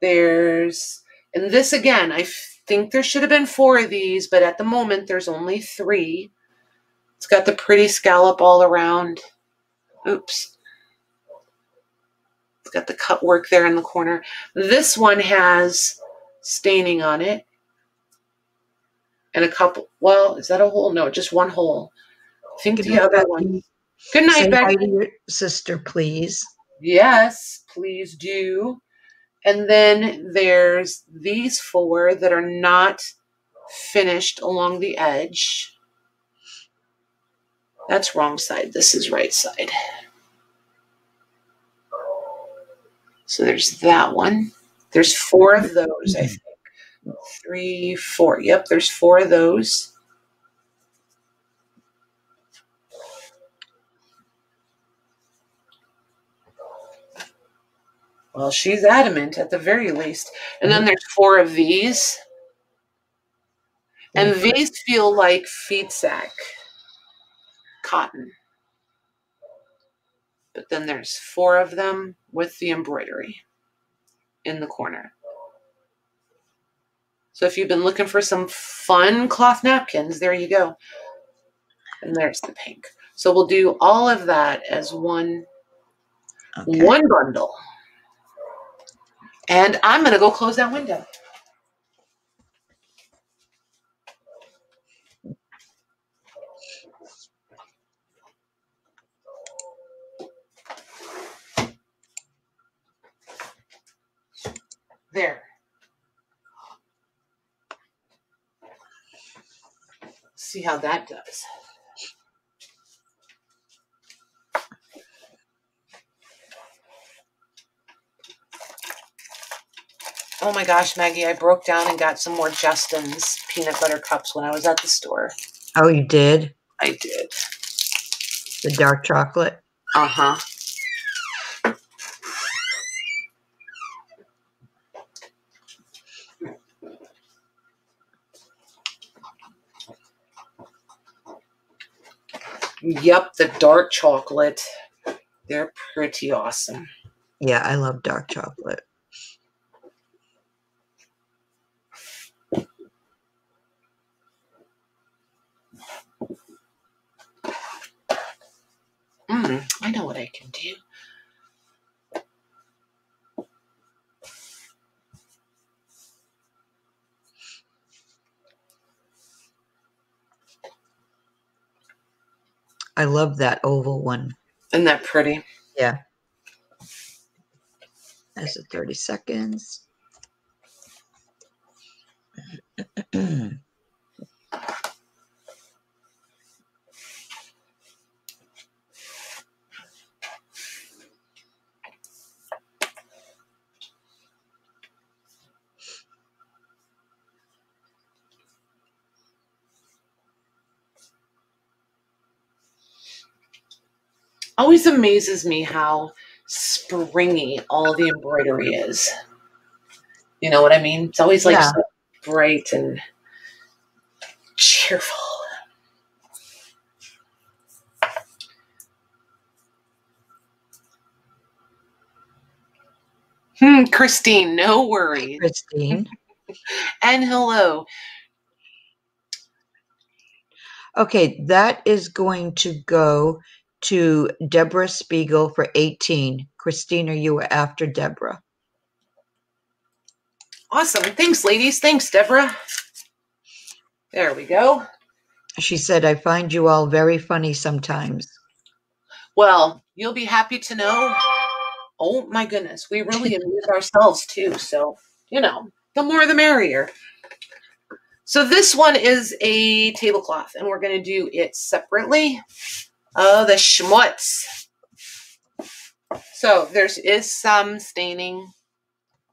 There's, and this again, I think there should have been four of these, but at the moment there's only three. It's got the pretty scallop all around. Oops. It's got the cut work there in the corner. This one has staining on it. And a couple, well, is that a hole? No, just one hole. I think Good the other one. Good night, Say hi Becky. sister, please. Yes, please do. And then there's these four that are not finished along the edge. That's wrong side. This is right side. So there's that one. There's four of those, I hmm. think. Three, four. Yep, there's four of those. Well, she's adamant at the very least. And then mhm. there's four of these. And mhm. these feel like feed sack cotton. But then there's four of them with the embroidery in the corner. So if you've been looking for some fun cloth napkins, there you go. And there's the pink. So we'll do all of that as one Okay. one bundle. And I'm going to go close that window. There. See how that does. Oh my gosh, Maggie, I broke down and got some more Justin's peanut butter cups when I was at the store. Oh, you did? I did. The dark chocolate? Uh huh. Yep, the dark chocolate. They're pretty awesome. Yeah, I love dark chocolate. Mm, I know what I can do. I love that oval one. Isn't that pretty? Yeah. That's the 30 seconds. Always amazes me how springy all the embroidery is. You know what I mean? It's always like Yeah. so bright and cheerful. Hmm, Christine, no worries. Christine. And hello. Okay, that is going to go to Deborah Spiegel for 18. Christina, you were after Deborah. Awesome. Thanks, ladies. Thanks, Deborah. There we go. She said, I find you all very funny sometimes. Well, you'll be happy to know. Oh my goodness, we really amuse ourselves too. So, you know, the more the merrier. So, this one is a tablecloth, and we're going to do it separately. Oh, the schmutz. So, there's is some staining.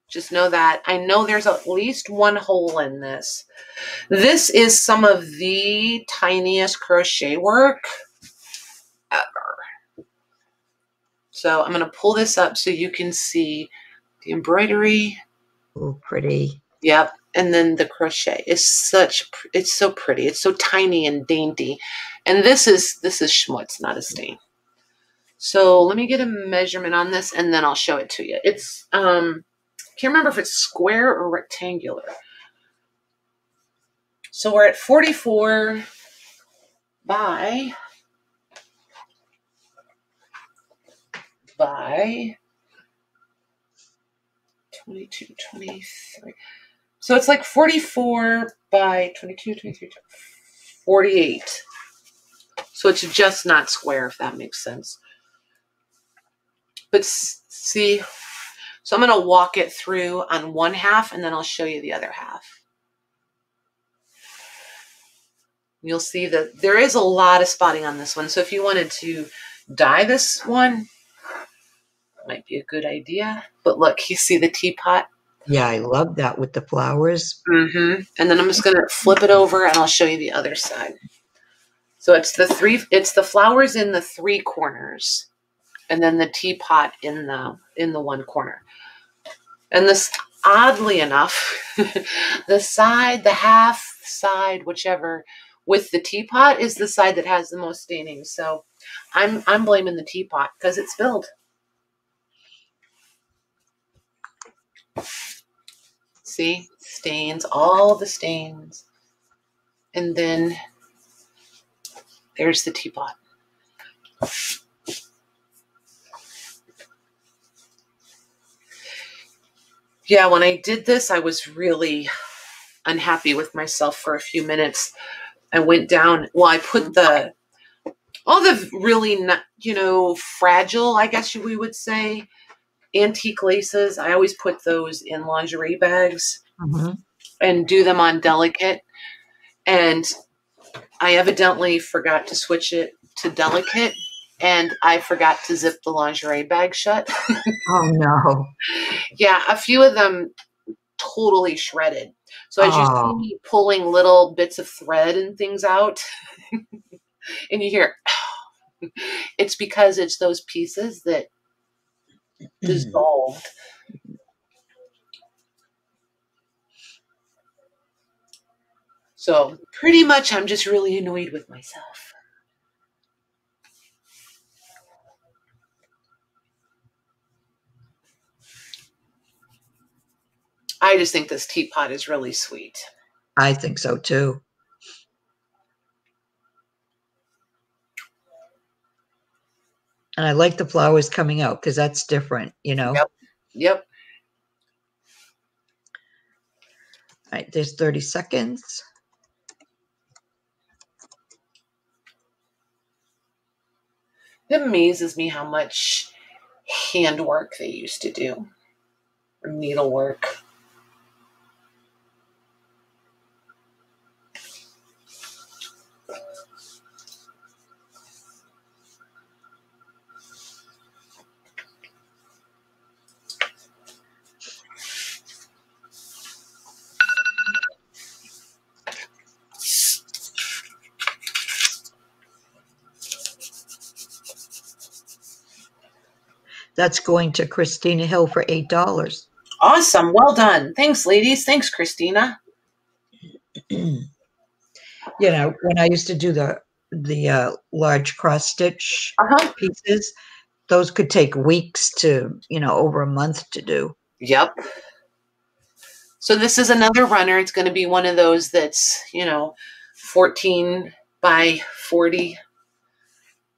Just know that. I know there's at least one hole in this. This is some of the tiniest crochet work ever. So I'm going to pull this up so you can see the embroidery. Oh, pretty. Yep. And then the crochet is such, it's so pretty. It's so tiny and dainty. And this is, this is schmutz, not a stain. So let me get a measurement on this and then I'll show it to you. It's, um, can't remember if it's square or rectangular. So we're at 44 by by 22, 23. So it's like 44 by 22, 23, 48. So it's just not square, if that makes sense. But see, so I'm going to walk it through on one half and then I'll show you the other half. You'll see that there is a lot of spotting on this one. So if you wanted to dye this one, might be a good idea. But look, you see the teapot? Yeah, I love that with the flowers. Mm-hmm. And then I'm just gonna flip it over and I'll show you the other side. So it's the three it's the flowers in the three corners and then the teapot in the in the one corner. And this oddly enough, the side, the half side, whichever, with the teapot is the side that has the most staining. So I'm I'm blaming the teapot because it's spilled. See, stains, all the stains. And then there's the teapot. Yeah, when I did this, I was really unhappy with myself for a few minutes. I went down, well, I put the, all the really, not, you know, fragile, I guess we would say, antique laces. I always put those in lingerie bags Mm-hmm. and do them on delicate. And I evidently forgot to switch it to delicate. And I forgot to zip the lingerie bag shut. Oh no. yeah, a few of them totally shredded. So as you Oh. see me pulling little bits of thread and things out, and you hear, it's because it's those pieces that mm-hmm. dissolved. So pretty much, I'm just really annoyed with myself. I just think this teapot is really sweet. I think so too. And I like the flowers coming out because that's different, you know. Yep. Yep. All right, there's 30 seconds. It amazes me how much handwork they used to do, or needlework. That's going to Christina Hill for $8. Awesome. Well done. Thanks, ladies. Thanks, Christina. you know, when I used to do the the uh, large cross stitch Uh huh. pieces, those could take weeks to, you know, over a month to do. Yep. So this is another runner. It's going to be one of those that's, you know, 14 by 40.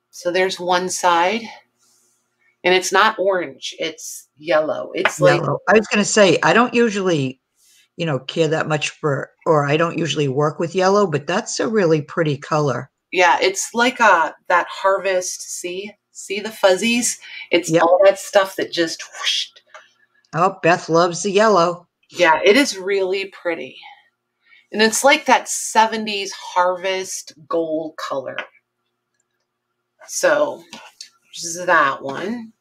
So there's one side. And it's not orange, it's yellow. It's like Yellow. I was going to say, I don't usually, you know, care that much for, or I don't usually work with yellow, but that's a really pretty color. yeah, it's like a that harvest. See, see the fuzzies. It's Yep. all that stuff that just whooshed. Oh, Beth loves the yellow. Yeah, it is really pretty, and it's like that '70s harvest gold color. So, there's that one,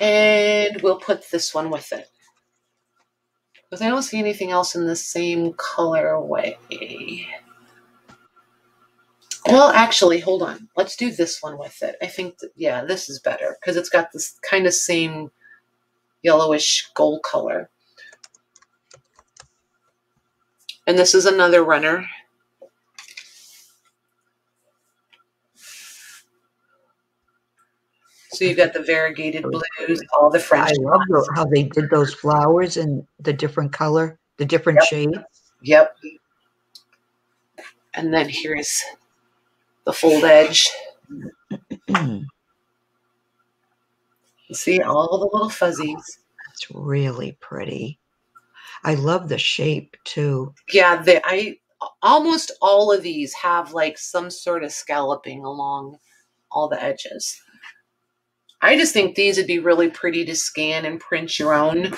and we'll put this one with it because I don't see anything else in the same colorway. Well, actually, hold on. Let's do this one with it. I think, that, yeah, this is better because it's got this kind of same yellowish gold color. And this is another runner. So you've got the variegated oh, blues, all the French. I love tho- how they did those flowers and the different color, the different Yep. shades. Yep. And then here's the fold edge. See all the little fuzzies. That's really pretty. I love the shape too. Yeah, they, I almost all of these have like some sort of scalloping along all the edges. I just think these would be really pretty to scan and print your own.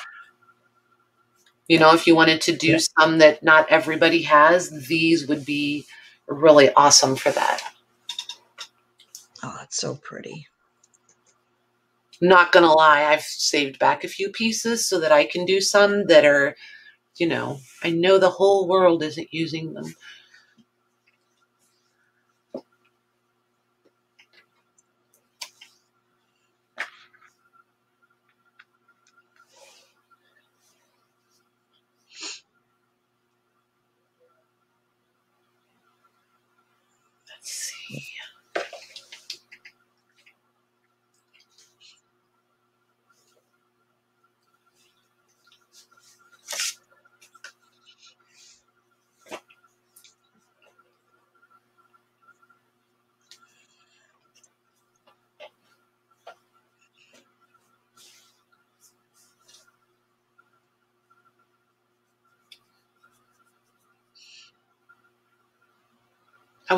You know, if you wanted to do Yeah. some that not everybody has, these would be really awesome for that. Oh, it's so pretty. Not gonna lie, I've saved back a few pieces so that I can do some that are, you know, I know the whole world isn't using them. Let's see.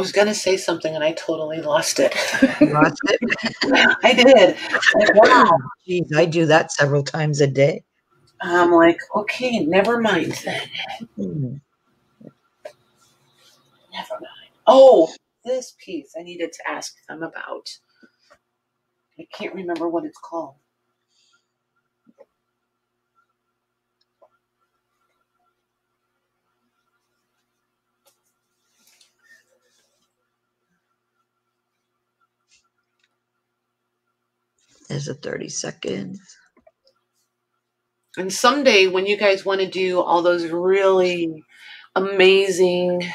I was gonna say something and I totally lost it. Lost it? I did. Like, wow. Jeez, I do that several times a day. I'm like, okay, never mind then. Hmm. Never mind. Oh, this piece I needed to ask them about. I can't remember what it's called. There's a 30 seconds. And someday, when you guys want to do all those really amazing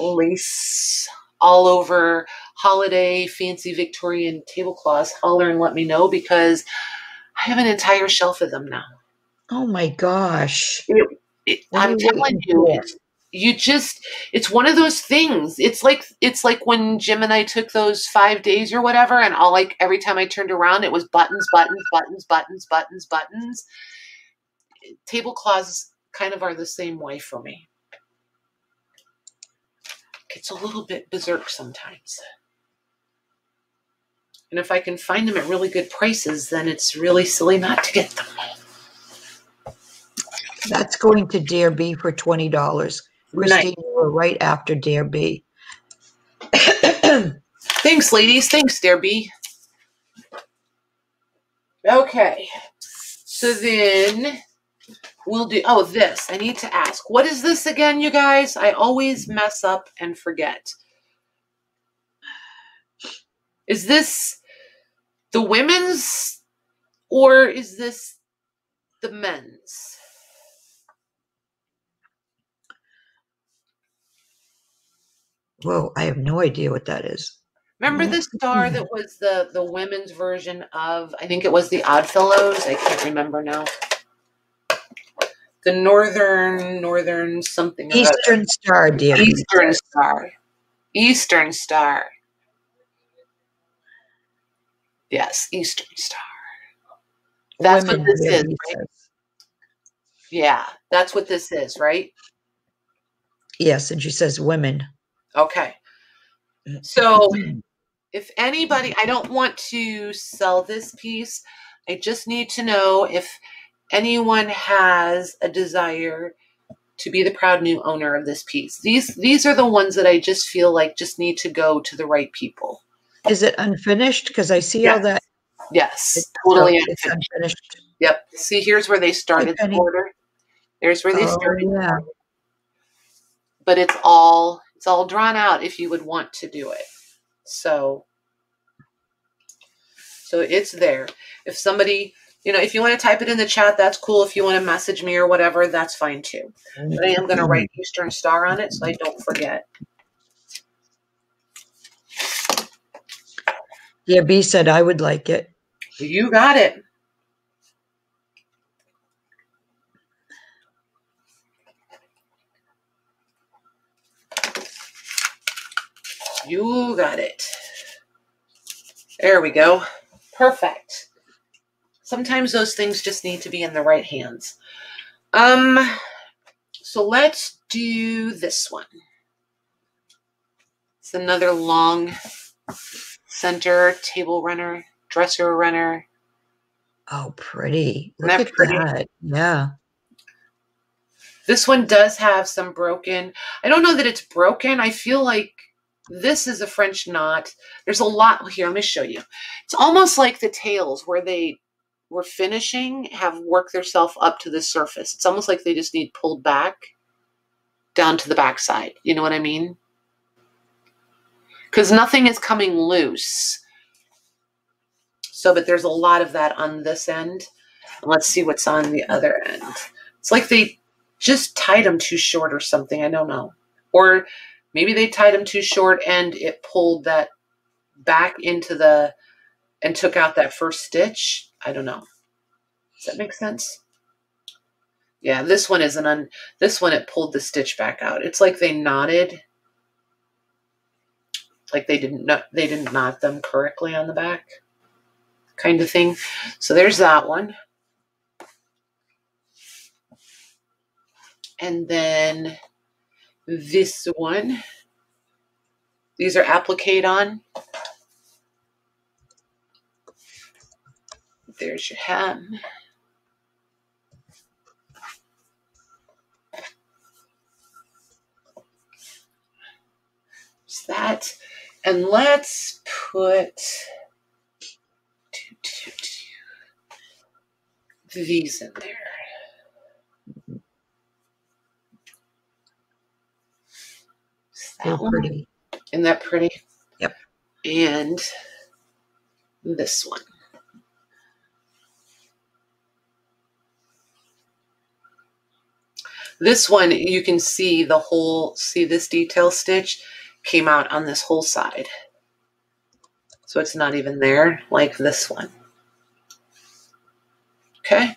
lace all over holiday fancy Victorian tablecloths, holler and let me know because I have an entire shelf of them now. Oh my gosh. It, are I'm telling you, it's, you just it's one of those things. It's like it's like when Jim and I took those five days or whatever, and all like every time I turned around, it was buttons, buttons, buttons, buttons, buttons, buttons. Tablecloths kind of are the same way for me. Gets a little bit berserk sometimes. And if I can find them at really good prices, then it's really silly not to get them. That's going to Dare B for $20. Nice. Christine, you were right after Dare B. Thanks, ladies. Thanks, dear B. Okay. So then we'll do, oh, this. I need to ask. What is this again, you guys? I always mess up and forget. Is this the women's or is this the men's? Whoa, I have no idea what that is. Remember the star that was the the women's version of I think it was the Oddfellows. I can't remember now. The northern northern something. Eastern Star, dear. Eastern Star. Eastern Star. Yes, Eastern Star. That's Women, what this is, right? Yeah, that's what this is, right? Yes, and she says women. Okay. Mm. So mm. if anybody, I don't want to sell this piece. I just need to know if anyone has a desire to be the proud new owner of this piece. These these are the ones that I just feel like just need to go to the right people. Is it unfinished? Because I see all that. Yes, it's- totally unfinished. unfinished. Yep. See, here's where they started the Penny. border. There's where they Oh, started, yeah. but it's all it's all drawn out if you would want to do it. So so it's there. If somebody, you know, if you want to type it in the chat, that's cool. If you want to message me or whatever, that's fine too. But I am going to write Eastern Star on it so I don't forget. Yeah, B said I would like it. You got it. You got it. There we go. Perfect. Sometimes those things just need to be in the right hands. Um so let's do this one. It's another long center table runner, dresser runner. Oh, pretty. Look at pretty? that. Yeah. This one does have some broken. I don't know that it's broken. I feel like This is a French knot. There's a lot oh, here. Let me show you. It's almost like the tails where they were finishing have worked themselves up to the surface. It's almost like they just need pulled back down to the backside. You know what I mean? Because nothing is coming loose. So, but there's a lot of that on this end. Let's see what's on the other end. It's like they just tied them too short or something. I don't know. Or maybe they tied them too short and it pulled that back into the and took out that first stitch. I don't know. Does that make sense? Yeah, this one is an un this one it pulled the stitch back out. It's like they knotted like they didn't know they didn't knot them correctly on the back kind of thing. So there's that one. And then this one. These are applique on. There's your hem. There's that. And let's put these in there. They're pretty. Isn't that pretty? Yep. And this one. This one, you can see the whole, see this detail stitch came out on this whole side. So it's not even there like this one. Okay.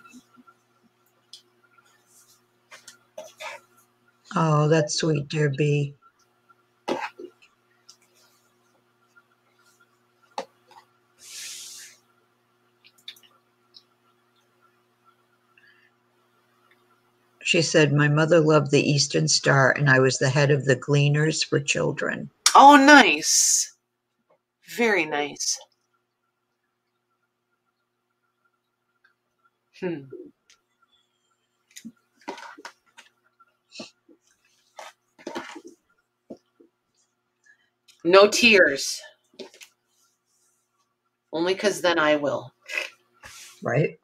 Oh, that's sweet, dear B. She said, My mother loved the Eastern Star, and I was the head of the Gleaners for Children. Oh, nice. Very nice. Hmm. No tears. Only because then I will. Right?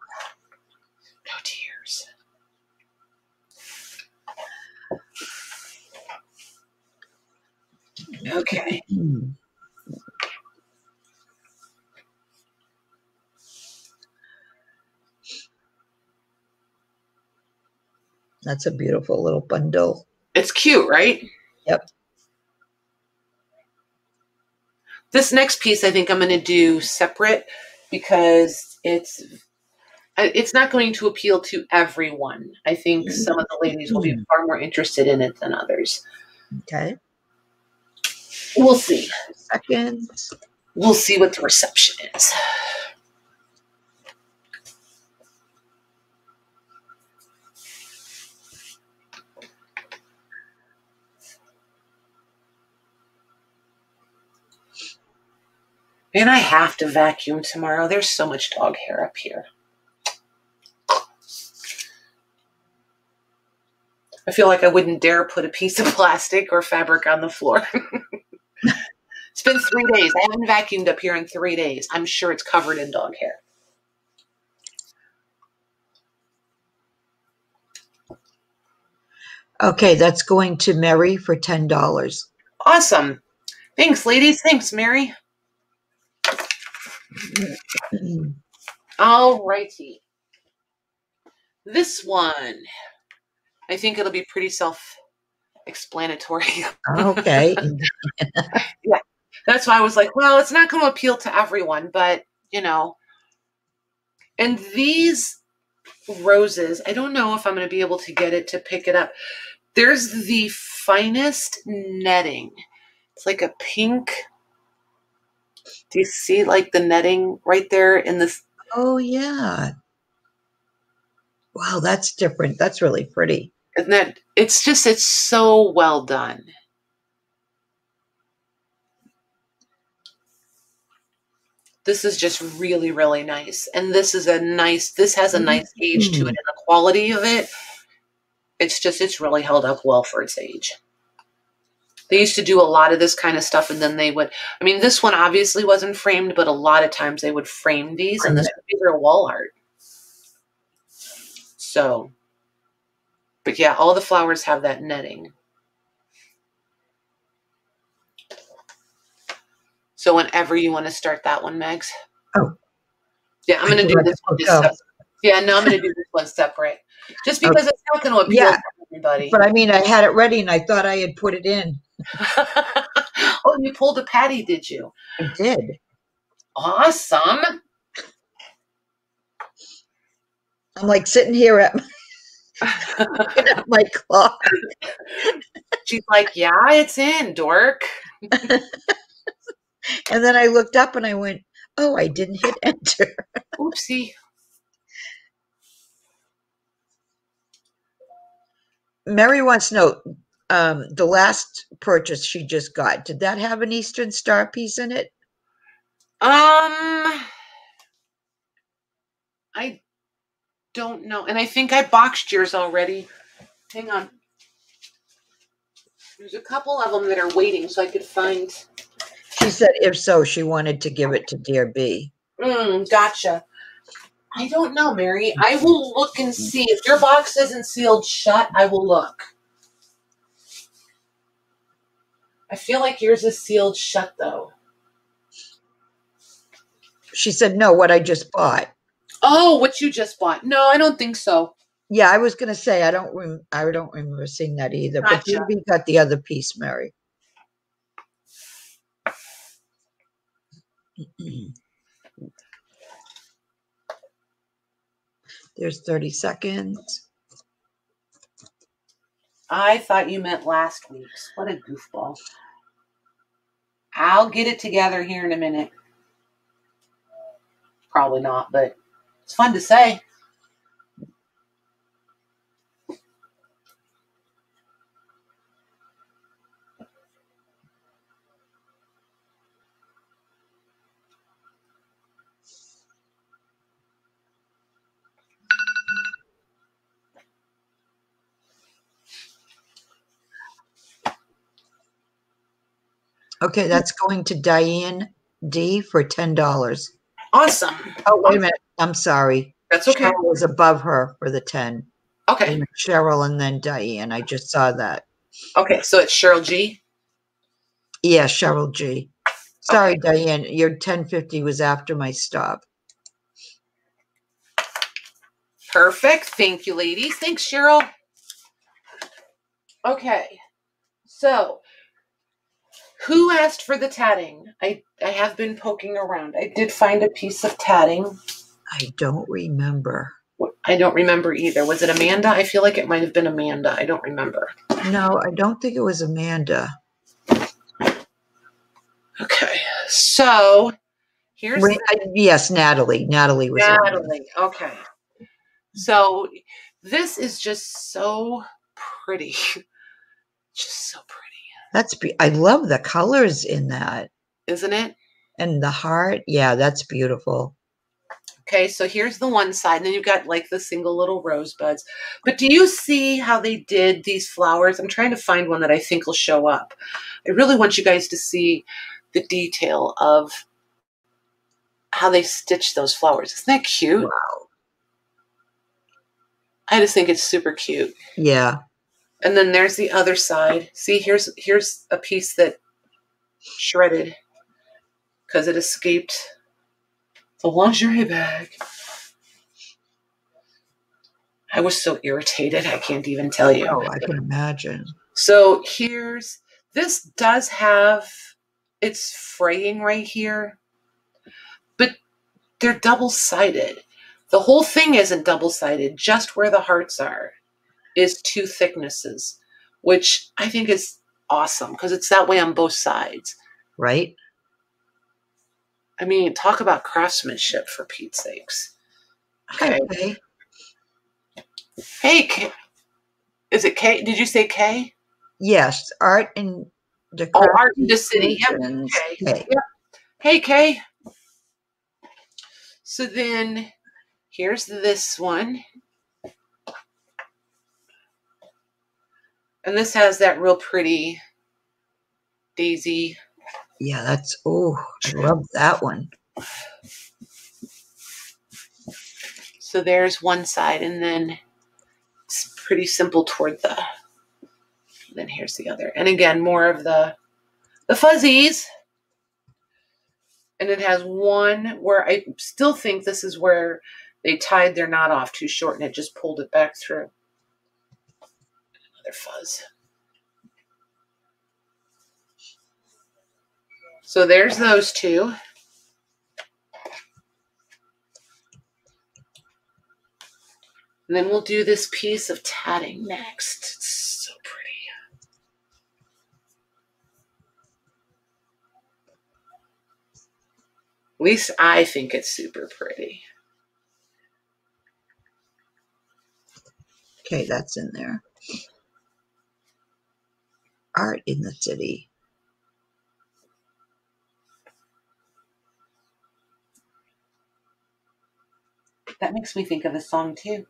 Okay. That's a beautiful little bundle. It's cute, right? Yep. This next piece I think I'm going to do separate because it's it's not going to appeal to everyone. I think mm-hmm. some of the ladies will be far more interested in it than others. Okay. We'll see. Seconds. We'll see what the reception is. And I have to vacuum tomorrow. There's so much dog hair up here. I feel like I wouldn't dare put a piece of plastic or fabric on the floor. it's been three days. I haven't vacuumed up here in three days. I'm sure it's covered in dog hair. Okay, that's going to Mary for ten dollars. Awesome. Thanks, ladies. Thanks, Mary. All righty. This one, I think it'll be pretty self explanatory. Oh, okay. Yeah. That's why I was like, well, it's not going to appeal to everyone, but you know. And these roses, I don't know if I'm going to be able to get it to pick it up. There's the finest netting. It's like a pink. Do you see like the netting right there in this? Oh yeah. Wow, that's different. That's really pretty. Isn't that? It's just it's so well done. This is just really really nice, and this is a nice. This has a nice mm-hmm. age to it, and the quality of it. It's just it's really held up well for its age. They used to do a lot of this kind of stuff, and then they would. I mean, this one obviously wasn't framed, but a lot of times they would frame these, and this these are wall art. So, but yeah, all the flowers have that netting. So whenever you want to start that one, Megs. Oh. Yeah, I'm going to do this one just separate. Yeah, no, I'm going to do this one separate. Just because it's not going to appeal Yeah. to everybody. But I mean, I had it ready and I thought I had put it in. oh, you pulled a patty, did you? I did. Awesome. I'm like sitting here at my, looking at my clock. She's like, yeah, it's in, dork. And then I looked up and I went, oh, I didn't hit enter. Oopsie. Mary wants to know um, the last purchase she just got, did that have an Eastern Star piece in it? Um, I don't know. And I think I boxed yours already. Hang on. There's a couple of them that are waiting so I could find. She said if so, she wanted to give it to Dear B. Mm, gotcha. I don't know, Mary. I will look and see. If your box isn't sealed shut, I will look. I feel like yours is sealed shut, though. She said, no, what I just bought. Oh, what you just bought? No, I don't think so. Yeah, I was going to say, I don't rem- I don't remember seeing that either. But Gotcha. Dear B got the other piece, Mary. There's 30 seconds. I thought you meant last week's. What a goofball. I'll get it together here in a minute. Probably not, but it's fun to say. Okay, that's going to Diane D for $10. Awesome. Oh, wait a minute. I'm sorry. That's okay. Cheryl was above her for the 10. Okay. And Cheryl and then Diane. I just saw that. Okay. So it's Cheryl G. Yeah, Cheryl G. Sorry, Diane. Your 1050 was after my stop. Perfect. Thank you, ladies. Thanks, Cheryl. Okay. So, who asked for the tatting? I, I have been poking around. I did find a piece of tatting. I don't remember. I don't remember either. Was it Amanda? I feel like it might have been Amanda. I don't remember. No, I don't think it was Amanda. Okay. So, here's Wait, I, yes, Natalie. Natalie was. in there. Natalie. Okay. So, this is just so pretty. Just so pretty, That's. Be- I love the colors in that isn't it? and the heart. Yeah, that's beautiful. Okay, so here's the one side, and then you've got like the single little rosebuds. But do you see how they did these flowers? I'm trying to find one that I think will show up. I really want you guys to see the detail of how they stitched those flowers. Isn't that cute? Wow. I just think it's super cute. Yeah. And then there's the other side. See, here's here's a piece that shredded because it escaped the lingerie bag. I was so irritated, I can't even tell you. Oh, I can imagine. So here's this does have it's fraying right here, but they're double sided. The whole thing isn't double sided, just where the hearts are is two thicknesses, which I think is awesome because it's that way on both sides. Right? I mean, talk about craftsmanship for Pete's sakes. Okay. Okay. Hey, K- is it K? Did you say K? Yes, art and the Oh, Art in the City. Yep. Creations. Okay. Okay. Yep. Hey, Kay. So then here's this one. And this has that real pretty daisy. Yeah, that's oh, I love that one. So there's one side, and then it's pretty simple toward the. Then here's the other, and again more of the the fuzzies. And it has one where I still think this is where they tied their knot off too short, and it just pulled it back through. Another fuzz. So there's those two. And then we'll do this piece of tatting next. It's so pretty. At least I think it's super pretty. Okay, that's in there. Art in the city. That makes me think of a song too.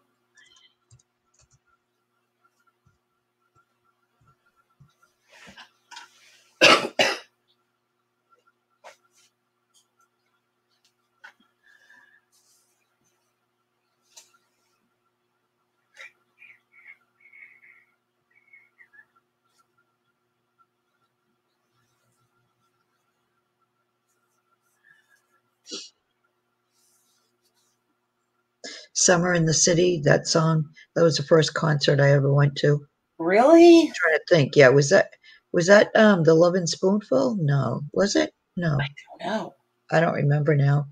Summer in the City, that song. That was the first concert I ever went to. Really? I'm trying to think. Yeah, was that was that um the Lovin' Spoonful? No. Was it? No. I don't know. I don't remember now.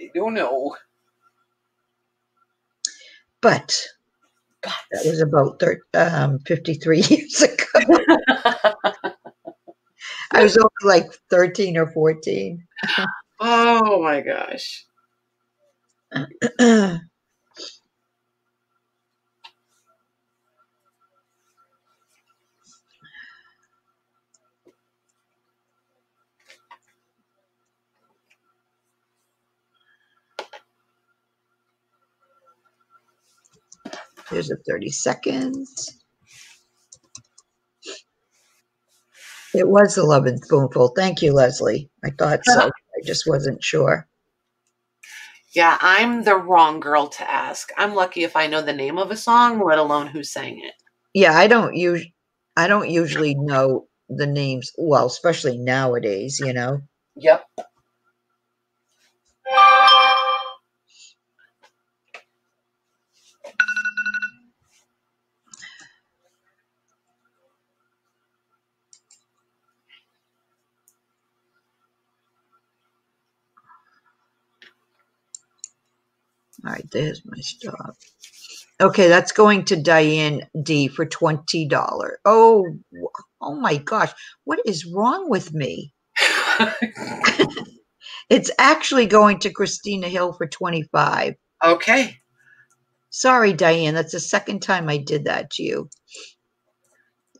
I don't know. But God. that was about thir- um 53 years ago. I was only like 13 or 14. Oh my gosh. Here's a 30 seconds. It was the Lovin' Spoonful. Thank you, Leslie. I thought so. Uh-huh. I just wasn't sure. Yeah, I'm the wrong girl to ask. I'm lucky if I know the name of a song, let alone who sang it. Yeah, I don't use I don't usually know the names. Well, especially nowadays, you know. Yep. All right, there's my stop. Okay, that's going to Diane D for twenty dollars. Oh, oh my gosh, what is wrong with me? It's actually going to Christina Hill for twenty-five. okay. Sorry, Diane, that's the second time I did that to you.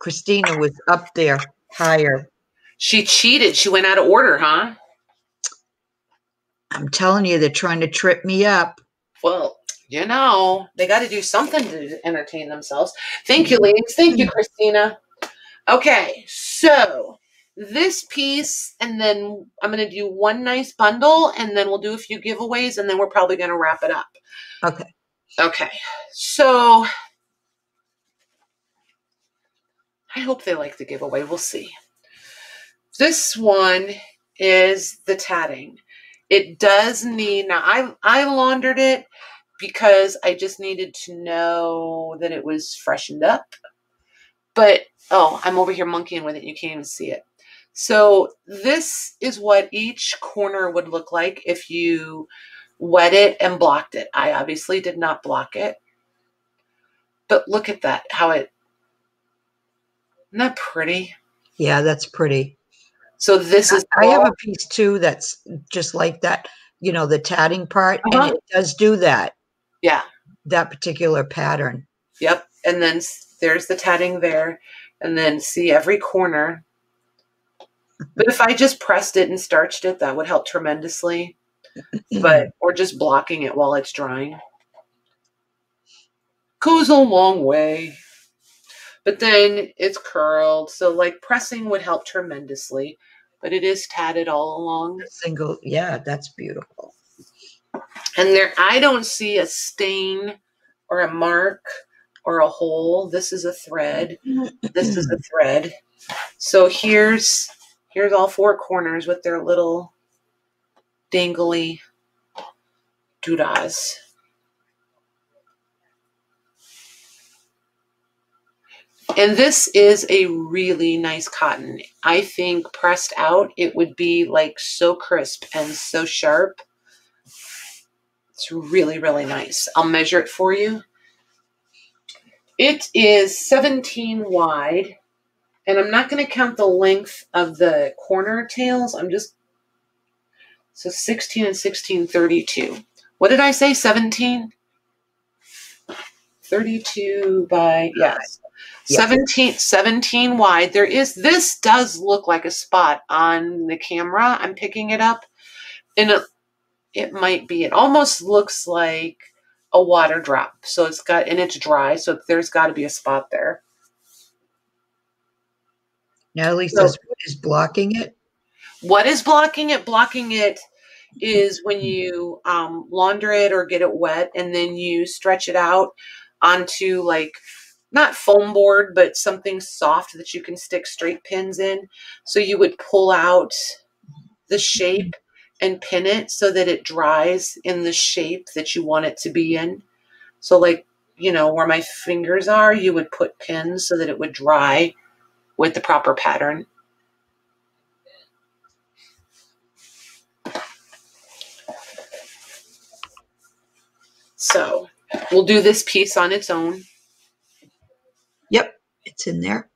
Christina was up there higher. She cheated. She went out of order, huh? I'm telling you, they're trying to trip me up. Well, you know, they got to do something to entertain themselves. Thank you, mm-hmm. ladies. Thank you, Christina. Okay, so this piece, and then I'm going to do one nice bundle, and then we'll do a few giveaways, and then we're probably going to wrap it up. Okay. Okay, so I hope they like the giveaway. We'll see. This one is the tatting. It does need now. I I laundered it because I just needed to know that it was freshened up. But oh, I'm over here monkeying with it. You can't even see it. So this is what each corner would look like if you wet it and blocked it. I obviously did not block it. But look at that, how it isn't that pretty? Yeah, that's pretty. So this is I have a piece too that's just like that, you know, the tatting part, Uh-huh. and it does do that, yeah, that particular pattern. yep. And then there's the tatting there, and then see every corner. But if I just pressed it and starched it, that would help tremendously. But or just blocking it while it's drying goes a long way. but then it's curled. So like pressing would help tremendously, but it is tatted all along. Single, yeah, that's beautiful. And there, I don't see a stain or a mark or a hole. This is a thread. This is a thread. So here's here's all four corners with their little dangly doodahs. And this is a really nice cotton. I think pressed out, it would be like so crisp and so sharp. It's really, really nice. I'll measure it for you. It is 17 wide, and I'm not going to count the length of the corner tails. I'm just, so 16 and 16, 32. What did I say, 17? 32 by, yes. Yeah. 17, 17 wide. There is, this does look like a spot on the camera. I'm picking it up. And it, it might be, it almost looks like a water drop. So it's got, and it's dry. So there's got to be a spot there. Natalie So- says, what is blocking it? What is blocking it? Blocking it is when you um, launder it or get it wet and then you stretch it out onto like not foam board, but something soft that you can stick straight pins in. So you would pull out the shape and pin it so that it dries in the shape that you want it to be in. So, like, you know, where my fingers are, you would put pins so that it would dry with the proper pattern. So, we'll do this piece on its own. It's in there.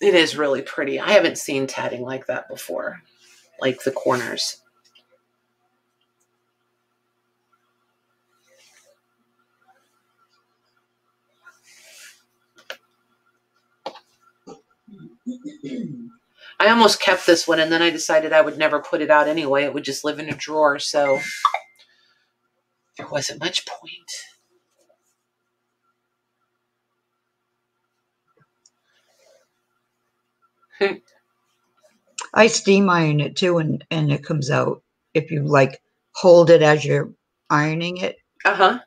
It is really pretty. I haven't seen tatting like that before, like the corners. I almost kept this one and then I decided I would never put it out anyway. It would just live in a drawer, so there wasn't much point. I steam iron it too, and, and it comes out. If you like hold it as you're ironing it, Uh huh.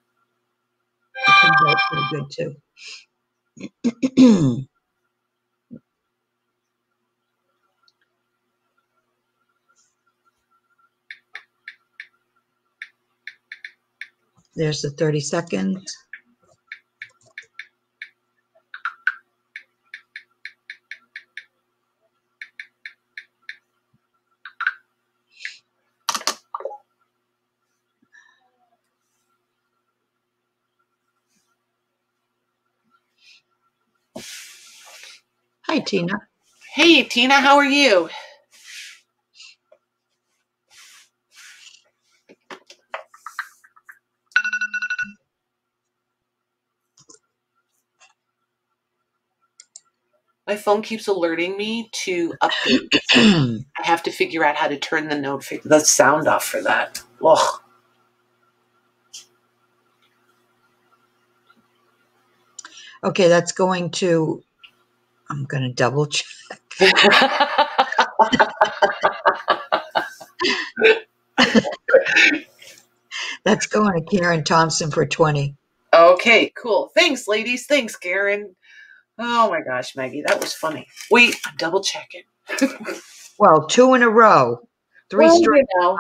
it comes out pretty good too. There's the 30 seconds. Tina. Hey, Tina, how are you? My phone keeps alerting me to update. I have to figure out how to turn the notific the sound off for that. Ugh. okay, that's going to, I'm going to double check. That's going to Karen Thompson for 20. okay, cool. Thanks, ladies. Thanks, Karen. Oh my gosh, Maggie, that was funny. Wait, I'm double checking. Well, two in a row. Three Well, straight. you know.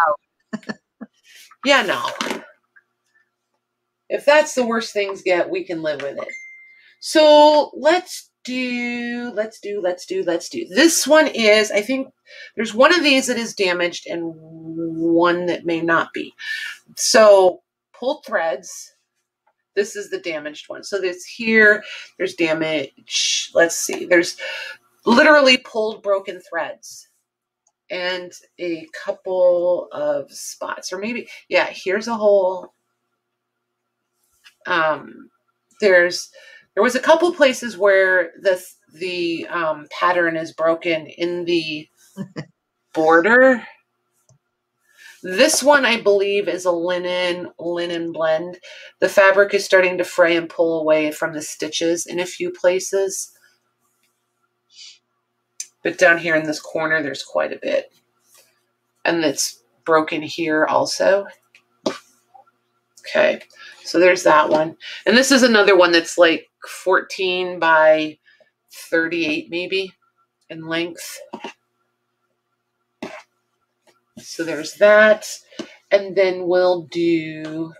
yeah, no. If that's the worst things get, we can live with it. So let's do, let's do, let's do, let's do. This one is, I think there's one of these that is damaged and one that may not be. So pull threads. This is the damaged one. So there's here, there's damage. Let's see. There's literally pulled broken threads and a couple of spots or maybe yeah here's a hole um there's there was a couple places where the the um, pattern is broken in the border This one, I believe, is a linen linen blend. The fabric is starting to fray and pull away from the stitches in a few places. But down here in this corner, there's quite a bit. And it's broken here also. Okay, so there's that one. And this is another one that's like 14 by 38 maybe in length. So there's that. And then we'll do,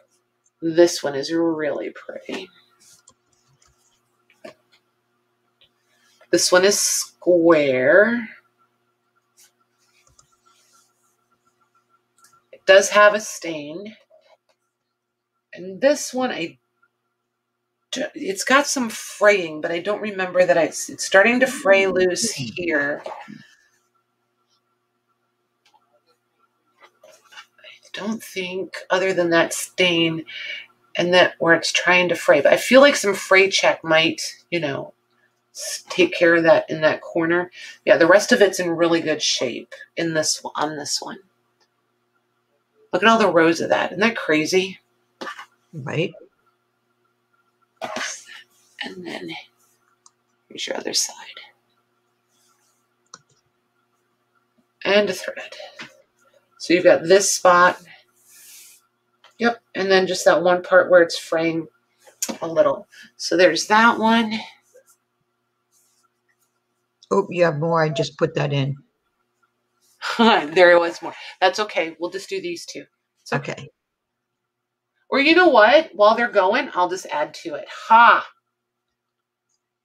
this one is really pretty. This one is square. It does have a stain. And this one, I it's got some fraying, but I don't remember that I, it's starting to fray mm-hmm. loose here. I don't think, other than that stain and that where it's trying to fray, but I feel like some fray check might, you know, take care of that in that corner. Yeah, the rest of it's in really good shape in this on this one. Look at all the rows of that. Isn't that crazy? Right. And then here's your other side. And a thread. So you've got this spot. Yep. And then just that one part where it's fraying a little. So there's that one. Oh, you have more. I just put that in. there it was more. That's okay. We'll just do these two. Okay. okay. Or you know what? While they're going, I'll just add to it. Ha!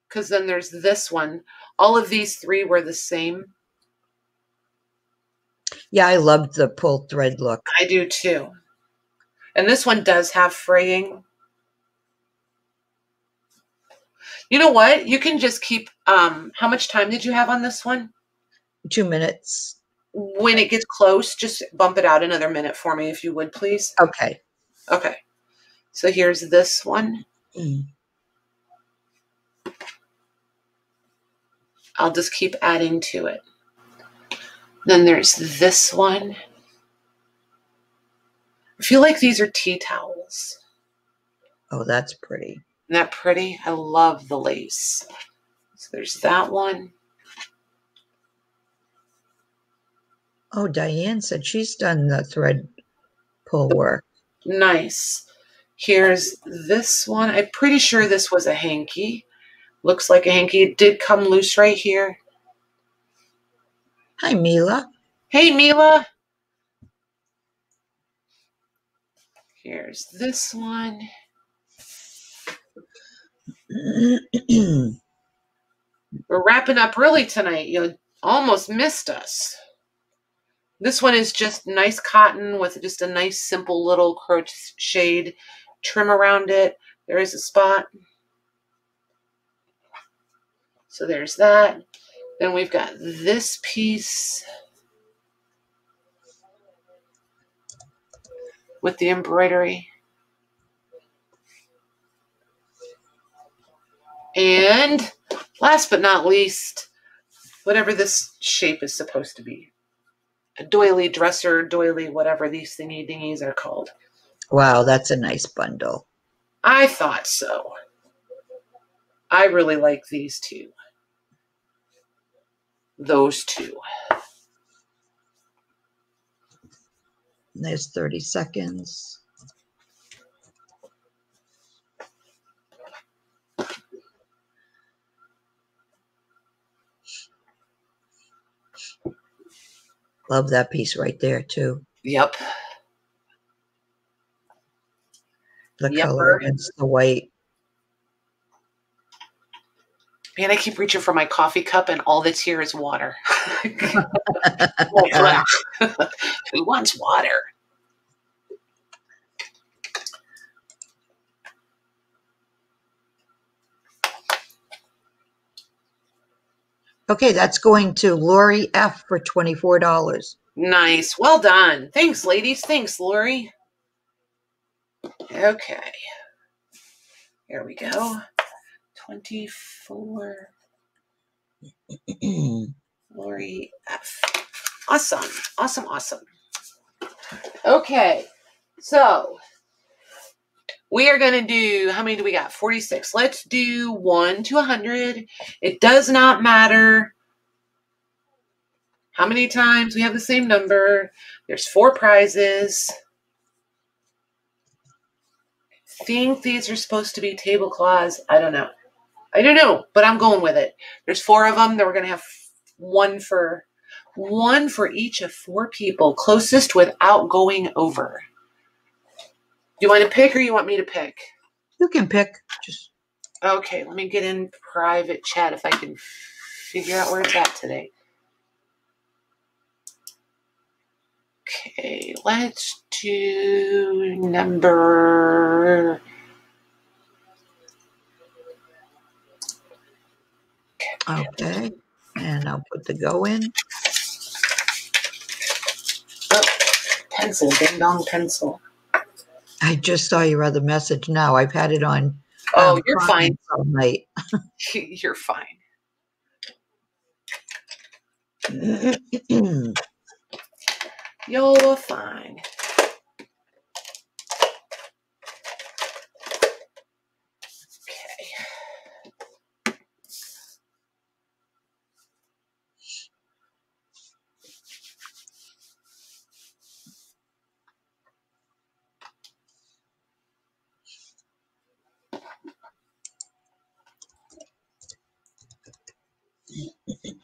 Because then there's this one. All of these three were the same. Yeah, I loved the pull thread look. I do too. And this one does have fraying. You know what? You can just keep um how much time did you have on this one? 2 minutes. When it gets close, just bump it out another minute for me if you would please. Okay. Okay. So here's this one. Mm. I'll just keep adding to it. Then there's this one. I feel like these are tea towels. Oh, that's pretty. Isn't that pretty? I love the lace. So there's that one. Oh, Diane said she's done the thread pull work. Nice. Here's this one. I'm pretty sure this was a hanky. Looks like a hanky. It did come loose right here. Hi, Mila. Hey, Mila. Here's this one. We're wrapping up early tonight. You almost missed us. This one is just nice cotton with just a nice simple little crocheted trim around it. There is a spot. So there's that. Then we've got this piece with the embroidery. And last but not least, whatever this shape is supposed to be doily dresser, doily, whatever these thingy dingies are called. Wow, that's a nice bundle. I thought so. I really like these two. Those two. There's 30 seconds. Love that piece right there too. Yep. The yep. color against the white. Man, I keep reaching for my coffee cup, and all that's here is water. Who wants water? Okay, that's going to Lori F for $24. Nice. Well done. Thanks, ladies. Thanks, Lori. Okay. Here we go. 24. Lori F. Awesome. Awesome. Awesome. Okay, so we are going to do, how many do we got? 46. Let's do 1 to 100. It does not matter how many times we have the same number. There's four prizes. I think these are supposed to be tablecloths. I don't know. I don't know, but I'm going with it. There's four of them. Then we're going to have one for one for each of four people closest without going over. You want to pick or you want me to pick? You can pick. Just Okay, let me get in private chat if I can figure out where it's at today. Okay, let's do number. okay. And I'll put the go in. Oh, Pencil, ding dong pencil. I just saw your other message now. I've had it on. Oh, um, you're fine. All night. you're fine. You're fine.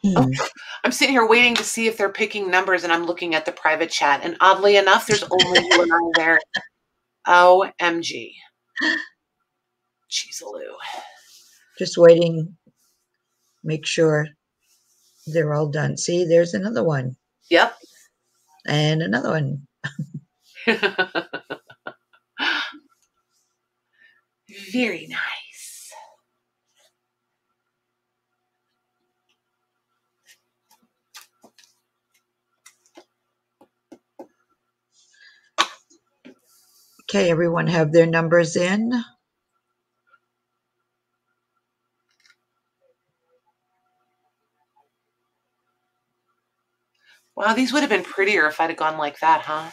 Okay. Sitting here waiting to see if they're picking numbers, and I'm looking at the private chat. And oddly enough, there's only you and I there. OMG. Cheesaloo. just waiting. Make sure they're all done. See, there's another one Yep. and another one. Very nice. Okay, everyone have their numbers in. Wow, these would have been prettier if I'd have gone like that, huh?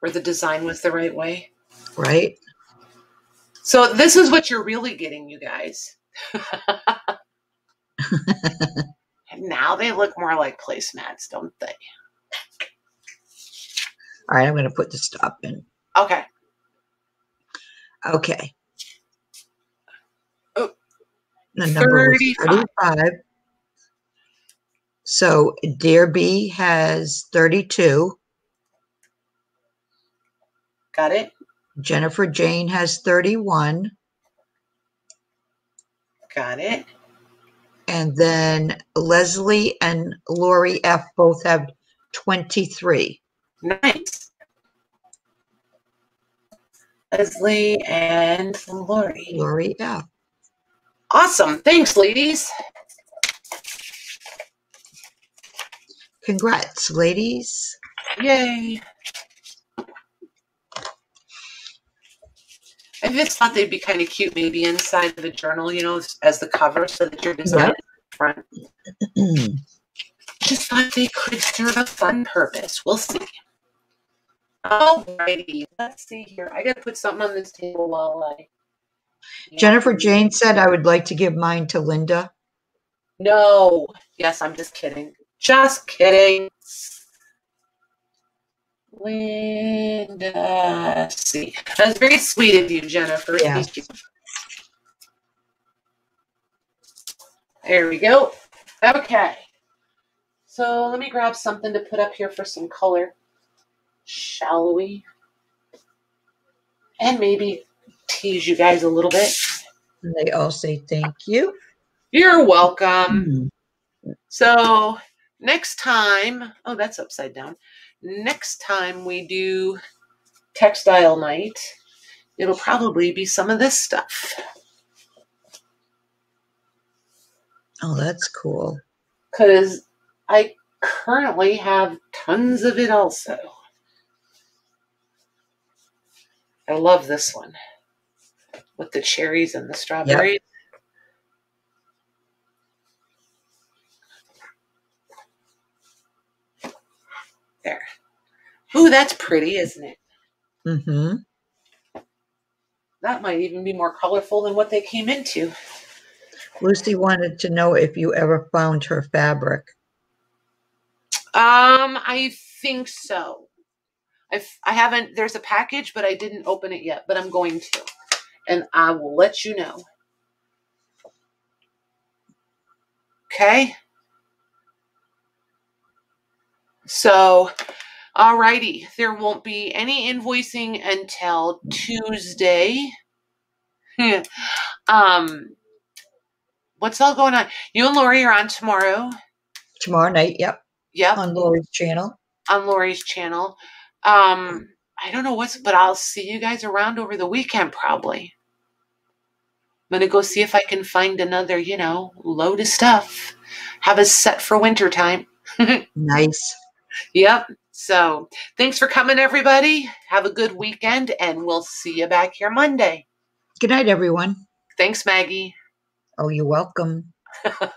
Where the design was the right way. Right? So this is what you're really getting, you guys. and now they look more like placemats, don't they? All right, I'm going to put the stop in. Okay. Okay. Oh, The number was 35. 35. So Dear B has 32. Got it? Jennifer Jane has 31. Got it. And then Leslie and Lori F both have 23. Nice. Leslie and Lori. Lori yeah. Awesome. Thanks, ladies. Congrats, ladies. Yay. I just thought they'd be kind of cute, maybe inside of the journal, you know, as- the cover, so that your design Yep. front. Just thought they could serve a fun purpose. We'll see. Alrighty, let's see here. I gotta put something on this table while I. Jennifer Jane said I would like to give mine to Linda. No. Yes, I'm just kidding. Just kidding. Linda. Let's see. That's very sweet of you, Jennifer. Yeah. Thank you. There we go. Okay. So let me grab something to put up here for some color. Shall we? And maybe tease you guys a little bit. And they all say thank you. You're welcome. Mm. So next time, oh, that's upside down. Next time we do textile night, it'll probably be some of this stuff Oh, that's cool. because I currently have tons of it also. I love this one with the cherries and the strawberries. There. Ooh, that's pretty, isn't it? Mm-hmm. That might even be more colorful than what they came into. Lucy wanted to know if you ever found her fabric. Um, I think so. I've, I haven't, there's a package, but I didn't open it yet, but I'm going to. And I will let you know. Okay. So, alrighty, there won't be any invoicing until Tuesday. um, what's all going on? You and Lori are on tomorrow. Tomorrow night, yep, Yep, on Lori's channel. on Lori's channel. Um, I don't know what's, but I'll see you guys around over the weekend probably. I'm gonna go see if I can find another, you know, load of stuff. Have a set for winter time. Nice. Yep. So thanks for coming, everybody. Have a good weekend, and we'll see you back here Monday. Good night, everyone. Thanks, Maggie. Oh, you're welcome.